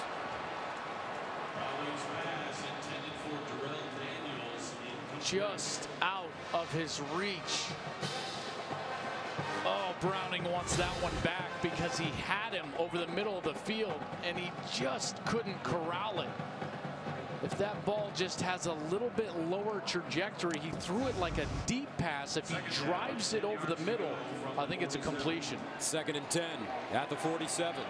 Browning's pass intended for Darrell Daniels. Just out of his reach. Browning wants that one back because he had him over the middle of the field and he just couldn't corral it. If that ball just has a little bit lower trajectory, he threw it like a deep pass. If he drives it over the middle, I think it's a completion. Second and 10 at the 47.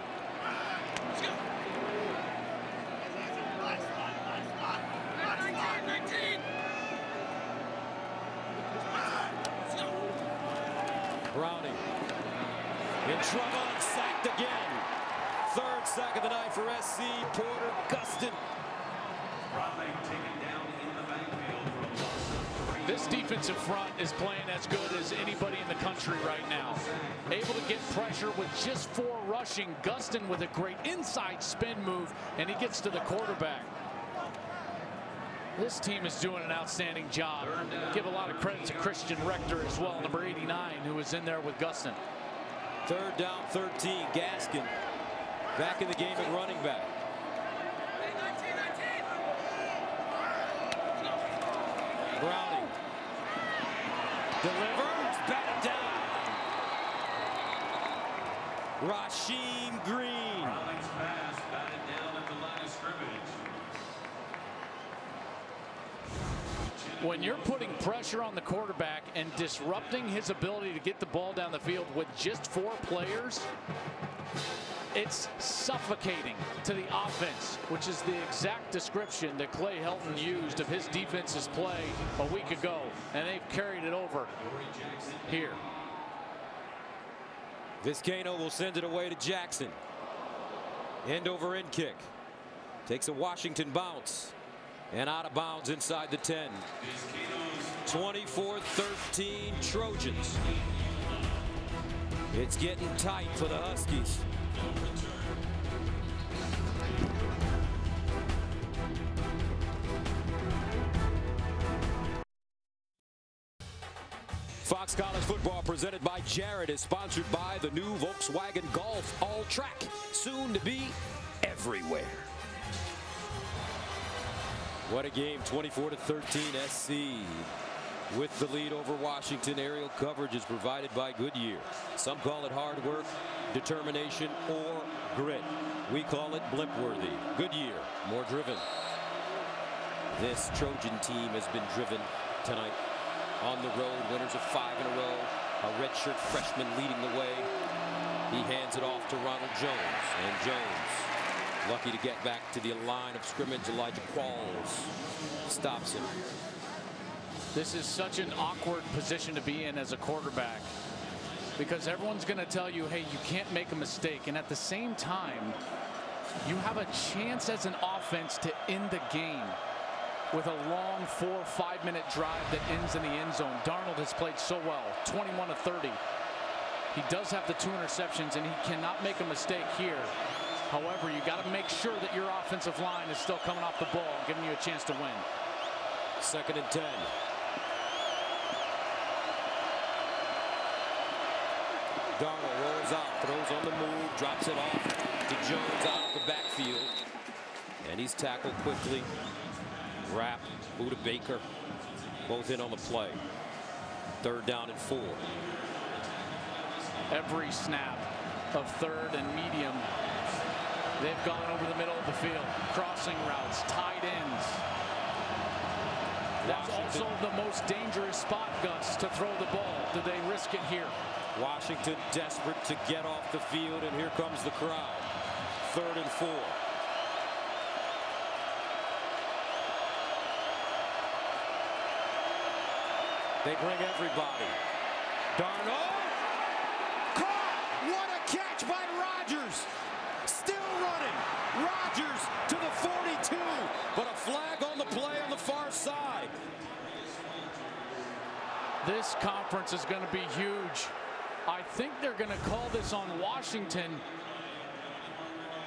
In trouble and sacked again. Third sack of the night for SC. Porter Gustin. This defensive front is playing as good as anybody in the country right now. Able to get pressure with just four rushing. Gustin with a great inside spin move, and he gets to the quarterback. This team is doing an outstanding job. Give a lot of credit to Christian Rector as well, number 89, who was in there with Gustin. Third down, 13. Gaskin back in the game at running back. Browning delivers, batted down. Rasheem Green. Pass. When you're putting pressure on the quarterback and disrupting his ability to get the ball down the field with just four players, it's suffocating to the offense, which is the exact description that Clay Helton used of his defense's play a week ago, and they've carried it over here. Vizcaino will send it away to Jackson. End over end kick. Takes a Washington bounce. And out of bounds inside the 10. 24-13 Trojans. It's getting tight for the Huskies. Fox College Football presented by Jared is sponsored by the new Volkswagen Golf All Track. Soon to be everywhere. What a game, 24 to 13 SC. With the lead over Washington, aerial coverage is provided by Goodyear. Some call it hard work, determination, or grit. We call it blimp-worthy. Goodyear, more driven. This Trojan team has been driven tonight on the road. Winners of five in a row. A redshirt freshman leading the way. He hands it off to Ronald Jones. And Jones, lucky to get back to the line of scrimmage. Elijah Qualls stops him. This is such an awkward position to be in as a quarterback because everyone's going to tell you, hey, you can't make a mistake. And at the same time, you have a chance as an offense to end the game with a long four, five minute drive that ends in the end zone. Darnold has played so well, 21 to 30. He does have the two interceptions and he cannot make a mistake here. However, you got to make sure that your offensive line is still coming off the ball, giving you a chance to win. Second and 10. Darnold rolls out, throws on the move, drops it off to Jones out of the backfield. And he's tackled quickly. Rapp, Budda Baker, both in on the play. Third down and four. Every snap of third and medium, they've gone over the middle of the field, crossing routes, tight ends. That's also the most dangerous spot, Gus, to throw the ball. Do they risk it here? Washington desperate to get off the field, and here comes the crowd. Third and four. They bring everybody. Darnold. Caught! What a catch by Rogers! Still running. Rogers to the 42, but a flag on the play on the far side. This conference is going to be huge. I think they're going to call this on Washington,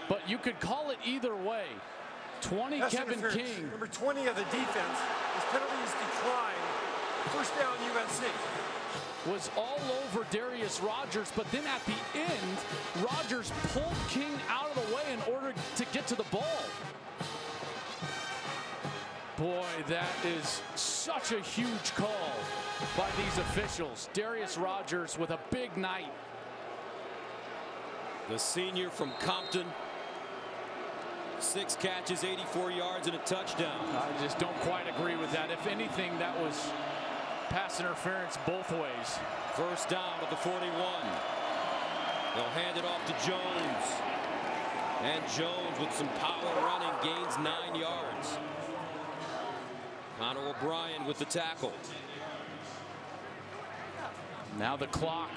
but you could call it either way. 20 Pass Kevin. King. Number 20 of the defense. His penalties declined. First down USC. was all over Darius Rogers, but then at the end, Rogers pulled King out of the way in order to get to the ball. Boy, that is such a huge call by these officials. Darius Rogers with a big night. The senior from Compton. Six catches, 84 yards, and a touchdown. I just don't quite agree with that. If anything, that was pass interference both ways. First down at the 41. They'll hand it off to Jones. And Jones with some power running gains nine yards. Connor O'Brien with the tackle. Now the clock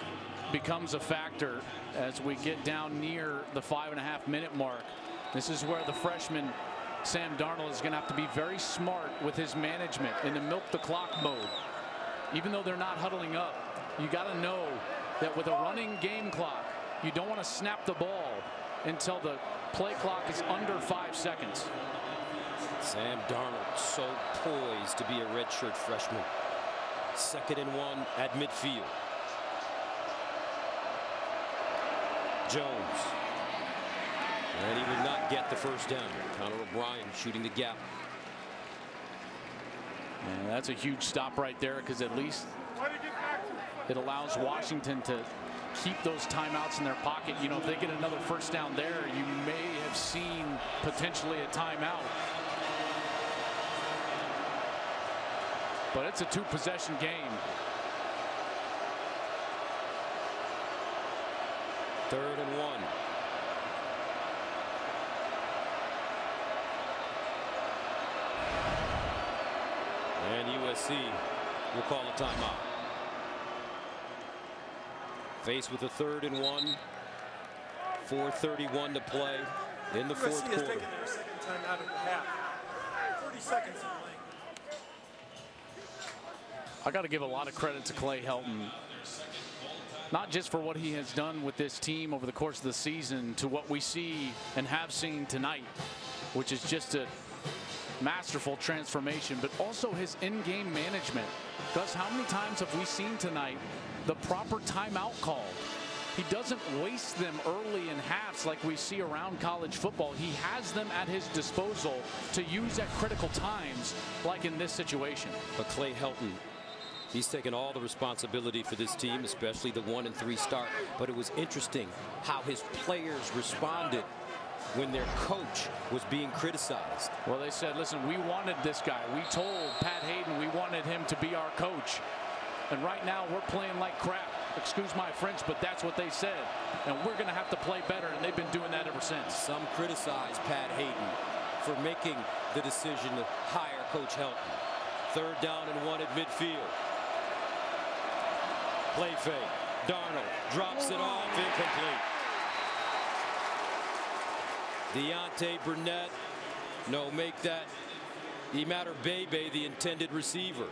becomes a factor as we get down near the five and a half minute mark. This is where the freshman Sam Darnold is going to have to be very smart with his management in the milk the clock mode. Even though they're not huddling up, you got to know that with a running game clock, you don't want to snap the ball until the play clock is under five seconds. Sam Darnold so poised to be a redshirt freshman. Second and one at midfield. Jones. And he will not get the first down. Connor O'Brien shooting the gap. And that's a huge stop right there because at least it allows Washington to keep those timeouts in their pocket. You know, if they get another first down there, you may have seen potentially a timeout. But it's a two possession game. Third and one. And USC will call a timeout. Faced with a third and one. 4.31 to play in the USC fourth quarter. taken their second time out of the half. 30 seconds in playing. I got to give a lot of credit to Clay Helton. Not just for what he has done with this team over the course of the season to what we see and have seen tonight, which is just a masterful transformation, but also his in-game management. Gus, how many times have we seen tonight the proper timeout called? He doesn't waste them early in halves like we see around college football. He has them at his disposal to use at critical times, like in this situation. But Clay Helton, he's taken all the responsibility for this team, especially the one and three start. But it was interesting how his players responded when their coach was being criticized. Well, they said, listen, we wanted this guy. We told Pat Haden we wanted him to be our coach. And right now we're playing like crap. Excuse my French, but that's what they said. And we're going to have to play better, and they've been doing that ever since. Some criticize Pat Haden for making the decision to hire Coach Helton. Third down and one at midfield. Play fake. Darnold drops it off incomplete. Deontay Burnett. No, make that Ematter Bebe the intended receiver.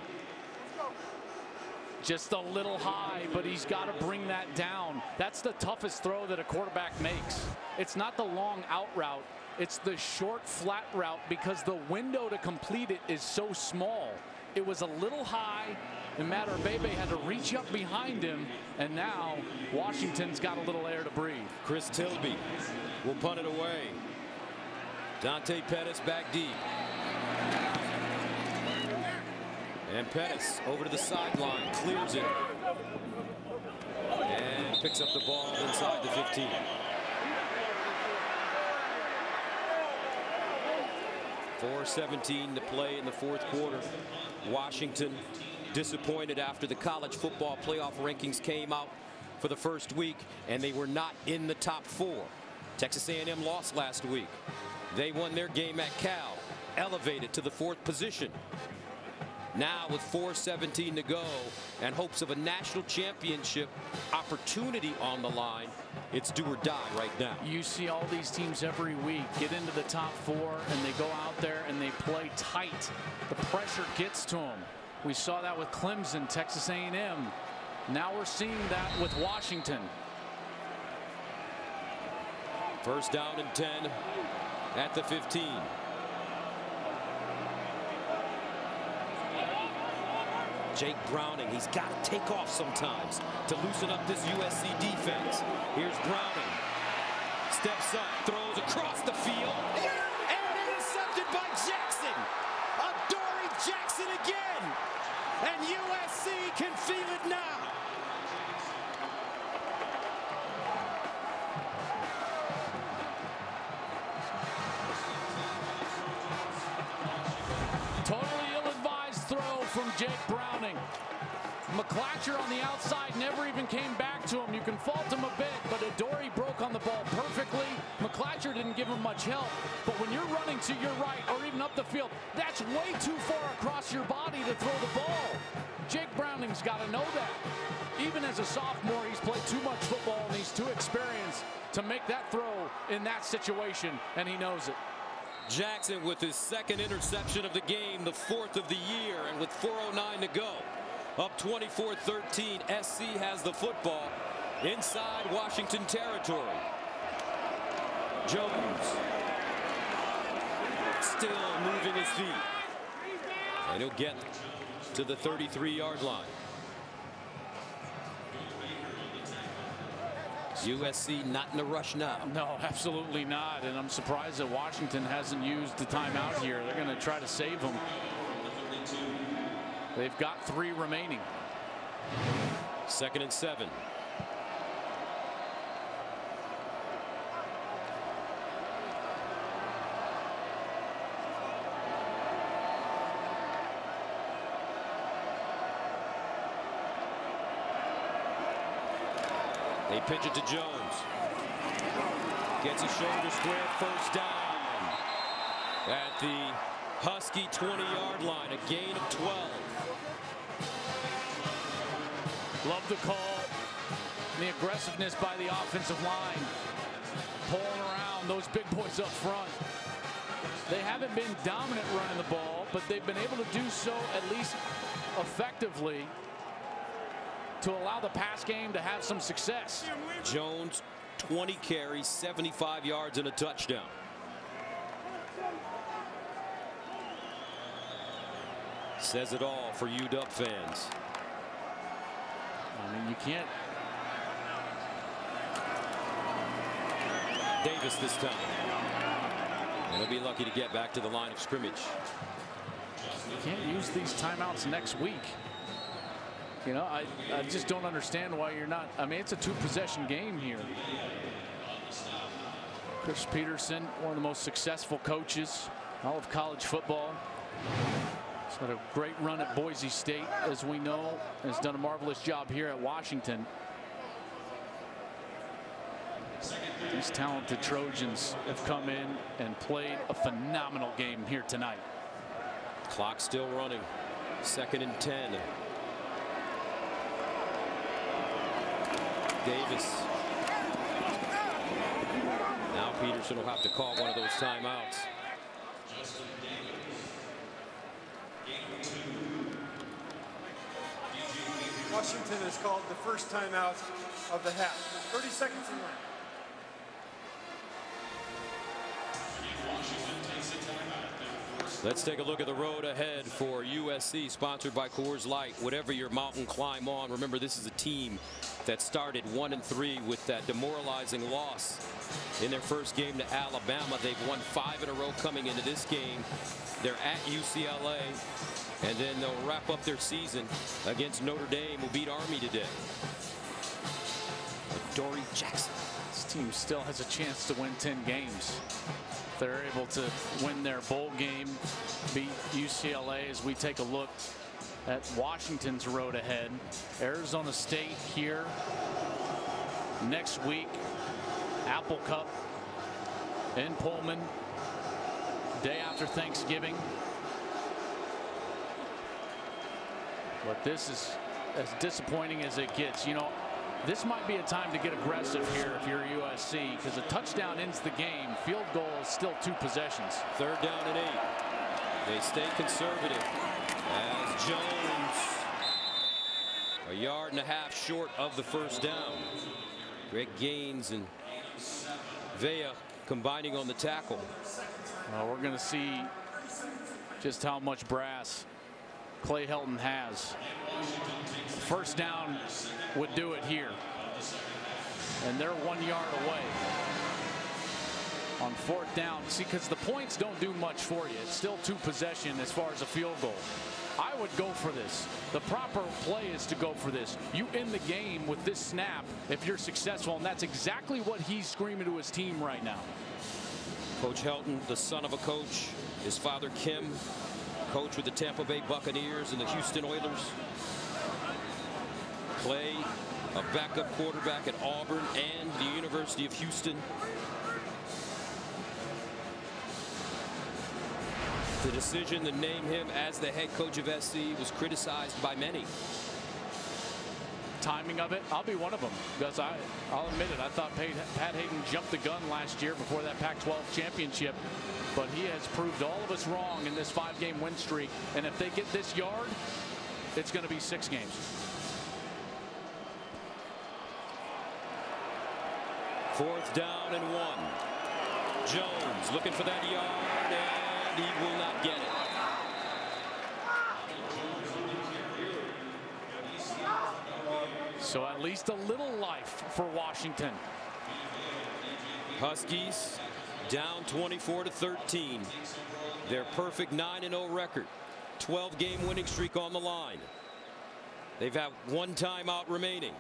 Just a little high, but he's got to bring that down. That's the toughest throw that a quarterback makes. It's not the long out route. It's the short flat route because the window to complete it is so small. It was a little high. And Imatorbhebhe had to reach up behind him, and now Washington's got a little air to breathe. Chris Tilby will punt it away. Dante Pettis back deep. And Pettis over to the sideline, clears it. And picks up the ball inside the 15. Four seventeen to play in the fourth quarter. Washington disappointed after the college football playoff rankings came out for the first week, and they were not in the top four. Texas A&M lost last week. They won their game at Cal, elevated to the fourth position. Now with 4.17 to go and hopes of a national championship opportunity on the line, it's do or die right now. You see all these teams every week get into the top four and they go out there and they play tight. The pressure gets to them. We saw that with Clemson, Texas A&M. Now we're seeing that with Washington. First down and 10 at the 15. Jake Browning, he's got to take off sometimes to loosen up this USC defense. Here's Browning. Steps up, throws across the field, and intercepted by Jackson. Adoree Jackson again. And USC can feel it now. McClatcher on the outside never even came back to him. You can fault him a bit, but Adoree broke on the ball perfectly. McClatcher didn't give him much help. But when you're running to your right or even up the field. That's way too far across your body to throw the ball. Jake Browning's got to know that. Even as a sophomore, he's played too much football and he's too experienced to make that throw in that situation, and he knows it. Jackson with his second interception of the game, the fourth of the year, and with 4.09 to go. Up 24-13, SC has the football inside Washington territory. Jones still moving his feet. And he'll get to the 33-yard line. USC not in a rush now. No, absolutely not. And I'm surprised that Washington hasn't used the timeout here. They're going to try to save them. They've got three remaining. Second and seven. They pitch it to Jones. Gets his shoulder square first down. At the Husky 20-yard line, a gain of 12. Love the call. The aggressiveness by the offensive line. Pulling around those big boys up front. They haven't been dominant running the ball, but they've been able to do so at least effectively to allow the pass game to have some success. Jones, 20 carries, 75 yards, and a touchdown. Says it all for UW fans. Mean, you can't. Davis this time. And he'll be lucky to get back to the line of scrimmage. You can't use these timeouts next week. You know, I, I just don't understand why you're not. I mean, it's a two possession game here. Chris Petersen, one of the most successful coaches all of college football. Had a great run at Boise State, as we know, has done a marvelous job here at Washington. These talented Trojans have come in and played a phenomenal game here tonight. Clock still running. Second and 10. Davis. Now Petersen will have to call one of those timeouts. Washington has called the first timeout of the half. 30 seconds in left. Let's take a look at the road ahead for USC, sponsored by Coors Light. Whatever your mountain climb on, remember this is a team that started one and three with that demoralizing loss in their first game to Alabama. They've won five in a row coming into this game. They're at UCLA, and then they'll wrap up their season against Notre Dame, who beat Army today. Adoree Jackson. This team still has a chance to win 10 games. They're able to win their bowl game, beat UCLA as we take a look at Washington's road ahead. Arizona State here next week. Apple Cup in Pullman. Day after Thanksgiving. But this is as disappointing as it gets. You know, this might be a time to get aggressive here if you're USC because a touchdown ends the game. Field goal is still two possessions. Third down and eight. They stay conservative as Jones a yard and a half short of the first down. Greg Gaines and Vea combining on the tackle. Well, we're going to see just how much brass Clay Helton has. First down would do it here. And they're one yard away. On fourth down, see, because the points don't do much for you. It's still two possession as far as a field goal. I would go for this. The proper play is to go for this. You end the game with this snap if you're successful, and that's exactly what he's screaming to his team right now. Coach Helton, the son of a coach, his father Kim, coach with the Tampa Bay Buccaneers and the Houston Oilers. Clay, a backup quarterback at Auburn and the University of Houston. The decision to name him as the head coach of SC was criticized by many. Timing of it, I'll be one of them because I, I'll admit it. I thought Pat Haden jumped the gun last year before that Pac-12 championship, but he has proved all of us wrong in this five-game win streak. And if they get this yard, it's going to be six games. Fourth down and one. Jones looking for that yard, and he will not get it. So at least a little life for Washington. Huskies down 24 to 13. Their perfect 9 0 record. 12 game winning streak on the line. They've had one timeout remaining.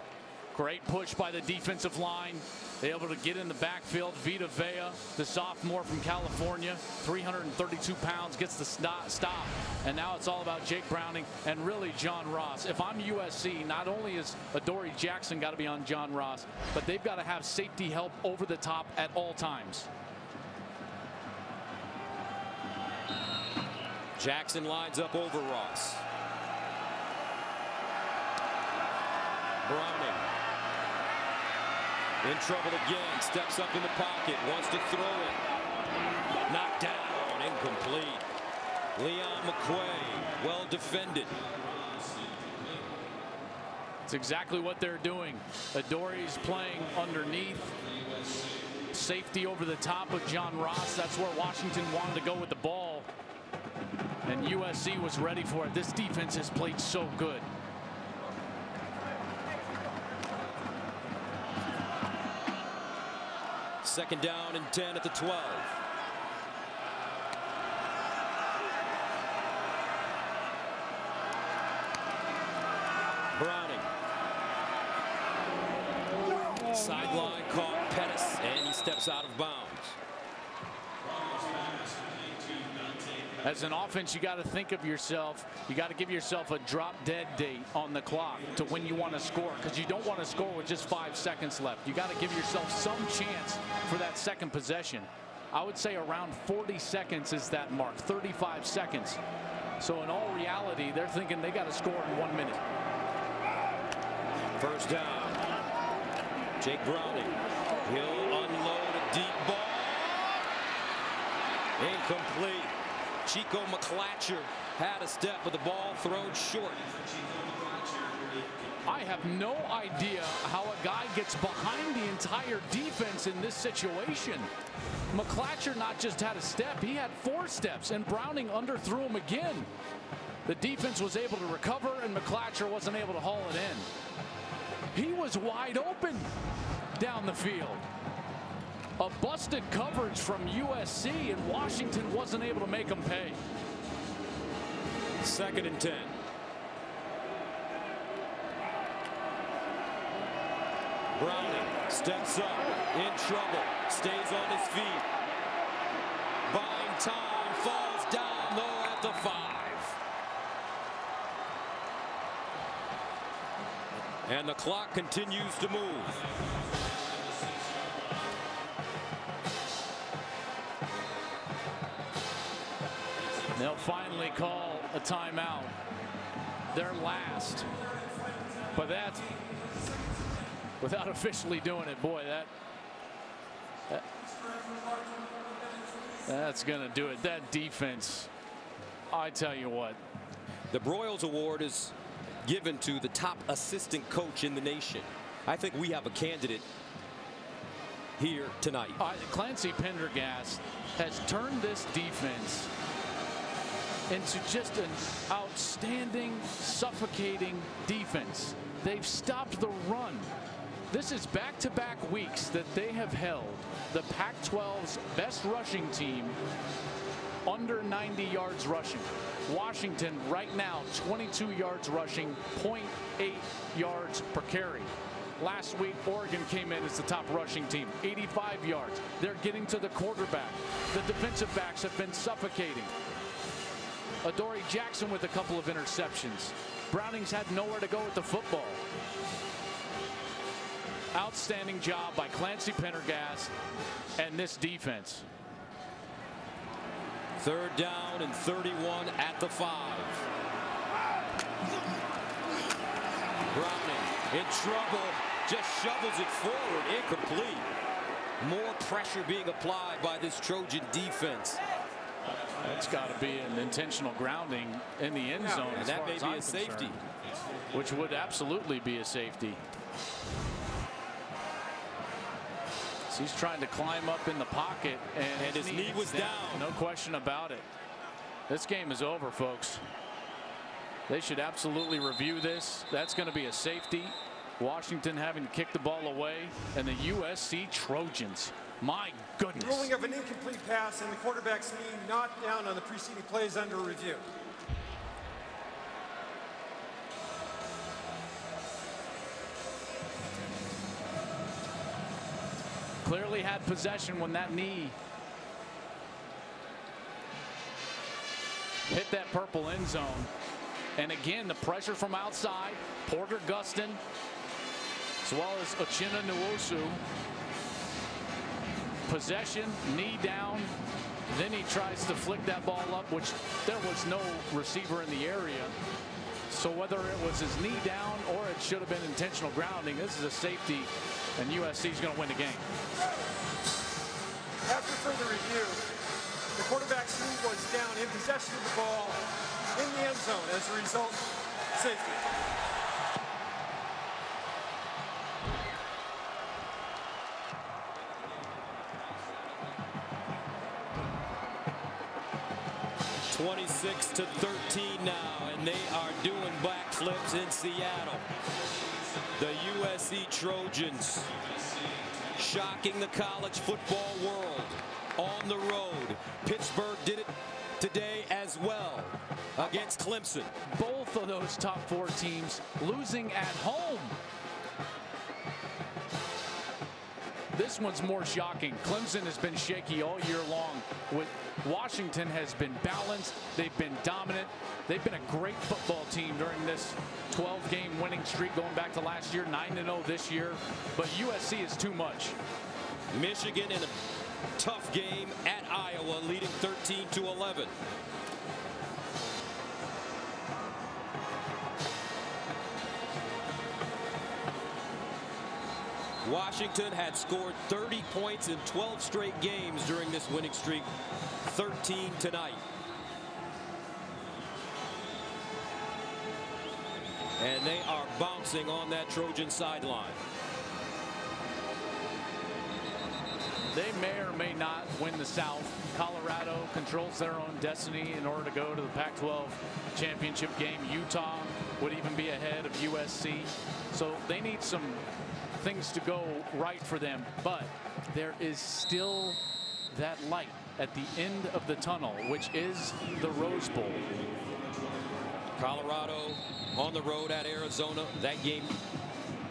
Great push by the defensive line. They able to get in the backfield. Vita Vea, the sophomore from California, 332 pounds, gets the stop. And now it's all about Jake Browning and really John Ross. If I'm USC, not only is Adoree Jackson got to be on John Ross, but they've got to have safety help over the top at all times. Jackson lines up over Ross. Browning in trouble again. Steps up in the pocket. Wants to throw it. Knocked down. Incomplete. Leon McQuay. Well defended. It's exactly what they're doing. Adoree's playing underneath. Safety over the top of John Ross. That's where Washington wanted to go with the ball. And USC was ready for it. This defense has played so good. Second down and 10 at the 12. Browning. Sideline caught Pettis, and he steps out of bounds. As an offense, you got to think of yourself. You got to give yourself a drop dead date on the clock to when you want to score because you don't want to score with just five seconds left. You got to give yourself some chance for that second possession. I would say around 40 seconds is that mark, 35 seconds. So in all reality, they're thinking they got to score in one minute. First down. Jake Browning. He'll unload a deep ball. Incomplete. Chico McClatcher had a step, but the ball thrown short. I have no idea how a guy gets behind the entire defense in this situation. McClatcher not just had a step, he had four steps, and Browning underthrew him again. The defense was able to recover, and McClatcher wasn't able to haul it in. He was wide open down the field. A busted coverage from USC, and Washington wasn't able to make them pay. Second and 10. Browning steps up, in trouble, stays on his feet. Buying time, falls down low at the five. And the clock continues to move. They'll finally call a timeout. Their last. But that, without officially doing it. Boy, that, that that's going to do it. That defense, I tell you what. The Broyles Award is given to the top assistant coach in the nation. I think we have a candidate here tonight. Uh, Clancy Pendergast has turned this defense into just an outstanding, suffocating defense. They've stopped the run. This is back-to-back -back weeks that they have held the Pac-12's best rushing team under 90 yards rushing. Washington right now 22 yards rushing, 0.8 yards per carry. Last week, Oregon came in as the top rushing team, 85 yards. They're getting to the quarterback. The defensive backs have been suffocating. Adoree Jackson with a couple of interceptions. Browning's had nowhere to go with the football. Outstanding job by Clancy Pendergast and this defense. Third down and 31 at the five. Browning in trouble, just shovels it forward, incomplete. More pressure being applied by this Trojan defense. That's got to be an intentional grounding in the end Yeah, zone. and as that may be I'm a safety. Which would absolutely be a safety. So he's trying to climb up in the pocket, and, And his knee is was down. No question about it. This game is over, folks. They should absolutely review this. That's going to be a safety. Washington having to kick the ball away, and the USC Trojans. My goodness. Ruling of an incomplete pass and the quarterback's knee not down on the preceding plays under review. Clearly had possession when that knee hit that purple end zone. And again, the pressure from outside. Porter Gustin, as well as Uchenna Nwosu. Possession, knee down. Then he tries to flick that ball up, which there was no receiver in the area. So whether it was his knee down or it should have been intentional grounding, this is a safety, and USC is going to win the game. After further review, the quarterback's knee was down in possession of the ball in the end zone. As a result, safety. Twenty-six to 13 now, and they are doing backflips in Seattle. The USC Trojans shocking the college football world on the road. Pittsburgh did it today as well against Clemson. Both of those top four teams losing at home. This one's more shocking. Clemson has been shaky all year long. With Washington has been balanced. They've been dominant. They've been a great football team during this 12-game winning streak going back to last year, 9-0 this year. But USC is too much. Michigan in a tough game at Iowa, leading 13 to 11. Washington had scored 30 points in 12 straight games during this winning streak, 13 tonight. And they are bouncing on that Trojan sideline. They may or may not win the South. Colorado controls their own destiny in order to go to the Pac-12 championship game. Utah would even be ahead of USC. So they need some things to go right for them. But there is still that light at the end of the tunnel, which is the Rose Bowl. Colorado on the road at Arizona. That game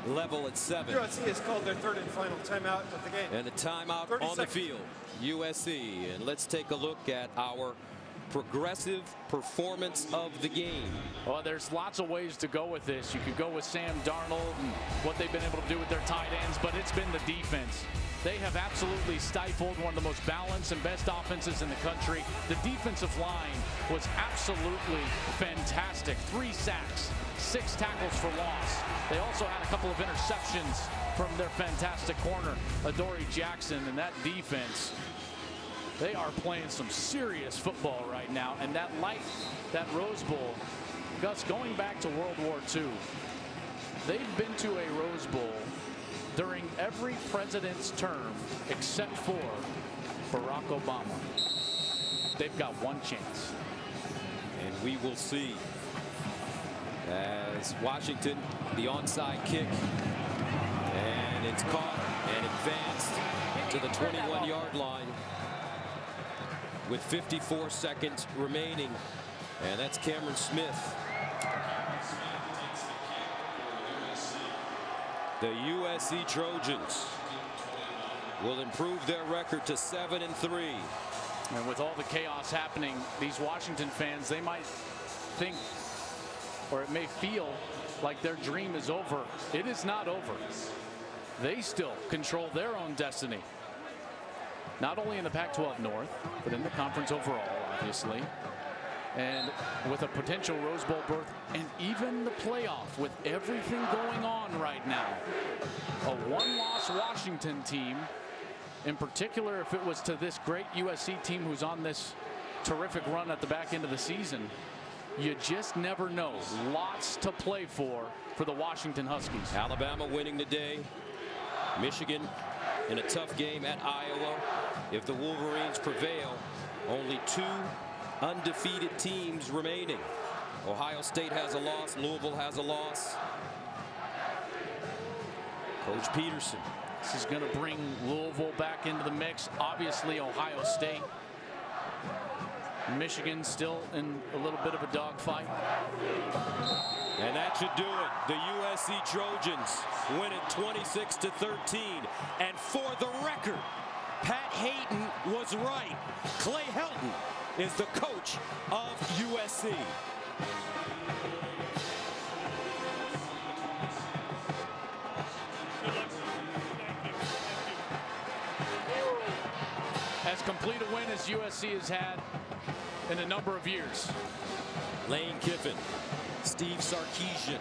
level at seven. USC has called their third and final timeout of the game. And a timeout 30 on the field. USC. And let's take a look at our progressive performance of the game. Well, there's lots of ways to go with this. You could go with Sam Darnold and what they've been able to do with their tight ends, but it's been the defense. They have absolutely stifled one of the most balanced and best offenses in the country. The defensive line was absolutely fantastic. Three sacks, six tackles for loss. They also had a couple of interceptions from their fantastic corner, Adoree Jackson, and that defense they are playing some serious football right now. And that light, that Rose Bowl, Gus, going back to World War II, they've been to a Rose Bowl during every president's term except for Barack Obama. They've got one chance. And we will see as Washington, the onside kick. And it's caught and advanced to the 21 yard line with 54 seconds remaining. And that's Cameron Smith. The USC Trojans will improve their record to 7 and 3. And with all the chaos happening, these Washington fans, they might think, or it may feel like their dream is over. It is not over. They still control their own destiny. Not only in the Pac-12 North, but in the conference overall, obviously. And with a potential Rose Bowl berth and even the playoff with everything going on right now. A one-loss Washington team, in particular if it was to this great USC team who's on this terrific run at the back end of the season, you just never know. Lots to play for for the Washington Huskies. Alabama winning today. Michigan in a tough game at Iowa. If the Wolverines prevail, only two undefeated teams remaining. Ohio State has a loss. Louisville has a loss. Coach Petersen. This is going to bring Louisville back into the mix. Obviously, Ohio State. Michigan still in a little bit of a dogfight. And that should do it. The USC Trojans win it 26 to 13. And for the record, Pat Haden was right. Clay Helton is the coach of USC. Complete a win as USC has had in a number of years. Lane Kiffin, Steve Sarkisian,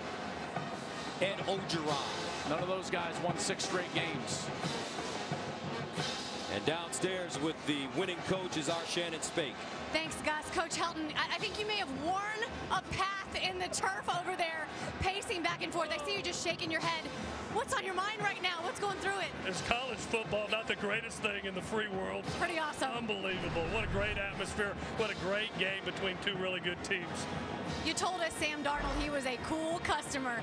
Ed Orgeron. None of those guys won six straight games. And downstairs with the winning coach is our Shannon Spake. Thanks, Gus. Coach Helton, I, I think you may have worn a path in the turf over there, pacing back and forth. I see you just shaking your head. What's on your mind right now? What's going through it? it? Is college football not the greatest thing in the free world? Pretty awesome. Unbelievable. What a great atmosphere. What a great game between two really good teams. You told us Sam Darnold he was a cool customer.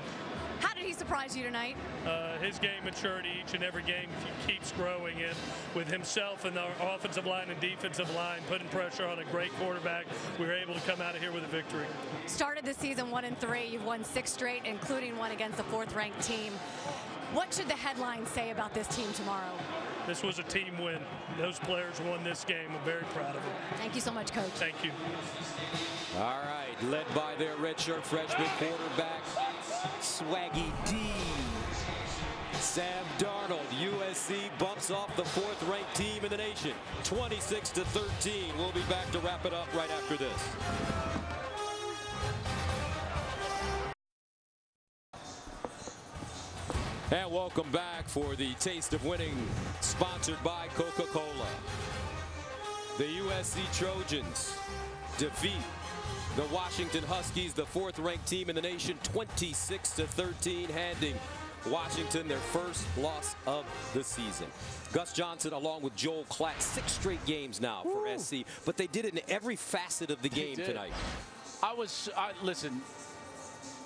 How did he surprise you tonight? Uh, his game maturity each and every game keeps growing, and with himself and our offensive line and defensive line putting pressure on a great quarterback, we were able to come out of here with a victory. Started the season one and three. You've won six straight, including one against the fourth-ranked team. What should the headlines say about this team tomorrow? This was a team win. Those players won this game. I'm very proud of them. Thank you so much, Coach. Thank you. All right, led by their redshirt freshman quarterback, Swaggy D. Sam Darnold, USC bumps off the fourth ranked team in the nation, 26 to 13. We'll be back to wrap it up right after this. And welcome back for the Taste of Winning, sponsored by Coca-Cola. The USC Trojans defeat the Washington Huskies, the fourth ranked team in the nation, 26 to 13, handing Washington their first loss of the season. Gus Johnson, along with Joel Klatt, six straight games now for Woo. SC, but they did it in every facet of the game did. tonight. I was, I, listen,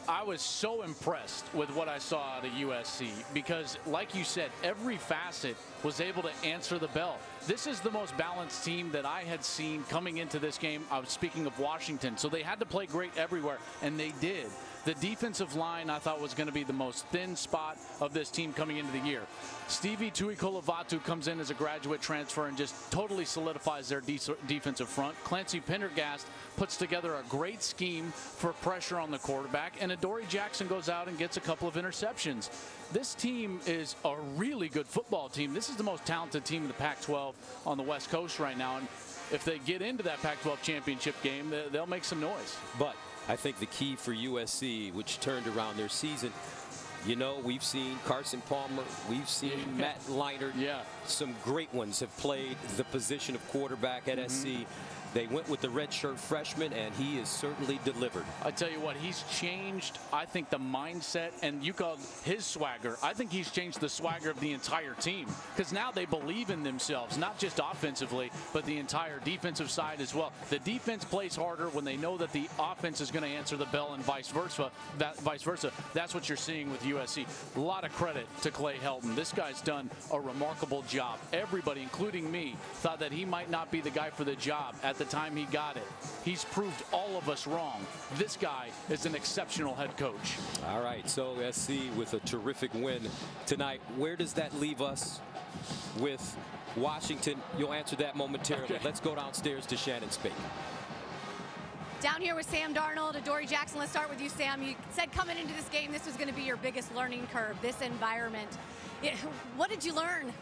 I was so impressed with what I saw out of USC because, like you said, every facet was able to answer the bell. This is the most balanced team that I had seen coming into this game. I was speaking of Washington, so they had to play great everywhere, and they did. The defensive line I thought was going to be the most thin spot of this team coming into the year. Stevie Tu'ikolovatu comes in as a graduate transfer and just totally solidifies their de- defensive front. Clancy Pendergast puts together a great scheme for pressure on the quarterback, and Adoree Jackson goes out and gets a couple of interceptions. This team is a really good football team. This is the most talented team in the Pac-12 on the West Coast right now, and if they get into that Pac-12 championship game, they- they'll make some noise. But I think the key for USC, which turned around their season, you know, we've seen Carson Palmer, we've seen Matt Leinart. Yeah. Some great ones have played the position of quarterback at SC. Mm-hmm. They went with the redshirt freshman, and he has certainly delivered. I tell you what, he's changed, I think, the mindset, and you called his swagger. I think he's changed the swagger of the entire team because now they believe in themselves, not just offensively, but the entire defensive side as well. The defense plays harder when they know that the offense is going to answer the bell and vice versa. That, vice versa. That's what you're seeing with USC. A lot of credit to Clay Helton. This guy's done a remarkable job. Everybody, including me, thought that he might not be the guy for the job at the time he got it. He's proved all of us wrong. This guy is an exceptional head coach. All right, so SC with a terrific win tonight. Where does that leave us with Washington? You'll answer that momentarily. Okay. Let's go downstairs to Shannon Spake. Down here with Sam Darnold, Adoree Jackson. Let's start with you, Sam. You said coming into this game, this was going to be your biggest learning curve, this environment. It- what did you learn?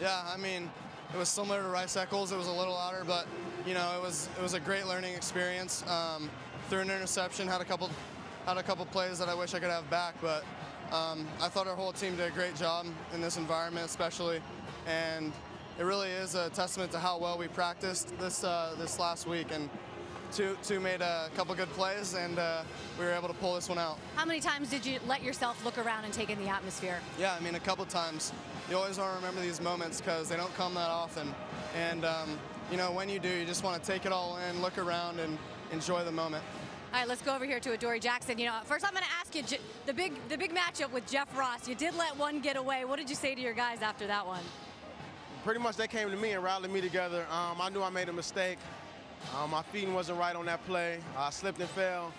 Yeah, I mean, it was similar to Rice Eccles. It was a little louder, but you know, it was it was a great learning experience. Um, threw an interception, had a couple had a couple plays that I wish I could have back, but um, I thought our whole team did a great job in this environment, especially, and it really is a testament to how well we practiced this uh, this last week. And two two made a couple good plays, and uh, we were able to pull this one out. How many times did you let yourself look around and take in the atmosphere? Yeah, I mean, a couple times. You always want to remember these moments because they don't come that often. And, um, you know, when you do, you just want to take it all in, look around, and enjoy the moment. All right, let's go over here to Adoree Jackson. You know, first I'm going to ask you the big the big matchup with John Ross. You did let one get away. What did you say to your guys after that one? pretty much they came to me and rallied me together. Um, I knew I made a mistake. Um, my feet wasn't right on that play. I slipped and fell.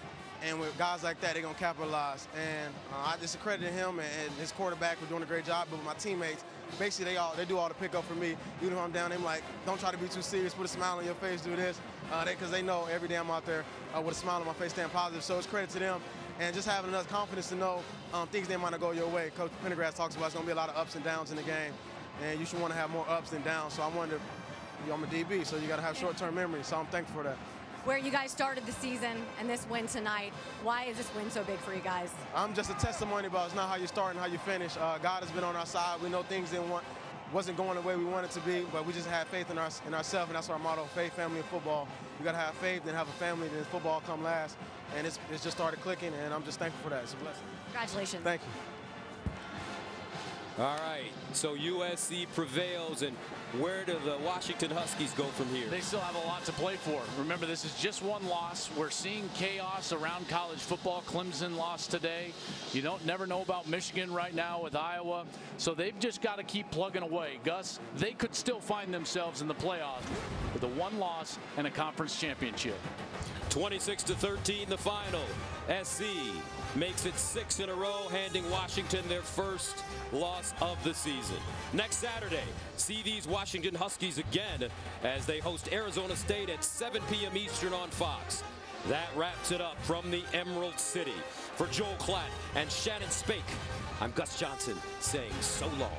And with guys like that, they're going to capitalize. And uh, I just accredited him and, his quarterback for doing a great job. But with my teammates, basically they all they do all the pickup for me. Even when I'm down, I'm like, don't try to be too serious. Put a smile on your face. Do this. Because uh, they, they know every day I'm out there uh, with a smile on my face, staying positive. So it's credit to them. And just having enough confidence to know um, things they might not go your way. Coach Pendergast talks about it's going to be a lot of ups and downs in the game and you should want to have more ups than downs. So I wanted, to, I'm a DB, so you got to have short-term memory. So I'm thankful for that. Where you guys started the season and this win tonight, why is this win so big for you guys? I'm just a testimony about it's not how you start and how you finish. Uh, God has been on our side. We know things didn't want, wasn't going the way we wanted to be, but we just had faith in, our, in ourselves, and that's our motto: faith, family, and football. You got to have faith, then have a family, then football come last. And it's, it's just started clicking, and I'm just thankful for that. It's a blessing. Congratulations. Thank you. All right, so USC prevails, and where do the Washington Huskies go from here? They still have a lot to play for. Remember, this is just one loss. We're seeing chaos around college football. Clemson lost today. You don't never know about Michigan right now with Iowa. So they've just got to keep plugging away. Gus, they could still find themselves in the playoffs with a one loss and a conference championship. 26 to 13, the final. SC makes it six in a row, handing Washington their first loss of the season. Next Saturday, see these Washington Huskies again as they host Arizona State at 7 p.m. Eastern on Fox. That wraps it up from the Emerald City. For Joel Klatt and Shannon Spake, I'm Gus Johnson saying so long.